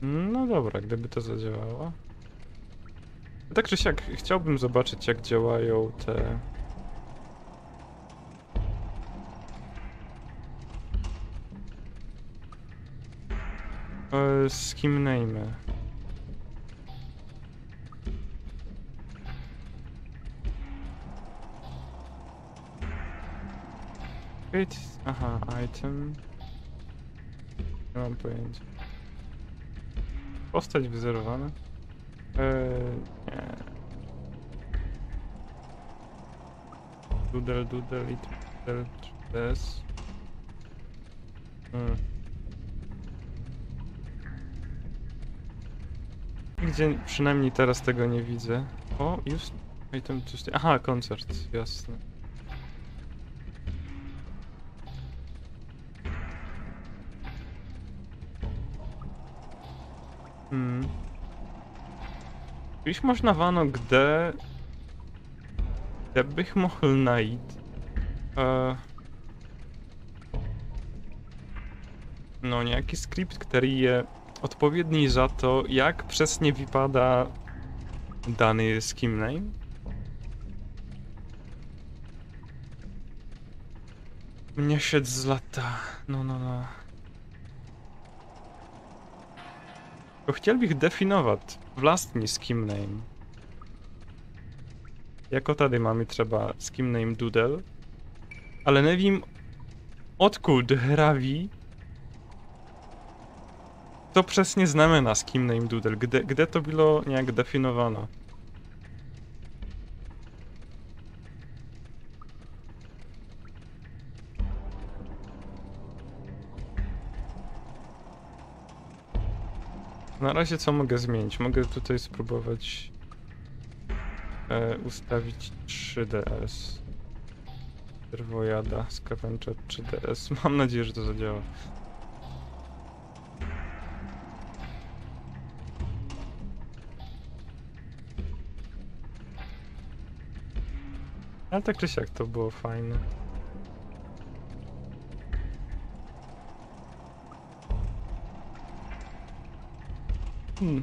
[SPEAKER 1] No dobra, gdyby to zadziałało. Tak czy siak, chciałbym zobaczyć jak działają te... E, Skim name. Create... Aha, item... Nie mam pojęcia. Postać wyzerowana? Eee, nie. Doodle, doodle i doodle, s. Hmm. Gdzie przynajmniej teraz tego nie widzę. O, już item to stay. Aha, koncert, jasne. Když možná kde... Kde bych mohl najít... Uh, no niejaki skrypt, który je odpowiedni za to, jak przesnie wypada dany skim name. Z lata. No, no, no. Tylko chciałbym definować własny skim name. Jako tady mamy trzeba skim name doodle. Ale nie wiem odkud hraví to přesně znamená skim name doodle, kde, kde to bylo nějak definováno. Na razie co mogę zmienić? Mogę tutaj spróbować e, ustawić 3DS. Serwojada, Scavenger 3DS. [laughs] Mam nadzieję, że to zadziała. Ale tak czy siak to było fajne. Hmm.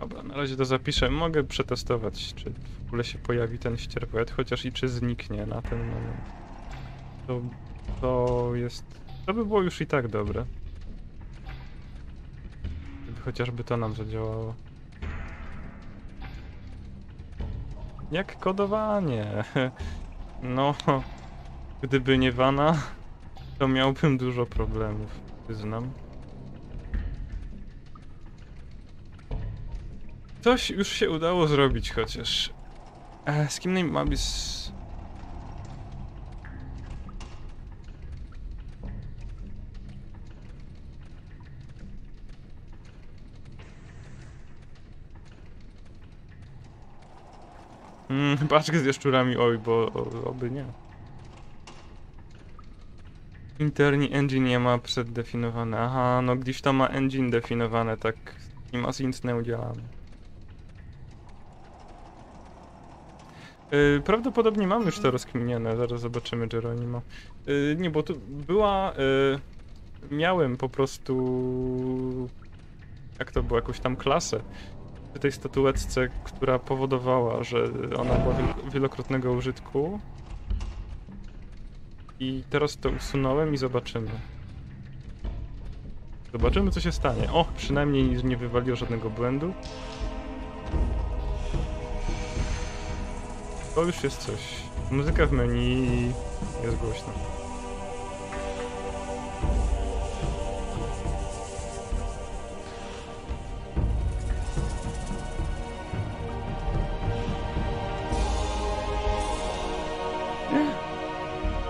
[SPEAKER 1] Dobra, na razie to zapiszę. Mogę przetestować, czy w ogóle się pojawi ten ścierwojad, chociaż i czy zniknie na ten moment. To, to jest... To by było już i tak dobre. Gdyby chociażby to nam zadziałało. Jak kodowanie? [laughs] No, gdyby nie Wana, to miałbym dużo problemów, przyznam. Coś już się udało zrobić chociaż. E, z kim ma być... Mm, paczkę z jaszczurami, oj, bo o, oby nie. Interni engine nie ma przeddefiniowane. Aha, no gdzieś tam ma engine definiowane, tak nie ma nic nie udziałamy. Yy, prawdopodobnie mam już to rozkminione, zaraz zobaczymy Geronimo. Yy, nie, bo tu była... Yy, miałem po prostu... Jak to było, jakąś tam klasę przy tej statuetce, która powodowała, że ona była wiel- wielokrotnego użytku. I teraz to usunąłem i zobaczymy. Zobaczymy co się stanie. O, przynajmniej nie wywaliło żadnego błędu. To już jest coś. Muzyka w menu jest głośna.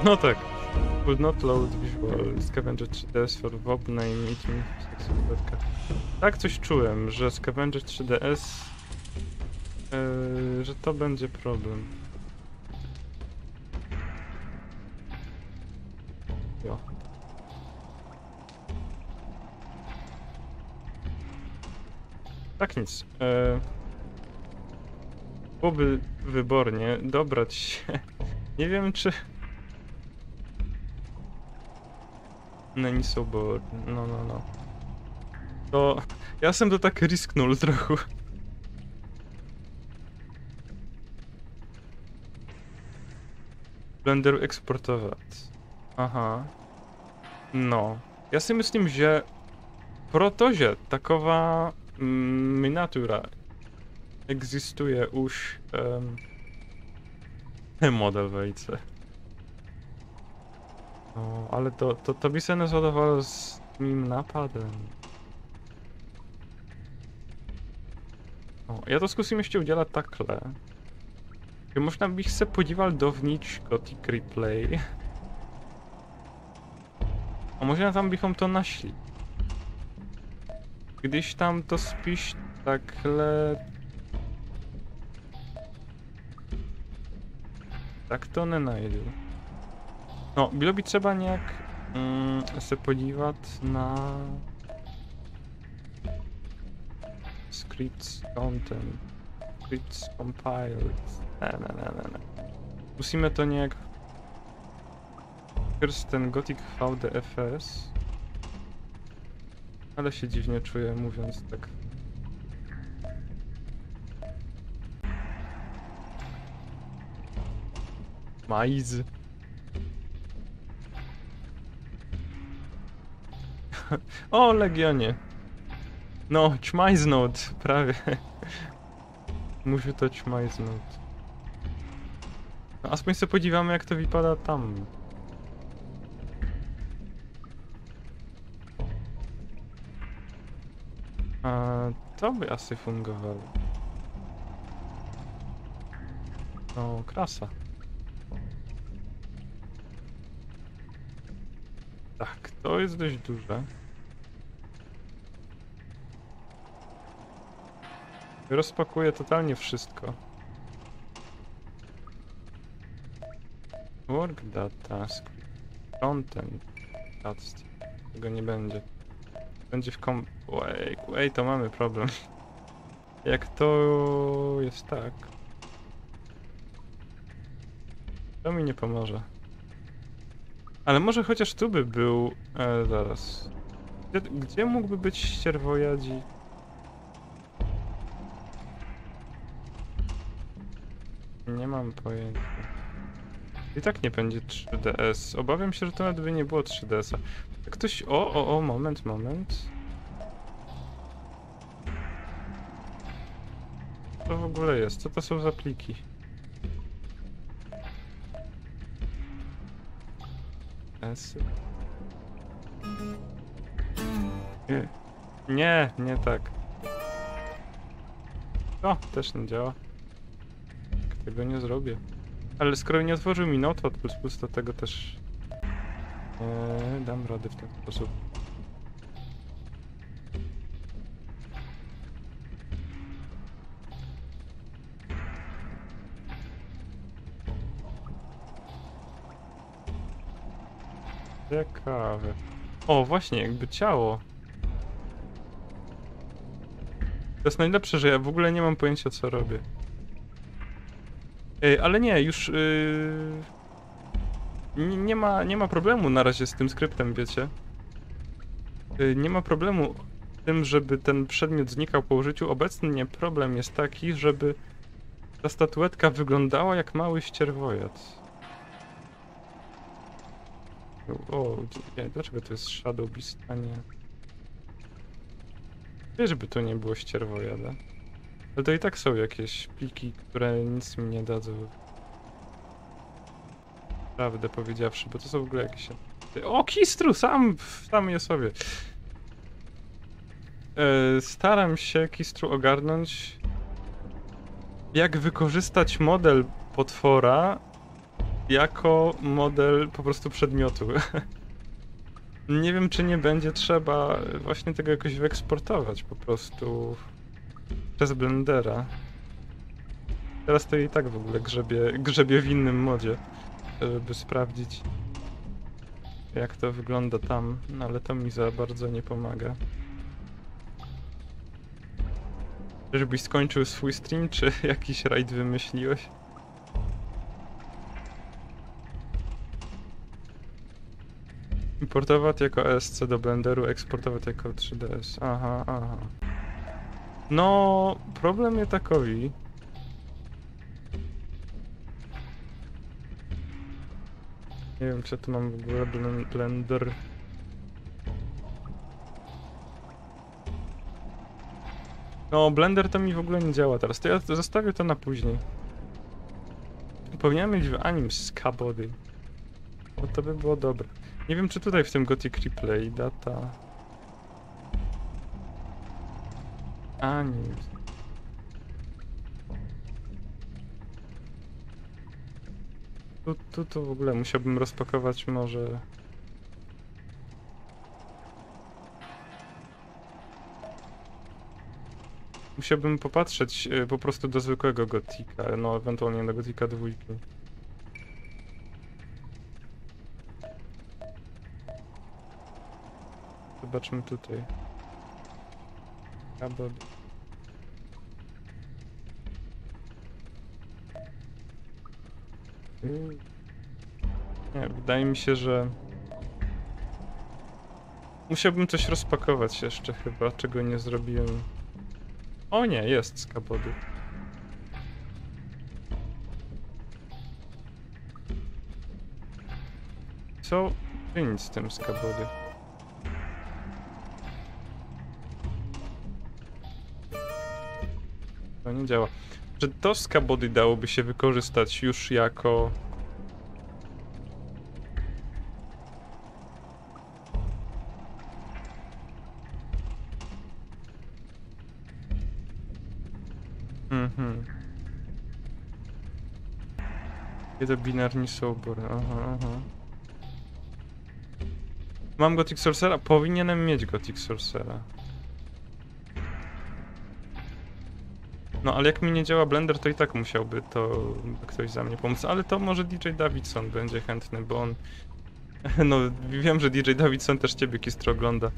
[SPEAKER 1] No tak. Would not load visual scavenger 3DS for WOB name Tak coś czułem, że scavenger 3DS yy, że to będzie problem. Jo. Tak nic. Yy, byłoby wybornie dobrać się. [laughs] Nie wiem czy Neni sobor. No, no, no. To... Ja sam to tak risknul trochę. Blender eksportować. Aha. No. Ja sobie myślę, że protozie takowa mm, miniatura egzistuje już um, [laughs] model wejce. No, ale to, to, to by się naładowało z nim napadem. O, ja to zkusím ještě udělat takhle. Že možná bych se podíval dovnitř Gothic Replay. A možná tam bychom to našli. Když tam to spíš takhle... Tak to nenajdu. No, bylo by třeba nějak mm, se podívat na scripts content, scripts compiled. Ne, ne, ne, ne, ne. Musíme to nějak skrz ten Gothic VDFS Ale się dziwnie czuję, mówiąc tak. Majz. [laughs] o, Legionie. No, ćmajznąd, prawie. Mówię to ćmajznąd. No, aspoň sobie podziwiamy, jak to wypada tam. A to by asi fungowało. No, krasa. Tak, to jest dość duże. Rozpakuję totalnie wszystko. Work data, content, stats. Tego nie będzie. Będzie w kom... Wait, wait, to mamy problem. [laughs] Jak to jest tak... To mi nie pomoże. Ale może chociaż tu by był... E, zaraz. Gdzie, gdzie mógłby być ścierwojadzi? Nie mam pojęcia. I tak nie będzie 3DS. Obawiam się, że to nawet by nie było 3DS-a. Ktoś... O, o, o, moment, moment. Co to w ogóle jest? Co to są za pliki? S. Nie, nie, tak. O, też nie działa. Tego nie zrobię. Ale skoro nie otworzył mi Notepad++, to tego też Eee, dam radę w ten sposób. Ciekawe. O, właśnie, jakby ciało. To jest najlepsze, że ja w ogóle nie mam pojęcia co robię. Ej, ale nie, już... Yy... Nie, ma, nie ma problemu na razie z tym skryptem, wiecie. Y, Nie ma problemu z tym, żeby ten przedmiot znikał po użyciu. Obecnie problem jest taki, żeby ta statuetka wyglądała jak mały ścierwojad. O, nie, dlaczego to jest Shadow Beast, a nie... Wiesz, to nie było ścierwojada. Ale to i tak są jakieś pliki, które nic mi nie dadzą. Prawdę powiedziawszy, bo to są w ogóle jakieś... O, Kistru! Sam, sam je sobie. E, staram się, Kistru, ogarnąć jak wykorzystać model potwora jako model po prostu przedmiotu. [laughs] nie wiem, czy nie będzie trzeba właśnie tego jakoś wyeksportować po prostu przez Blendera. Teraz to i tak w ogóle grzebie, grzebie w innym modzie, żeby sprawdzić jak to wygląda tam, no ale to mi za bardzo nie pomaga. Żebyś skończył swój stream, czy [laughs] jakiś raid wymyśliłeś? Importować jako ESC do Blenderu, eksportować jako 3DS. Aha, aha. No, problem jest takowi. Nie wiem, czy tu mam w ogóle blen- Blender. No, Blender to mi w ogóle nie działa teraz. To ja zostawię to na później. Powinienem mieć w anim Scabody. Bo to by było dobre. Nie wiem, czy tutaj w tym Gothic Replay data... Anim. Tu, tu, tu w ogóle musiałbym rozpakować może... Musiałbym popatrzeć y, po prostu do zwykłego Gotika, no ewentualnie do Gotika dwójki. Zobaczmy tutaj. Mm. Nie, wydaje mi się, że Musiałbym coś rozpakować jeszcze chyba, czego nie zrobiłem. O nie, jest skabody. Co czynić z tym skabody? Nie działa. Czy to skabody dałoby się wykorzystać już jako... Mhm. Kiedy binarni sobor, aha, aha. Mam Gothic Sorcera? Powinienem mieć Gothic Sorcera. No ale jak mi nie działa Blender, to i tak musiałby to ktoś za mnie pomóc. Ale to może DJ Davidson będzie chętny, bo on... [laughs] No wiem, że DJ Davidson też ciebie Kistro ogląda.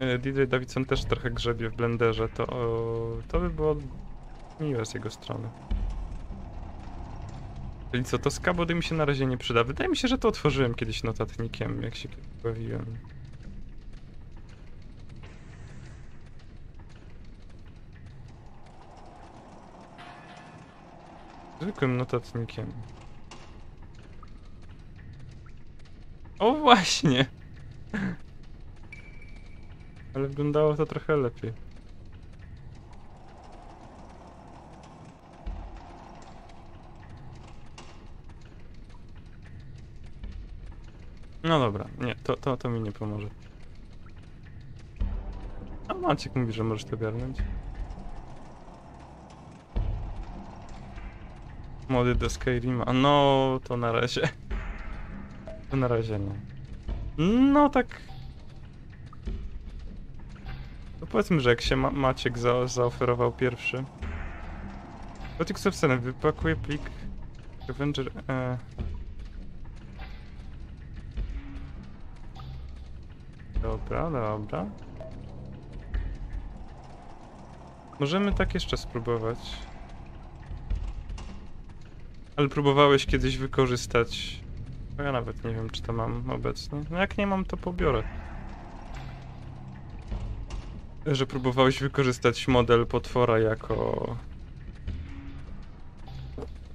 [SPEAKER 1] E, DJ Davidson też trochę grzebie w Blenderze, to, o, to by było miłe z jego strony. Czyli co, to skabody mi się na razie nie przyda. Wydaje mi się, że to otworzyłem kiedyś notatnikiem, jak się kiedyś bawiłem. Zwykłym notatnikiem. O właśnie! [laughs] Ale wyglądało to trochę lepiej. No dobra, nie, to, to, to mi nie pomoże. A Maciek mówi, że możesz to garnąć. Mody do Skyrima. No, to na razie. To na razie nie. No tak. No powiedzmy, że jak się Ma Maciek za zaoferował pierwszy. Gothic Substance wypakuje plik Avenger. E Dobra, dobra. Możemy tak jeszcze spróbować. Ale próbowałeś kiedyś wykorzystać. Bo ja nawet nie wiem, czy to mam obecnie. No jak nie mam, to pobiorę. Że próbowałeś wykorzystać model potwora jako.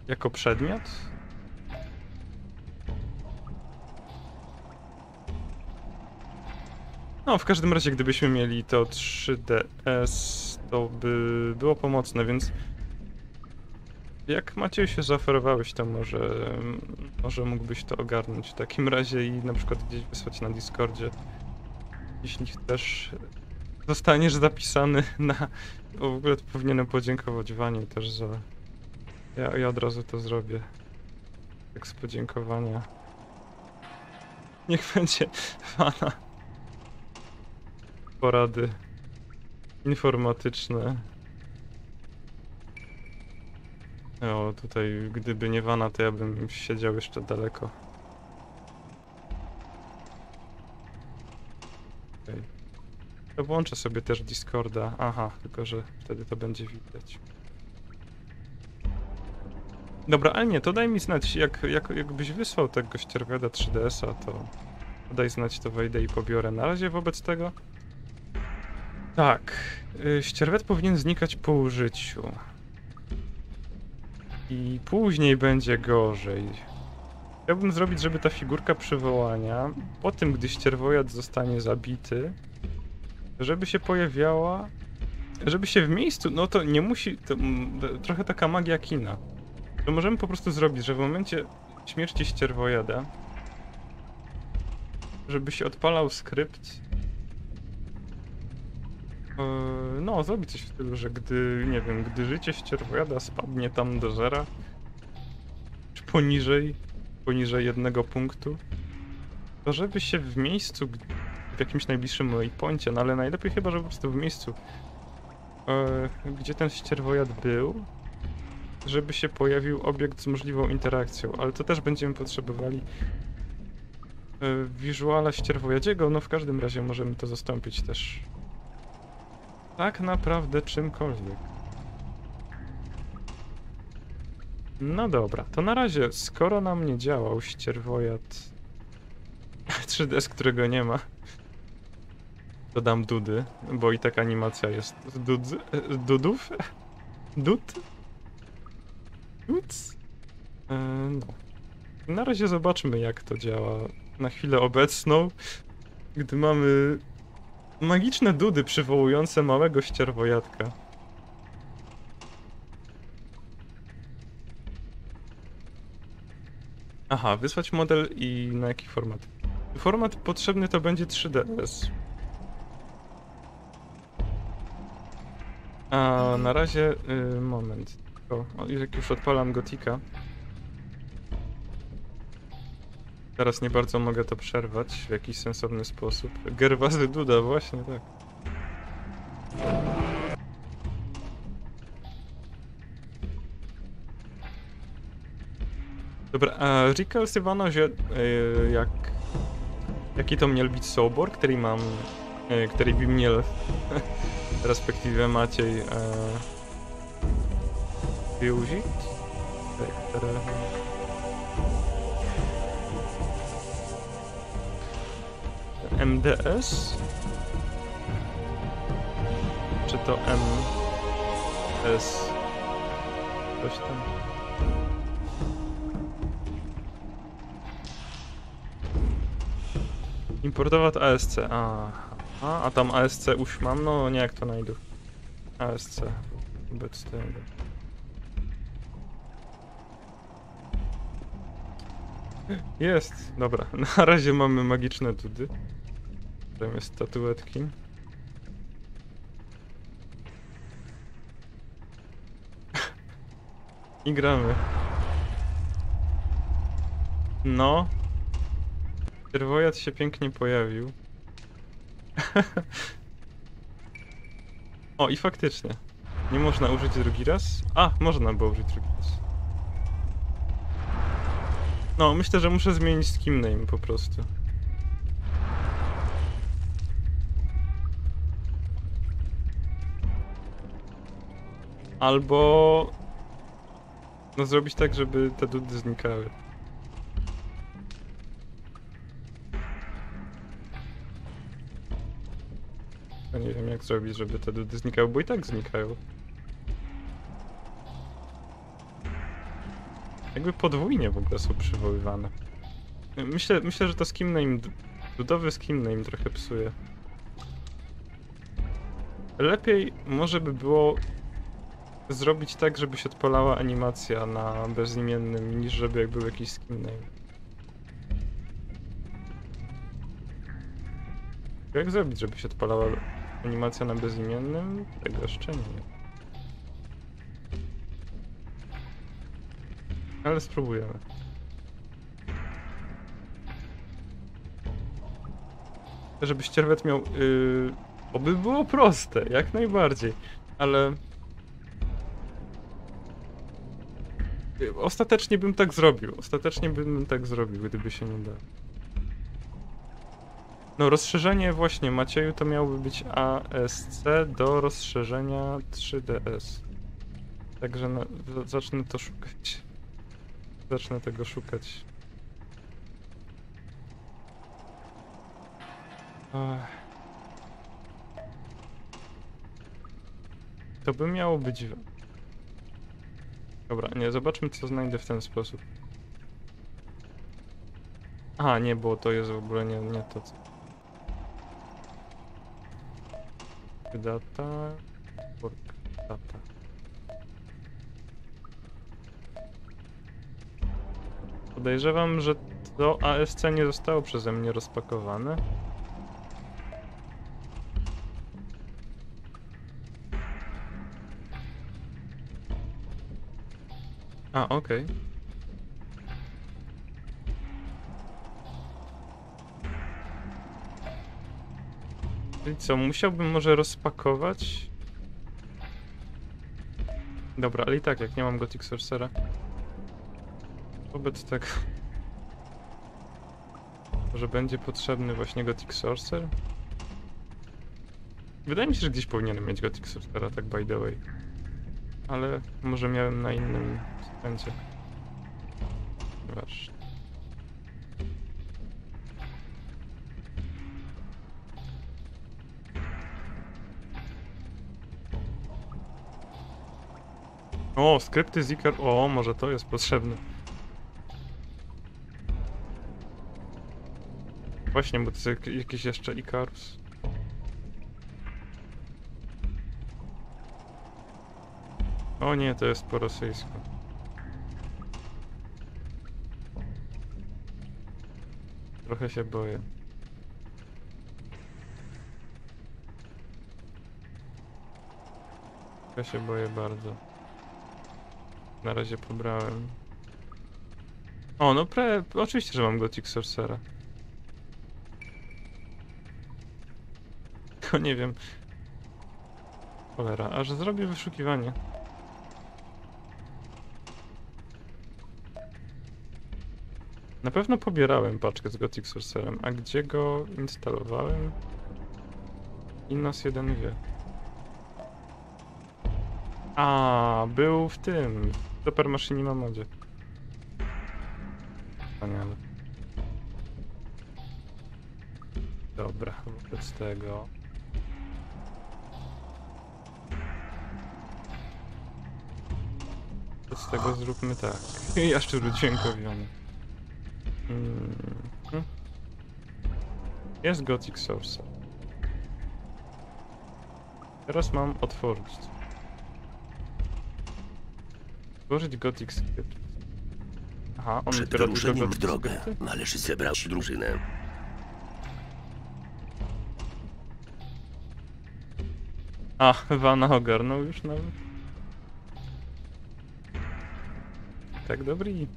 [SPEAKER 1] jako przedmiot? No, w każdym razie, gdybyśmy mieli to 3DS, to by było pomocne, więc jak Maciej się zaoferowałeś, to może, może mógłbyś to ogarnąć w takim razie i na przykład gdzieś wysłać na Discordzie. Jeśli chcesz, zostaniesz zapisany na... O, w ogóle powinienem podziękować Wanie też za... Ja, ja od razu to zrobię. Tak z podziękowania. Niech będzie Wana. Porady informatyczne. O, tutaj gdyby nie Wana, to ja bym siedział jeszcze daleko. Okej. To włączę sobie też Discorda. Aha, tylko że wtedy to będzie widać. Dobra, ale nie, to daj mi znać, jak, jak, jakbyś wysłał tego ścierwiada 3DS-a, to daj znać, to wejdę i pobiorę. Na razie wobec tego... Tak, y, ścierwet powinien znikać po użyciu. I później będzie gorzej. Chciałbym zrobić, żeby ta figurka przywołania, po tym gdy ścierwojad zostanie zabity, żeby się pojawiała, żeby się w miejscu, no to nie musi, to, mm, trochę taka magia kina. To możemy po prostu zrobić, że w momencie śmierci ścierwojada, żeby się odpalał skrypt, No, zrobić coś w stylu, że gdy, nie wiem, gdy życie ścierwojada spadnie tam do zera, czy poniżej, poniżej jednego punktu, to żeby się w miejscu, w jakimś najbliższym waypoincie, no ale najlepiej chyba, żeby po prostu w miejscu, e, gdzie ten ścierwojad był, żeby się pojawił obiekt z możliwą interakcją, ale to też będziemy potrzebowali e, wizuala ścierwojadziego, no w każdym razie możemy to zastąpić też tak naprawdę czymkolwiek. No dobra, to na razie, skoro nam nie działał ścierwojad [laughs] 3DS, którego nie ma, Dodam dudy, bo i tak animacja jest z dud, dudów. Dud? Dud? E, no. Na razie zobaczmy jak to działa na chwilę obecną, gdy mamy magiczne dudy przywołujące małego ścierwojatka. Aha, wysłać model i na jaki format? Format potrzebny to będzie 3DS. A na razie, y, moment. O, o, jak już odpalam Gotika. Teraz nie bardzo mogę to przerwać w jakiś sensowny sposób. Gerwazy Duda, właśnie tak. Dobra, a Vano, že e, jak, jaký to měl být soubor, který mám, e, který by měl, [laughs] respektive Matěj, e, využít? Tak, které... MDS? Czy to MS? Coś tam. Importować ASC. Aha. A, a tam ASC už mám, no nějak to najdu. ASC. To nejde. Jest, dobra. [laughs] Na razie mamy magiczne dudy. Zamiast statuetki. I gramy. No. Czerwojat się pięknie pojawił. [laughs] o, i faktycznie. Nie można użyć drugi raz? A, można było użyć drugi raz. No, myślę, że muszę zmienić skin name po prostu. Albo... No zrobić tak, żeby te dudy znikały. Ja nie wiem jak zrobić, żeby te dudy znikały, bo i tak znikają. Jakby podwójnie w ogóle są przywoływane. Myślę, myślę że to skim name, dudowy skim name trochę psuje. Lepiej może by było zrobić tak, żeby się odpalała animacja na bezimiennym, niż żeby jak był jakiś skin name. Jak zrobić, żeby się odpalała animacja na bezimiennym? Tego jeszcze nie. Ale spróbujemy. Żeby ścierwet miał... Yy, oby było proste, jak najbardziej. Ale... Ostatecznie bym tak zrobił. Ostatecznie bym tak zrobił, gdyby się nie dało. No, rozszerzenie właśnie, Macieju, to miałoby być ASC do rozszerzenia 3DS. Także na, z- zacznę to szukać. Zacznę tego szukać. To by miało być... Dobra, nie, zobaczmy co znajdę w ten sposób. Aha, nie, bo to jest w ogóle nie, nie to co... Data... Work data. Podejrzewam, że to ASC nie zostało przeze mnie rozpakowane. A, okej. Czyli co, musiałbym może rozpakować? Dobra, ale i tak, jak nie mam Gothic Sorcera. Wobec tego... Może będzie potrzebny właśnie Gothic Sorcerer? Wydaje mi się, że gdzieś powinienem mieć Gothic Sorcerera, tak by the way. Ale może miałem na innym będzie. Zobacz. O, skrypty Zikr. O, może to jest potrzebne. Właśnie, bo to jest jakiś jeszcze Icarus. O nie, to jest po rosyjsku. Trochę się boję. Ja się boję bardzo. Na razie pobrałem. O, no pre... Oczywiście, że mam Gothic Sorcera. Tylko nie wiem. Cholera, aż zrobię wyszukiwanie. Na pewno pobierałem paczkę z Gothic Sorcerem, a gdzie go instalowałem? Innos jeden wie. A, był w tym. Super Machine modzie. Wspaniale. Dobra, wobec tego. Wobec tego zróbmy tak. [laughs] Jaszczur udźwiękowiony. Mm. Jest Gothic Source. Teraz mam otworzyć. Stworzyć Gothic Script. Aha, on
[SPEAKER 3] Przed wyruszeniem w drogę należy zebrać drużynę.
[SPEAKER 1] A, Wana ogarnął już nawet. Tak dobry.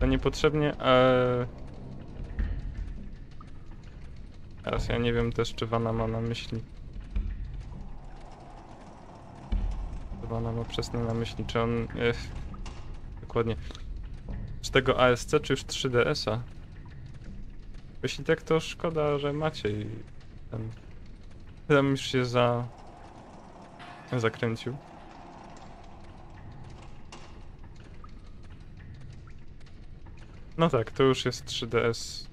[SPEAKER 1] To niepotrzebnie, eee... Teraz ja nie wiem też, czy Wana ma na myśli. Wana ma przesnie na myśli, czy on... Ech, dokładnie. Z tego ASC, czy już 3DS-a? Jeśli tak, to szkoda, że Maciej ten... Tam już się za... zakręcił. No tak, to już jest 3DS.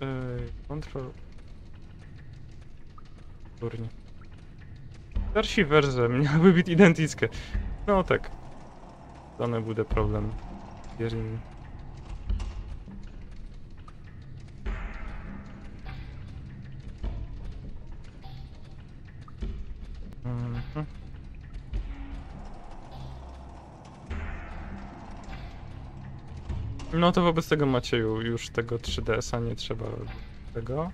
[SPEAKER 1] Ej, Control... Turnie. Starsi wersje [laughs] miały być identyckie. No tak. Nie będzie problem. Wierzę No to wobec tego Macieju już tego 3DS-a nie trzeba tego.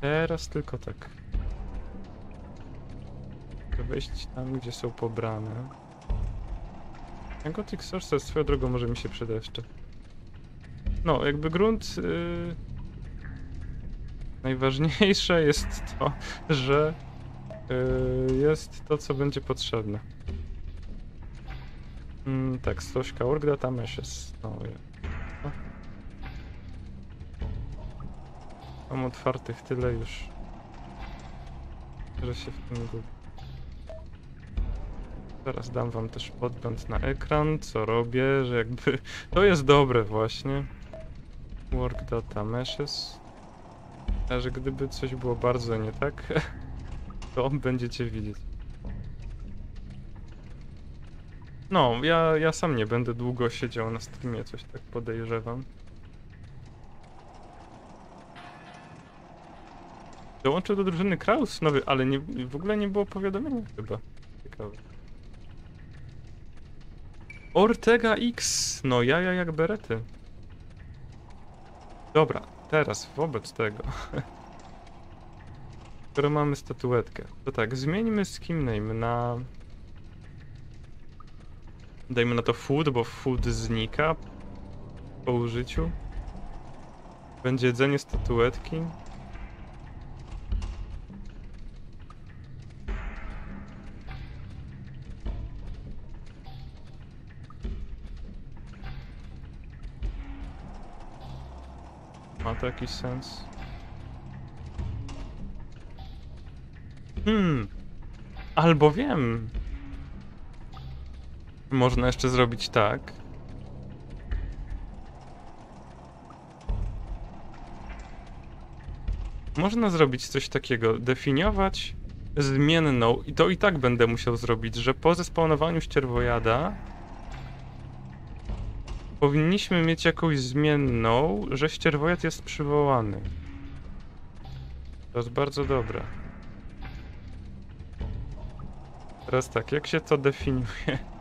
[SPEAKER 1] Teraz tylko tak. Wejść tam, gdzie są pobrane. Gothic Source swoją drogą może mi się przyda jeszcze. No, jakby grunt... Yy... Najważniejsze jest to, że yy, jest to, co będzie potrzebne. Mm, tak, Stośka Meshes. No, je. O. Mam otwartych tyle już, że się w tym gubię. Zaraz dam wam też podgląd na ekran, co robię, że jakby... [laughs] To jest dobre właśnie. Work Data Meshes. A że gdyby coś było bardzo nie tak, [laughs] to będziecie widzieć. No, ja, ja sam nie będę długo siedział na streamie, coś tak podejrzewam. Dołączył do drużyny Kraus nowy, ale nie, w ogóle nie było powiadomienia chyba. Ciekawe. Ortega X! No jaja jak berety. Dobra, teraz wobec tego. [laughs] Skoro mamy statuetkę, to tak, zmieńmy skin name na... Dajmy na to food, bo food znika po użyciu. Będzie jedzenie statuetki. Ma to jakiś sens? Hmm. Albo wiem. Można jeszcze zrobić tak. Można zrobić coś takiego, definiować zmienną, i to i tak będę musiał zrobić, że po zespawnowaniu ścierwojada powinniśmy mieć jakąś zmienną, że ścierwojad jest przywołany. To jest bardzo dobre. Teraz tak, jak się to definiuje?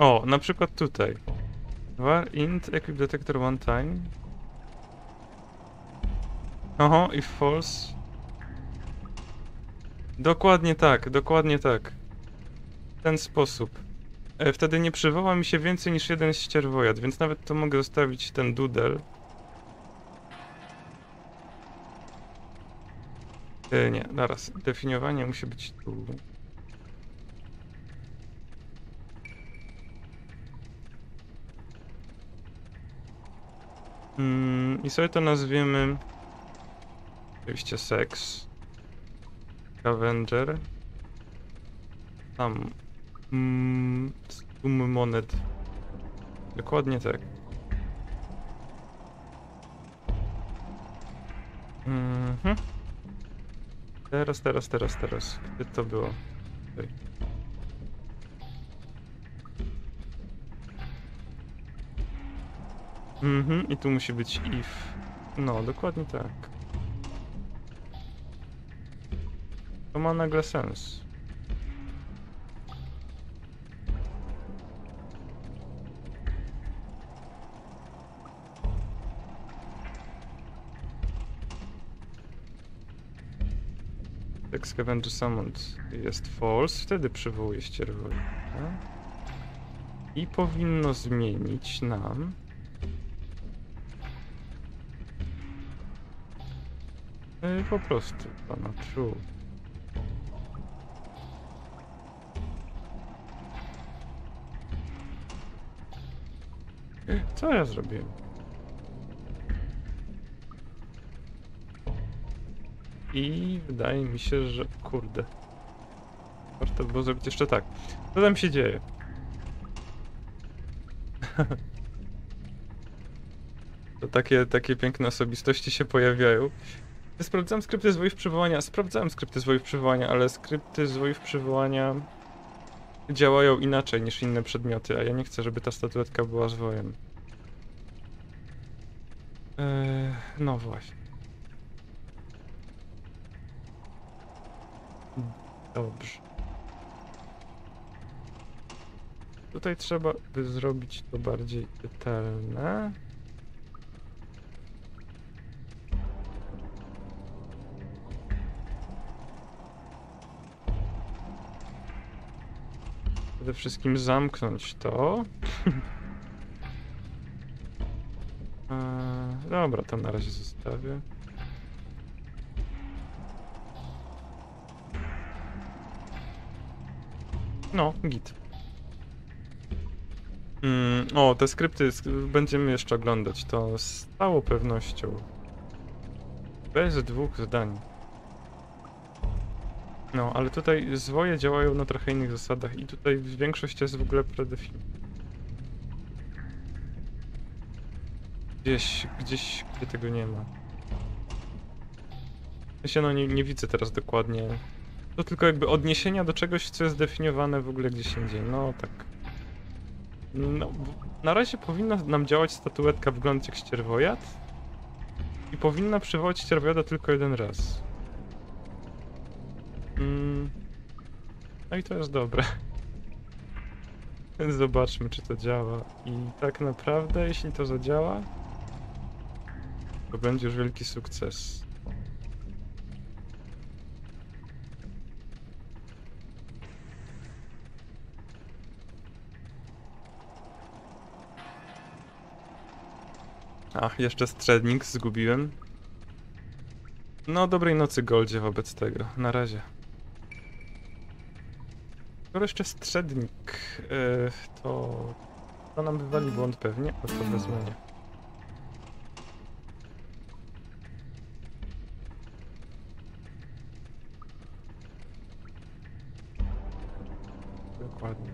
[SPEAKER 1] O, na przykład tutaj. Var int equip detector one time. Oho, if false. Dokładnie tak, dokładnie tak. W ten sposób. E, Wtedy nie przywoła mi się więcej niż jeden ścierwojad, więc nawet to mogę zostawić ten dudel. E, nie, zaraz. Definiowanie musi być tu. Mm, I sobie to nazwiemy. Oczywiście seks. Scavenger. Tam. Mm, monet. Dokładnie tak. Mhm. Teraz, teraz, teraz, teraz. Gdzie to było? Tutaj. Mhm, i tu musi być if. No, dokładnie tak. To ma nagle sens. Jak Scavenger Summoned jest false, wtedy przywołuje ścierwojada. I powinno zmienić nam y, po prostu pana true. Co ja zrobiłem? I wydaje mi się, że kurde. Warto było zrobić jeszcze tak. Co tam się dzieje? [laughs] to takie, takie piękne osobistości się pojawiają. Sprawdzałem skrypty zwojów przywołania. Sprawdzałem skrypty zwojów przywołania, ale skrypty zwojów przywołania działają inaczej niż inne przedmioty, a ja nie chcę, żeby ta statuetka była zwojem. Eee, no właśnie. Dobrze. Tutaj trzeba by zrobić to bardziej czytelne. Przede wszystkim zamknąć to. Eee, [laughs] dobra, to na razie zostawię. No, git. Mm, o, te skrypty sk- będziemy jeszcze oglądać, to z całą pewnością. Bez dwóch zdań. No, ale tutaj zwoje działają na trochę innych zasadach i tutaj większość jest w ogóle predefinowana. Gdzieś, gdzieś, gdzie tego nie ma. Ja się no nie, nie widzę teraz dokładnie. To tylko jakby odniesienia do czegoś, co jest zdefiniowane w ogóle gdzieś indziej. No tak. No, na razie powinna nam działać statuetka wyglądać jak ścierwojad. I powinna przywołać ścierwojada tylko jeden raz. Mm. No i to jest dobre. [laughs] Więc zobaczmy, czy to działa. I tak naprawdę, jeśli to zadziała, to będzie już wielki sukces. Ach, jeszcze strednik zgubiłem. No, dobrej nocy, Goldzie, wobec tego. Na razie. Skoro jeszcze strzednik, yy, e, to, to nam wywali błąd pewnie, a to wezmę Dokładnie.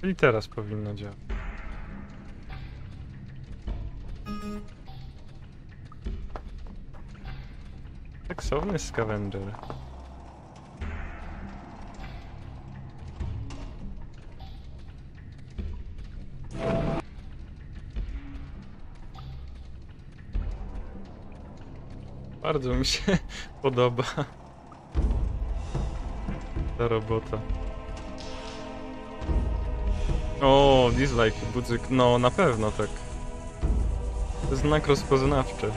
[SPEAKER 1] Czyli teraz powinno działać. Seksowny scavenger. Bardzo mi się [laughs] podoba ta robota. O, dislike, budzyk. No, na pewno tak. Znak rozpoznawczy.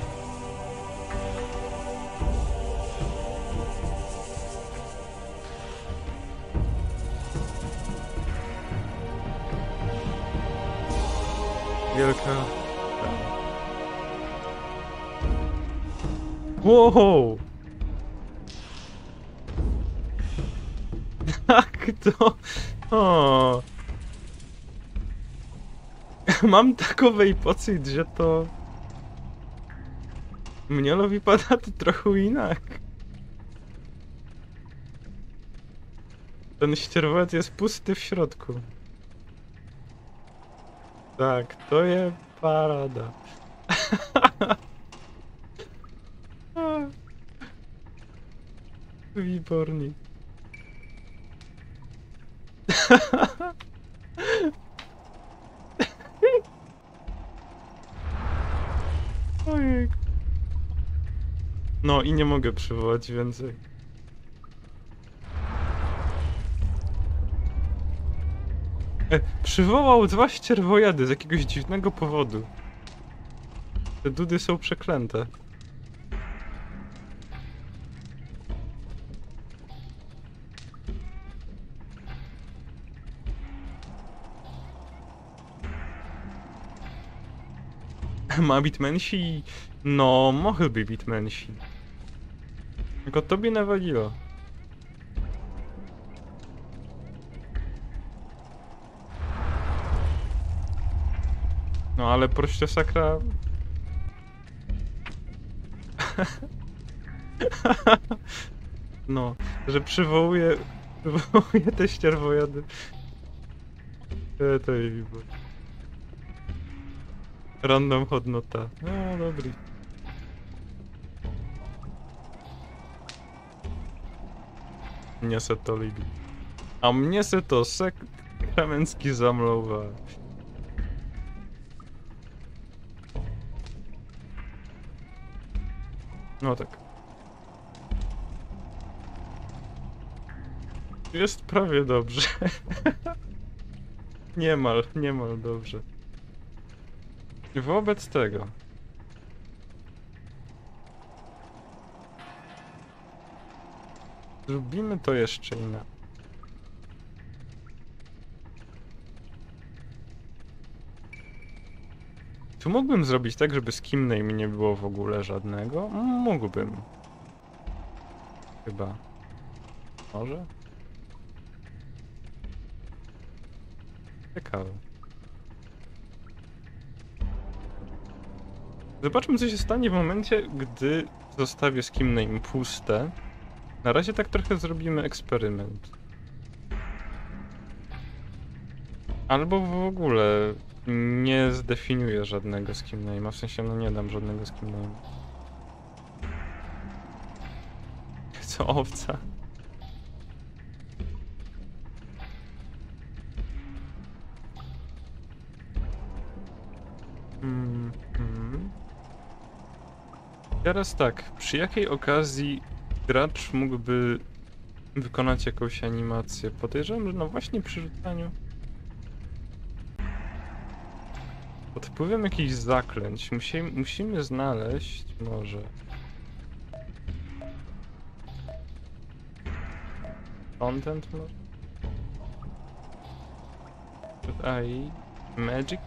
[SPEAKER 1] Wielka. Wow! [laughs] Jak to? O. Mam taką pocit, że to... Mnielowi pada to trochę inak. Ten ścierwet jest pusty w środku. Tak, to jest parada. [laughs] Wyborni. [laughs] Ojej. No i nie mogę przywołać więcej. Przywołał dwa ścierwojady z jakiegoś dziwnego powodu. Te dudy są przeklęte. [clears throat] Ma bitmensi? No, mogliby bitmensi. Tylko tobie nawaliło. No ale proście sakra... [laughs] No, że przywołuje... Przywołuje te ścierwojady. E, to jej. Random hodnota. No, dobry. Mnie se to lubi. A mnie se to sakramencki zamlowa. No tak. Jest prawie dobrze. [laughs] niemal, niemal dobrze. Wobec tego. Zrobimy to jeszcze inaczej. Tu mógłbym zrobić tak, żeby skim name nie było w ogóle żadnego? Mógłbym. Chyba. Może? Ciekawe. Zobaczmy, co się stanie w momencie, gdy zostawię skim name puste. Na razie tak trochę zrobimy eksperyment. Albo w ogóle nie zdefiniuję żadnego skim name'a, w sensie no nie dam żadnego skim name'a. [laughs] Co owca? Mm, mm. Teraz tak, przy jakiej okazji gracz mógłby wykonać jakąś animację? Podejrzewam, że no właśnie przy rzucaniu. Pod wpływem jakichś zaklęć musimy, musimy znaleźć może. Content może? Tutaj magic.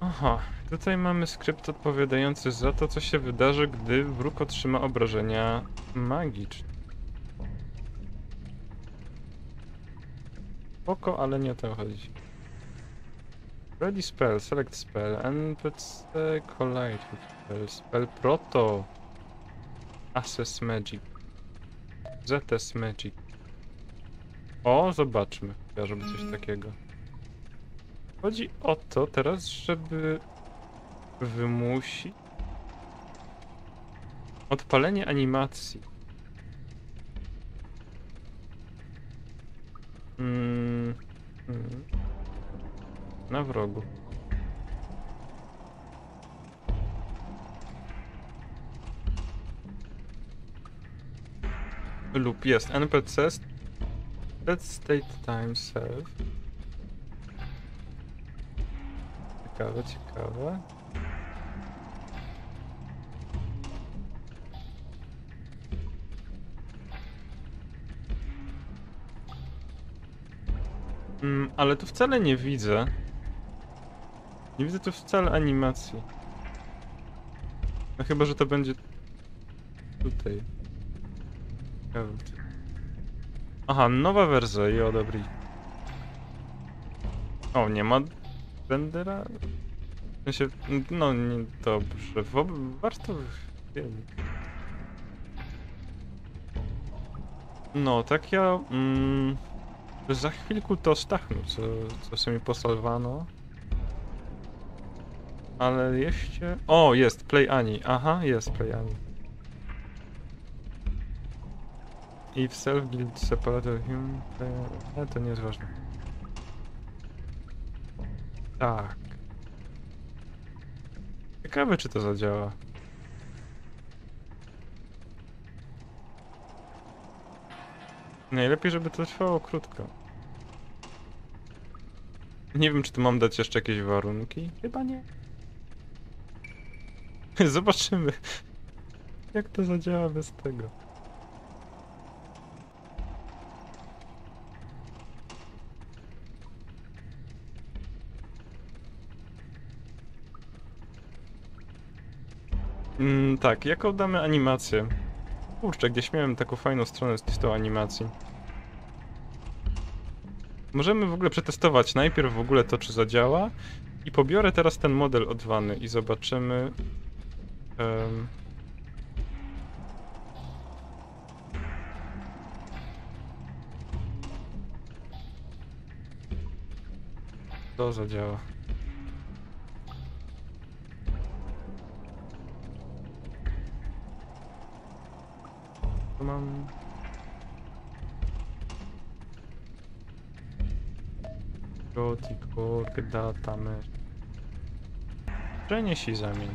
[SPEAKER 1] Aha, tutaj mamy skrypt odpowiadający za to, co się wydarzy, gdy wróg otrzyma obrażenia magiczne. Spoko, ale nie o to chodzi. Ready spell, select spell, NPC, collide spell, spell proto, access magic, ZS magic. O, zobaczmy, żeby coś takiego. Chodzi o to teraz, żeby wymusić odpalenie animacji. Mm, mm. Na wrogu. Lub jest NPC set state time self. Ciekawe, ciekawe. Mm, ale tu wcale nie widzę. Nie widzę tu wcale animacji. No chyba, że to będzie tutaj. Aha, nowa wersja, jo, dobry. O, nie ma rendera? W sensie, no nie, dobrze, Wo warto wiedzieć. No, tak ja... Mm, za chwilku to stachnu, co, co sobie posalwano. Ale jeszcze... O, jest, Play Ani. Aha, jest Play Ani. If self build separator human. Nie, to nie jest ważne. Tak. Ciekawe, czy to zadziała. Najlepiej, żeby to trwało krótko. Nie wiem, czy tu mam dać jeszcze jakieś warunki. Chyba nie. [laughs] Zobaczymy, jak to zadziała bez tego. Mm, tak, jaką damy animację? Kurczę, gdzieś miałem taką fajną stronę z listą animacji. Możemy w ogóle przetestować najpierw w ogóle to, czy zadziała. I pobiorę teraz ten model odwany i zobaczymy. em, To zadziała. Mam. Org, data, mesh. Przenieś i zamień.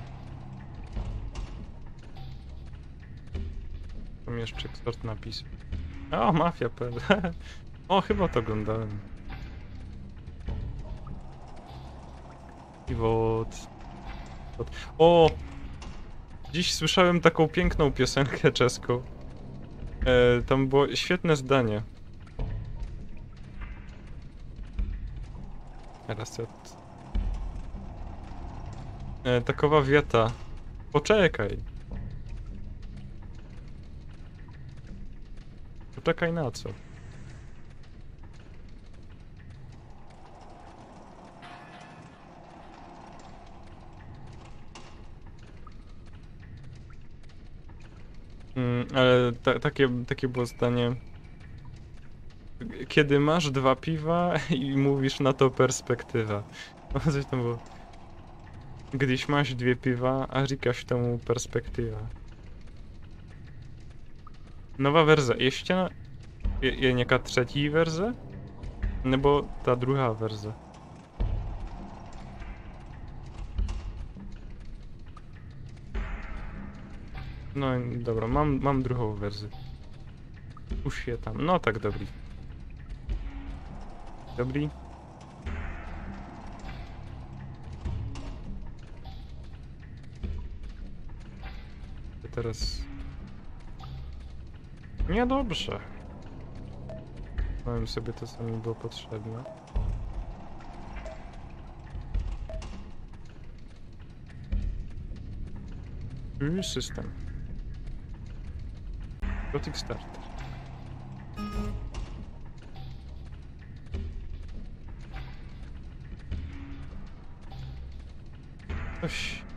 [SPEAKER 1] Tam jeszcze sort napisu. O, mafia.pl. [laughs] o, chyba to oglądałem. I wod. O! Dziś słyszałem taką piękną piosenkę czeską. E, tam było świetne zdanie. Ja... E, takowa wieta. Poczekaj. Poczekaj na co? Mm, ale ta, takie, takie było zdanie. Kiedy masz dwa piwa [laughs] i mówisz na to perspektywa. No, Coś tam było. Gdyś masz dwie piwa, a říkáš tomu perspektywa. Nowa wersja. Ještě na... Je, je nějaká třetí verze? Nebo ta druhá verze? No dobra, mam, mam druhou verzi. Už je tam. No tak dobrý. Dobrý. To teraz... Niedobrze. Powiem sobie to, co mi było potrzebne. Już system. Gothic Starter.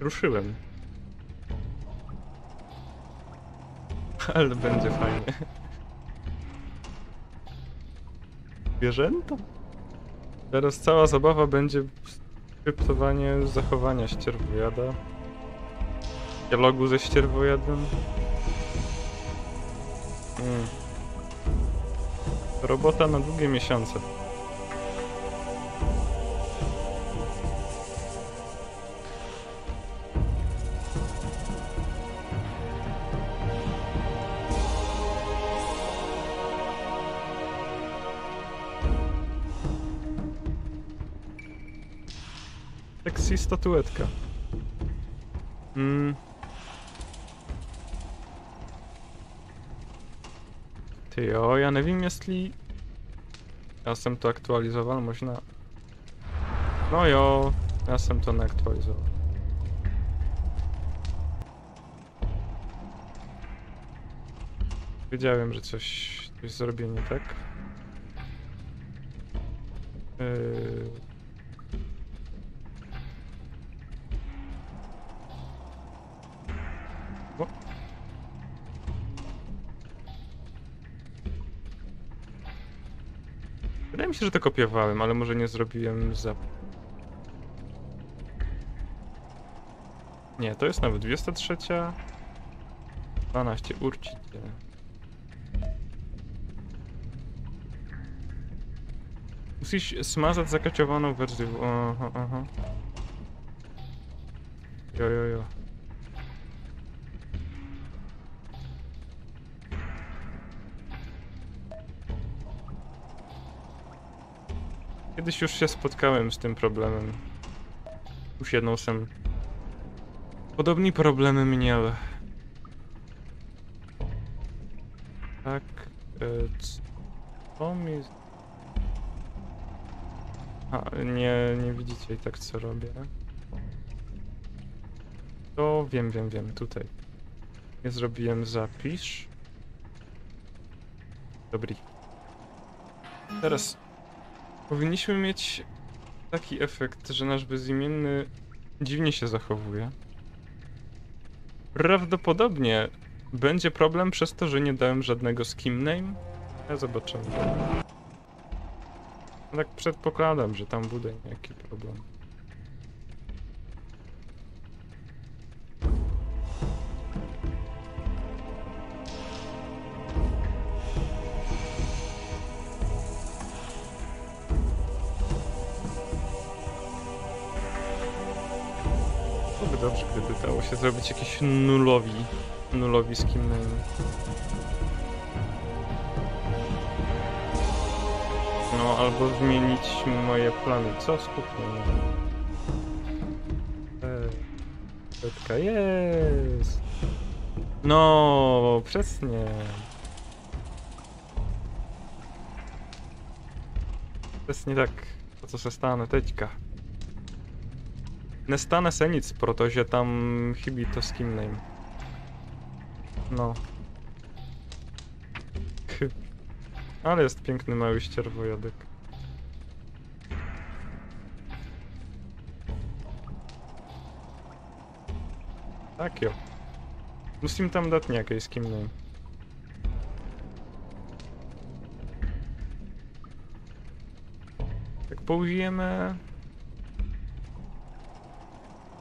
[SPEAKER 1] Ruszyłem. Ale będzie fajnie. Zwierzęta? Teraz cała zabawa będzie skryptowanie zachowania ścierwojada. Dialogu ze ścierwojadem. Mm. Robota na długie miesiące. Statuetka. Mm. Ty jo, ja nevím, jestli... Já jsem to aktualizoval, možná... No jo, já jsem to neaktualizoval. Wiedziałem, że coś, coś zrobię nie tak. Yy... że to kopiowałem, ale może nie zrobiłem za... Nie, to jest nawet 23. 12 určitě. Musíš smazat zakačovanou verzi. Aha, aha. Jo, jo, jo. Kiedyś już się spotkałem z tym problemem. Już jedną sam. Podobný problémy měl. Tak, e, co mi... A, nie, nie widzicie i tak co robię. To wiem, wiem, wiem, tutaj. Nie zrobiłem zapisz. Dobry. Teraz powinniśmy mieć taki efekt, że nasz bezimienny dziwnie się zachowuje. Prawdopodobnie będzie problem przez to, że nie dałem żadnego skim name. Ja zobaczymy. Tak przedpokładam, że tam bude jaki problem. Się zrobić jakiś nulowi, nulowi skim name. No, albo zmienić moje plany. Co skupnie? Setka jest! No, przesnie. Přesně tak. To, co se stane Nestane se nic, protože tam chybí to skin name. No. Ale jest piękny mały ścierwojadek. Tak jo. Musím tam dát nějaký skin name. Tak použijeme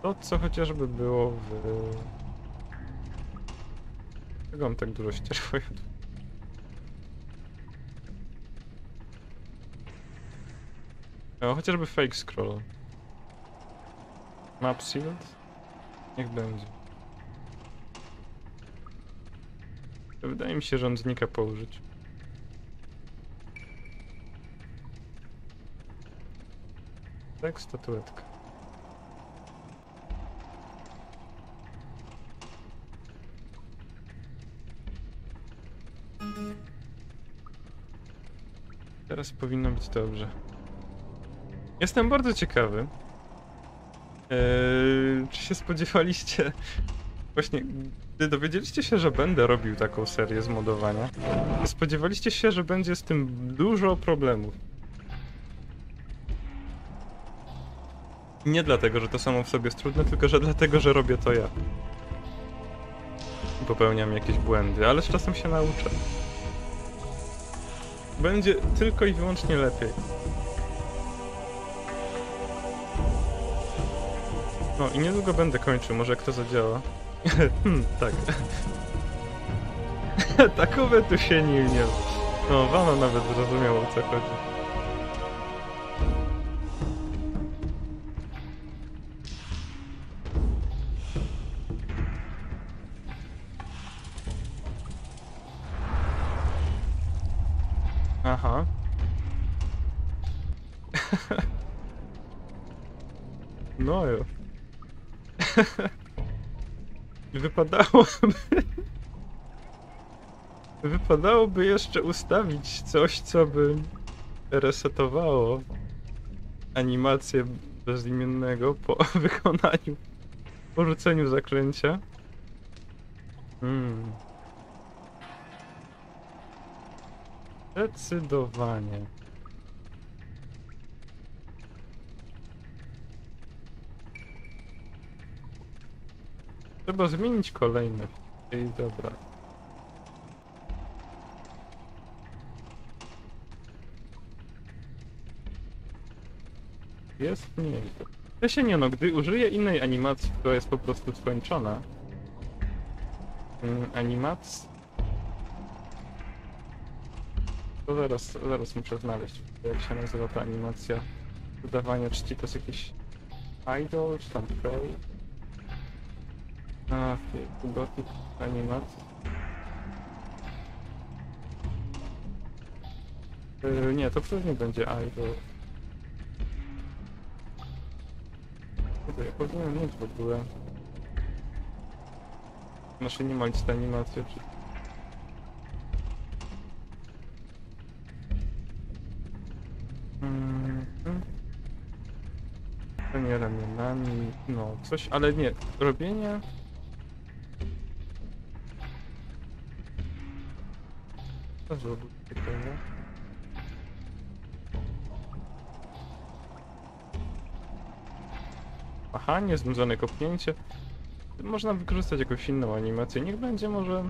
[SPEAKER 1] to, co chociażby było w... Czego mam tak dużo ścierwojadów? No, chociażby fake scroll. Map sealed? Niech będzie. Wydaje mi się, że on znika po użyciu. Tak, statuetka. Teraz powinno być dobrze. Jestem bardzo ciekawy. Eee, czy się spodziewaliście? [laughs] Właśnie, gdy dowiedzieliście się, że będę robił taką serię z modowania, spodziewaliście się, że będzie z tym dużo problemów. Nie dlatego, że to samo w sobie jest trudne, tylko że dlatego, że robię to ja. Popełniam jakieś błędy, ale z czasem się nauczę. Będzie tylko i wyłącznie lepiej. No i niedługo będę kończył, może jak to zadziała. [laughs] hmm, tak. [laughs] Takowe tu się nie nie. No, Wano nawet zrozumiał o co chodzi. Wypadałoby... Wypadałoby jeszcze ustawić coś, co by resetowało animację bezimiennego po [laughs] wykonaniu, po rzuceniu zaklęcia. Hmm. Zdecydowanie. Trzeba zmienić kolejność. Ej, dobra. Jest mniej. To się nie no, gdy użyję innej animacji, która jest po prostu skończona. Mm, animacji. To zaraz, zaraz muszę znaleźć, jak się nazywa ta animacja. Udawania czci to jest jakiś idol, czy tam play. A, gothic animacja. Yy, nie, to pewnie będzie idol. Ja powinienem mieć w ogóle. Znaczy nie ma listy animacji, czy... Mhm. To nie ramionami, no coś, ale nie, robienie... Zrobił takiego? Aha, nieznudzone kopnięcie. Można wykorzystać jakąś inną animację. Niech będzie może...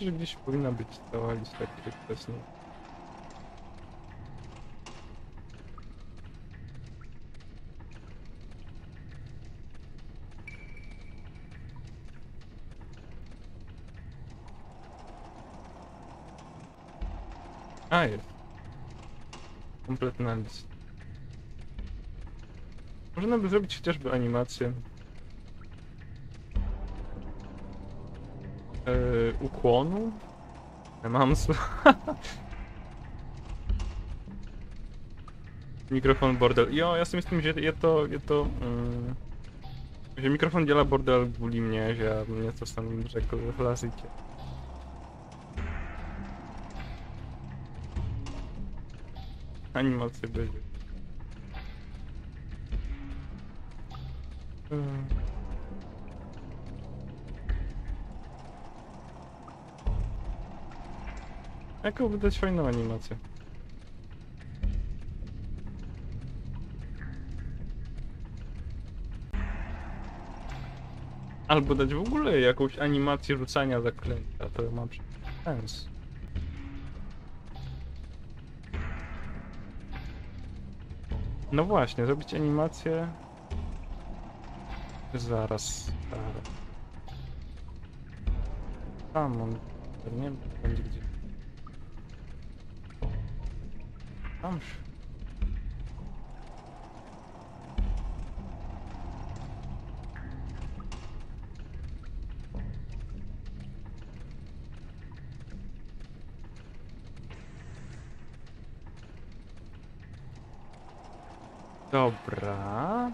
[SPEAKER 1] Myślę, że gdzieś powinna być cała lista których wcześniej. A jest. Kompletna lista. Można by zrobić chociażby animację. Yy, ukłonu? Mam [laughs] Mikrofon bordel. Jo, ja sobie myślę, że je to, je to... Mm, że mikrofon dziela bordel buli mnie, że mnie to sam rzekł w lazycie. Animacje będzie. Mm. Jaką wydać fajną animację? Albo dać w ogóle jakąś animację rzucania zaklęcia, to ma sens. No właśnie, zrobić animację... Zaraz, zaraz. Tam on... Nie wiem, gdzie. Tam. Dobra.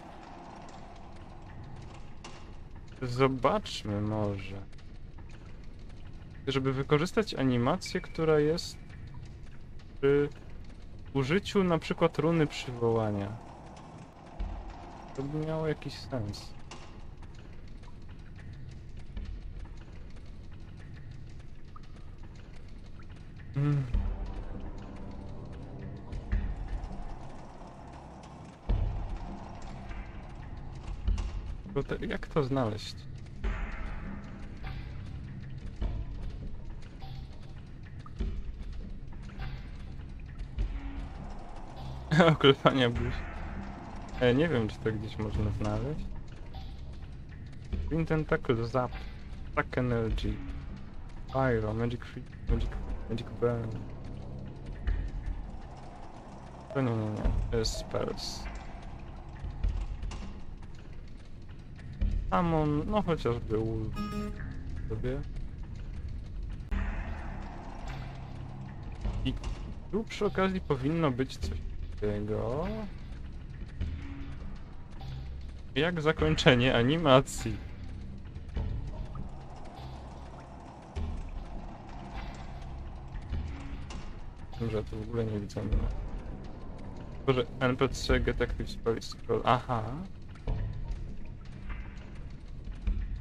[SPEAKER 1] Zobaczmy może. Żeby wykorzystać animację, która jest przy użyciu na przykład runy przywołania. To by miało jakiś sens. Mm. Jak to znaleźć? [laughs] Oklepania buzi. E, nie wiem, czy to gdzieś można znaleźć. Green Tentacle Zap. Stack Energy. Pyro, Magic Free, Magic, Magic Burn. To nie, nie, nie. Spells. Amon, no chociażby Wolf sobie. I tu przy okazji powinno być coś takiego. Jak zakończenie animacji. Dobrze, to w ogóle nie widzę. Boże, NPC Get Active Spell Scroll. Aha.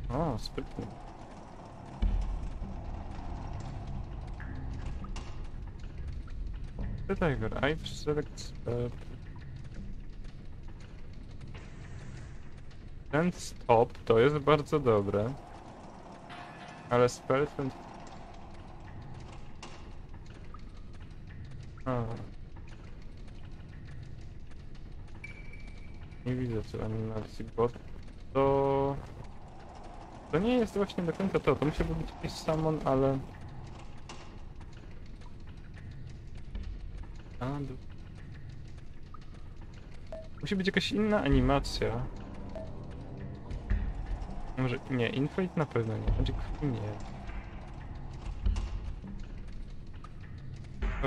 [SPEAKER 1] O, sprytnie. Tiger, I've select spell. Ten stop to jest bardzo dobre. Ale spell ten... A. Nie widzę tu animacji, bo to... To nie jest właśnie do końca to, to musiałby być jakiś summon, ale... Musi być jakaś inna animacja. Może nie, Inflate na pewno nie, Free nie.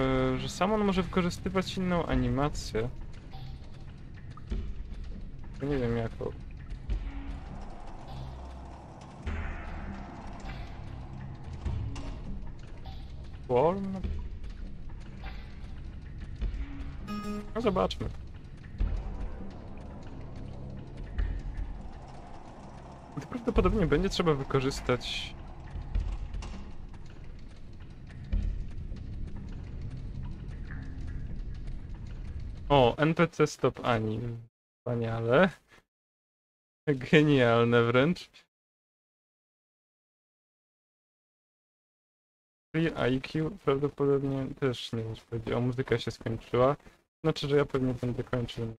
[SPEAKER 1] Yy, że Summon może wykorzystywać inną animację. Nie wiem jaką. Worm? No zobaczmy. Prawdopodobnie będzie trzeba wykorzystać... O, NPC Stop Anim. Wspaniale. Genialne wręcz. Clear IQ prawdopodobnie też nie muszę powiedzieć. O, muzyka się skończyła. Znaczy, że ja pewnie będę kończył.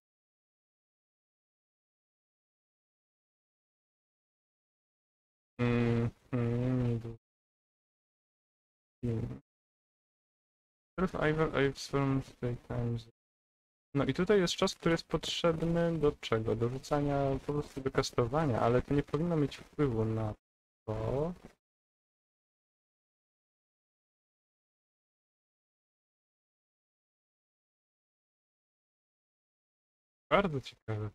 [SPEAKER 1] No i tutaj jest czas, który jest potrzebny do czego? Do rzucania, po prostu do kastowania, ale to nie powinno mieć wpływu na to. Bardzo ciekawe.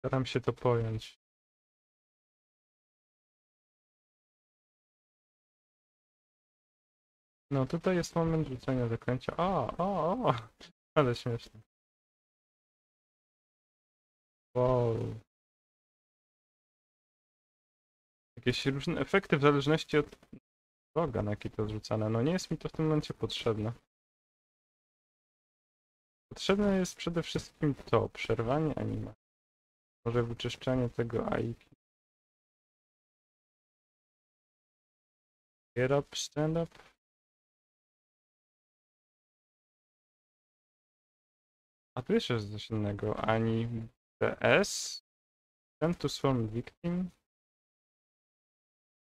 [SPEAKER 1] Staram się to pojąć. No tutaj jest moment rzucenia zaklęcia. O, o, o! Ale śmieszne. Wow. Jakieś różne efekty w zależności od droga, na jaki to zrzucane. No nie jest mi to w tym momencie potrzebne. Potrzebne jest przede wszystkim to, przerwanie animacji. Może wyczyszczanie tego AIK. Get up, stand up. A tu jeszcze jest coś innego. Ani PS. Send to swarm victim.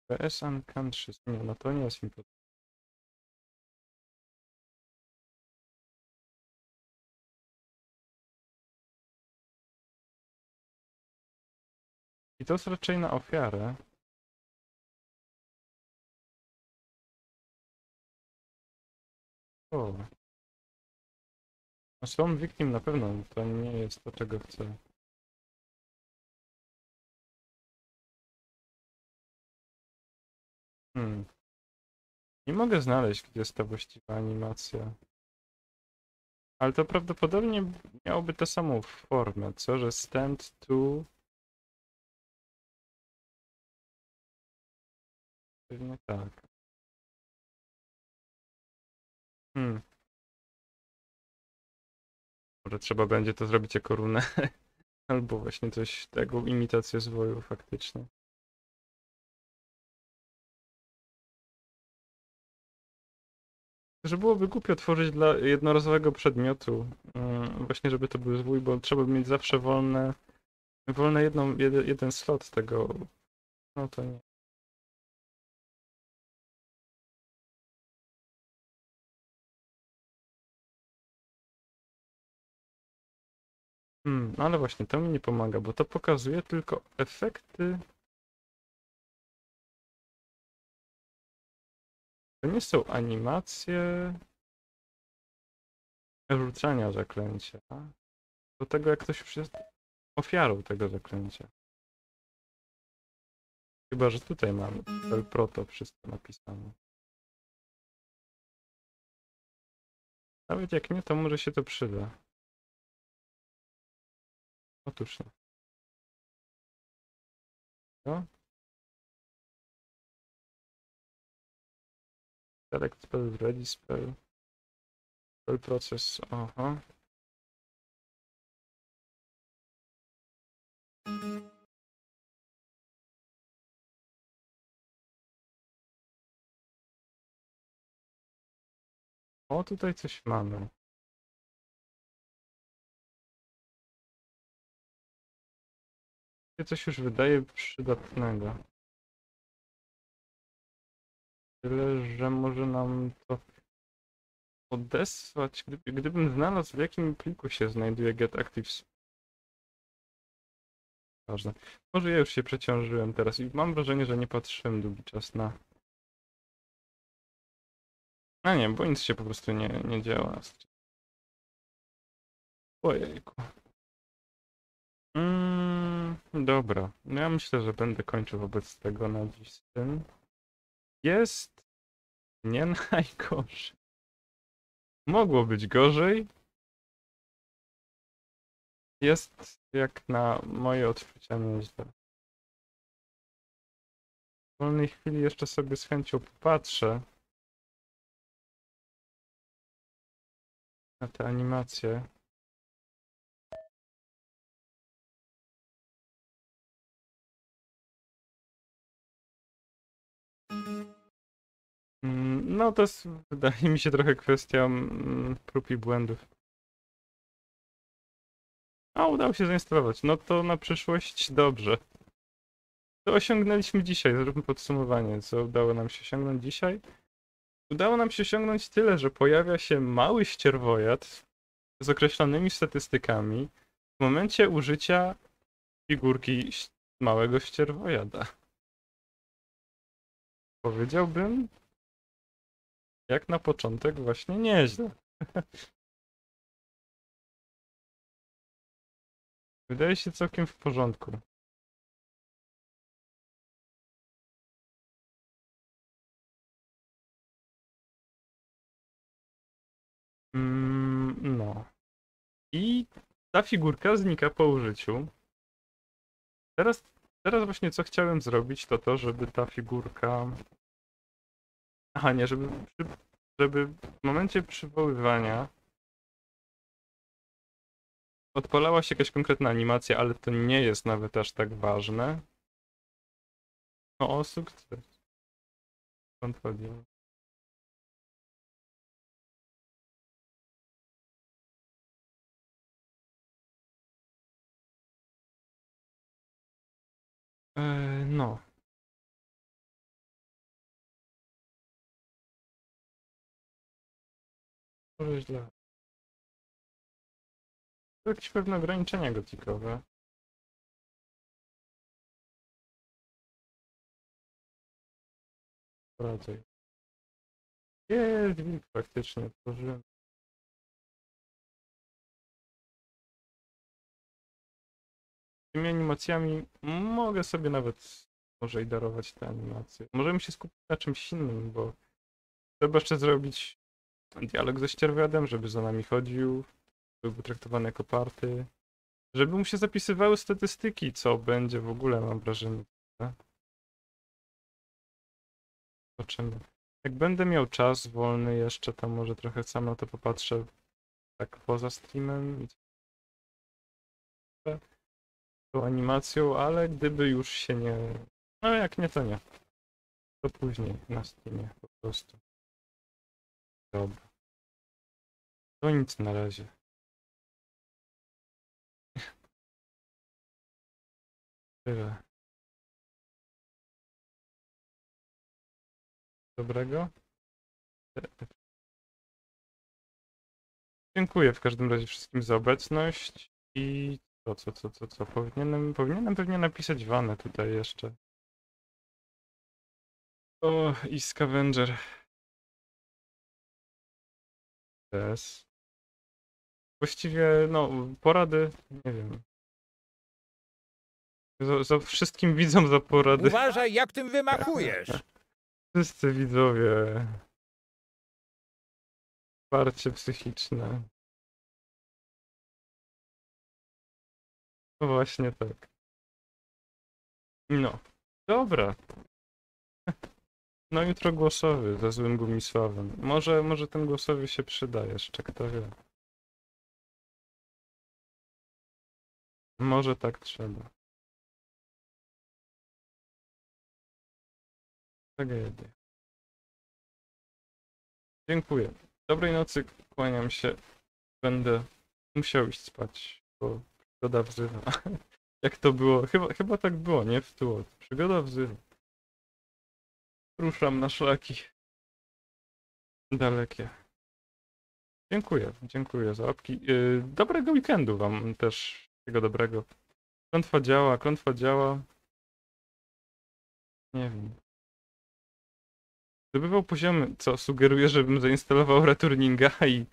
[SPEAKER 1] PS unconscious. Nie, no to nie jest mi I to jest raczej na ofiarę. O. Znaczy on victim na pewno, to nie jest to czego chcę. Hmm. Nie mogę znaleźć, gdzie jest ta właściwa animacja. Ale to prawdopodobnie miałoby tę samą formę, co, że stand to Pewnie tak. Hmm. Może trzeba będzie to zrobić jako runę. [laughs] Albo właśnie coś tego, imitację zwoju faktycznie. Że byłoby głupio tworzyć dla jednorazowego przedmiotu, mm, właśnie żeby to był zwój, bo trzeba mieć zawsze wolne, wolne jedną, jeden slot tego. No to nie. Hmm, no ale właśnie to mi nie pomaga, bo to pokazuje tylko efekty. To nie są animacje rzucania zaklęcia. Do tego, jak ktoś jest ofiarą tego zaklęcia. Chyba, że tutaj mamy Spell Proto wszystko napisane. Nawet jak nie, to może się to przyda. Otóż nie. Co? Select spell, ready spell. Spell process, aha. O, tutaj coś mamy. Się coś już wydaje przydatnego. Tyle, że może nam to odesłać, gdyby, gdybym znalazł w jakim pliku się znajduje get actives. Ważne. Może ja już się przeciążyłem teraz i mam wrażenie, że nie patrzyłem długi czas na... A nie, bo nic się po prostu nie, nie działa. Ojejku. Mm, dobra. No ja myślę, że będę kończył wobec tego na dziś z tym. Jest nie [laughs] najgorzej. Mogło być gorzej. Jest jak na moje odczucia nieźle. W wolnej chwili jeszcze sobie z chęcią popatrzę na te animacje. No to jest, wydaje mi się, trochę kwestia mm, prób i błędów. A, udało się zainstalować. No to na przyszłość dobrze. To osiągnęliśmy dzisiaj. Zróbmy podsumowanie, co udało nam się osiągnąć dzisiaj. Udało nam się osiągnąć tyle, że pojawia się mały ścierwojad z określonymi statystykami w momencie użycia figurki małego ścierwojada. Powiedziałbym, jak na początek właśnie nieźle. [laughs] Wydaje się całkiem w porządku. Mm, no. I ta figurka znika po użyciu. Teraz, teraz właśnie co chciałem zrobić, to to, żeby ta figurka... Aha, nie, żeby, żeby w momencie przywoływania odpalała się jakaś konkretna animacja, ale to nie jest nawet aż tak ważne. O sukces. Skąd chodzi? No. Może źle. To jakieś pewne ograniczenia gotikowe. Raczej. Jest wilk faktycznie, otworzyłem. Tymi animacjami mogę sobie nawet może i darować te animacje. Możemy się skupić na czymś innym, bo trzeba jeszcze zrobić dialog ze ścierwiadem, żeby za nami chodził, żeby był traktowany jako party, żeby mu się zapisywały statystyki, co będzie w ogóle, mam wrażenie. Zobaczymy. Jak będę miał czas wolny jeszcze, to może trochę sam na to popatrzę tak poza streamem tą animacją, ale gdyby już się nie... No jak nie, to nie. To później na streamie po prostu. Dobra. To nic na razie. Tyle. Dobrego? Dziękuję w każdym razie wszystkim za obecność i co, co, co, co, co, powinienem, powinienem pewnie napisać wanę tutaj jeszcze. O, i Scavenger. Też. Właściwie, no, porady, nie wiem. Za, za wszystkim widzom za porady.
[SPEAKER 5] Uważaj, jak tym wymachujesz. [laughs]
[SPEAKER 1] Wszyscy widzowie. Wsparcie psychiczne. No właśnie tak. No. Dobra. No jutro głosowy ze złym Gumisławem. Może, może ten głosowy się przyda jeszcze, kto wie. Może tak trzeba. Tragedia. Dziękuję. Dobrej nocy, kłaniam się. Będę musiał iść spać, bo przygoda wzywa. [laughs] Jak to było? Chyba, chyba tak było, nie? W tyłu. Przygoda wzywa. Ruszam na szlaki. Dalekie. Dziękuję, dziękuję za łapki. Yy, Dobrego weekendu wam też. Wszystkiego dobrego. Klątwa działa, klątwa działa. Nie wiem. Zdobywał poziomy, co sugeruje, żebym zainstalował [laughs] returninga i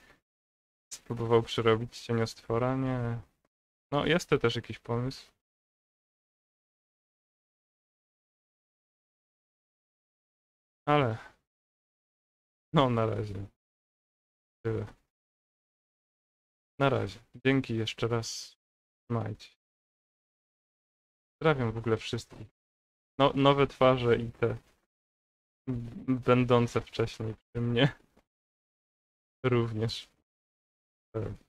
[SPEAKER 1] spróbował przerobić cieniostwora. Nie. No, jest to też jakiś pomysł. Ale. No, na razie. Tyle. Na razie. Dzięki jeszcze raz. Się. Pozdrawiam w ogóle wszystkich. No, nowe twarze i te będące wcześniej przy mnie również. Tak.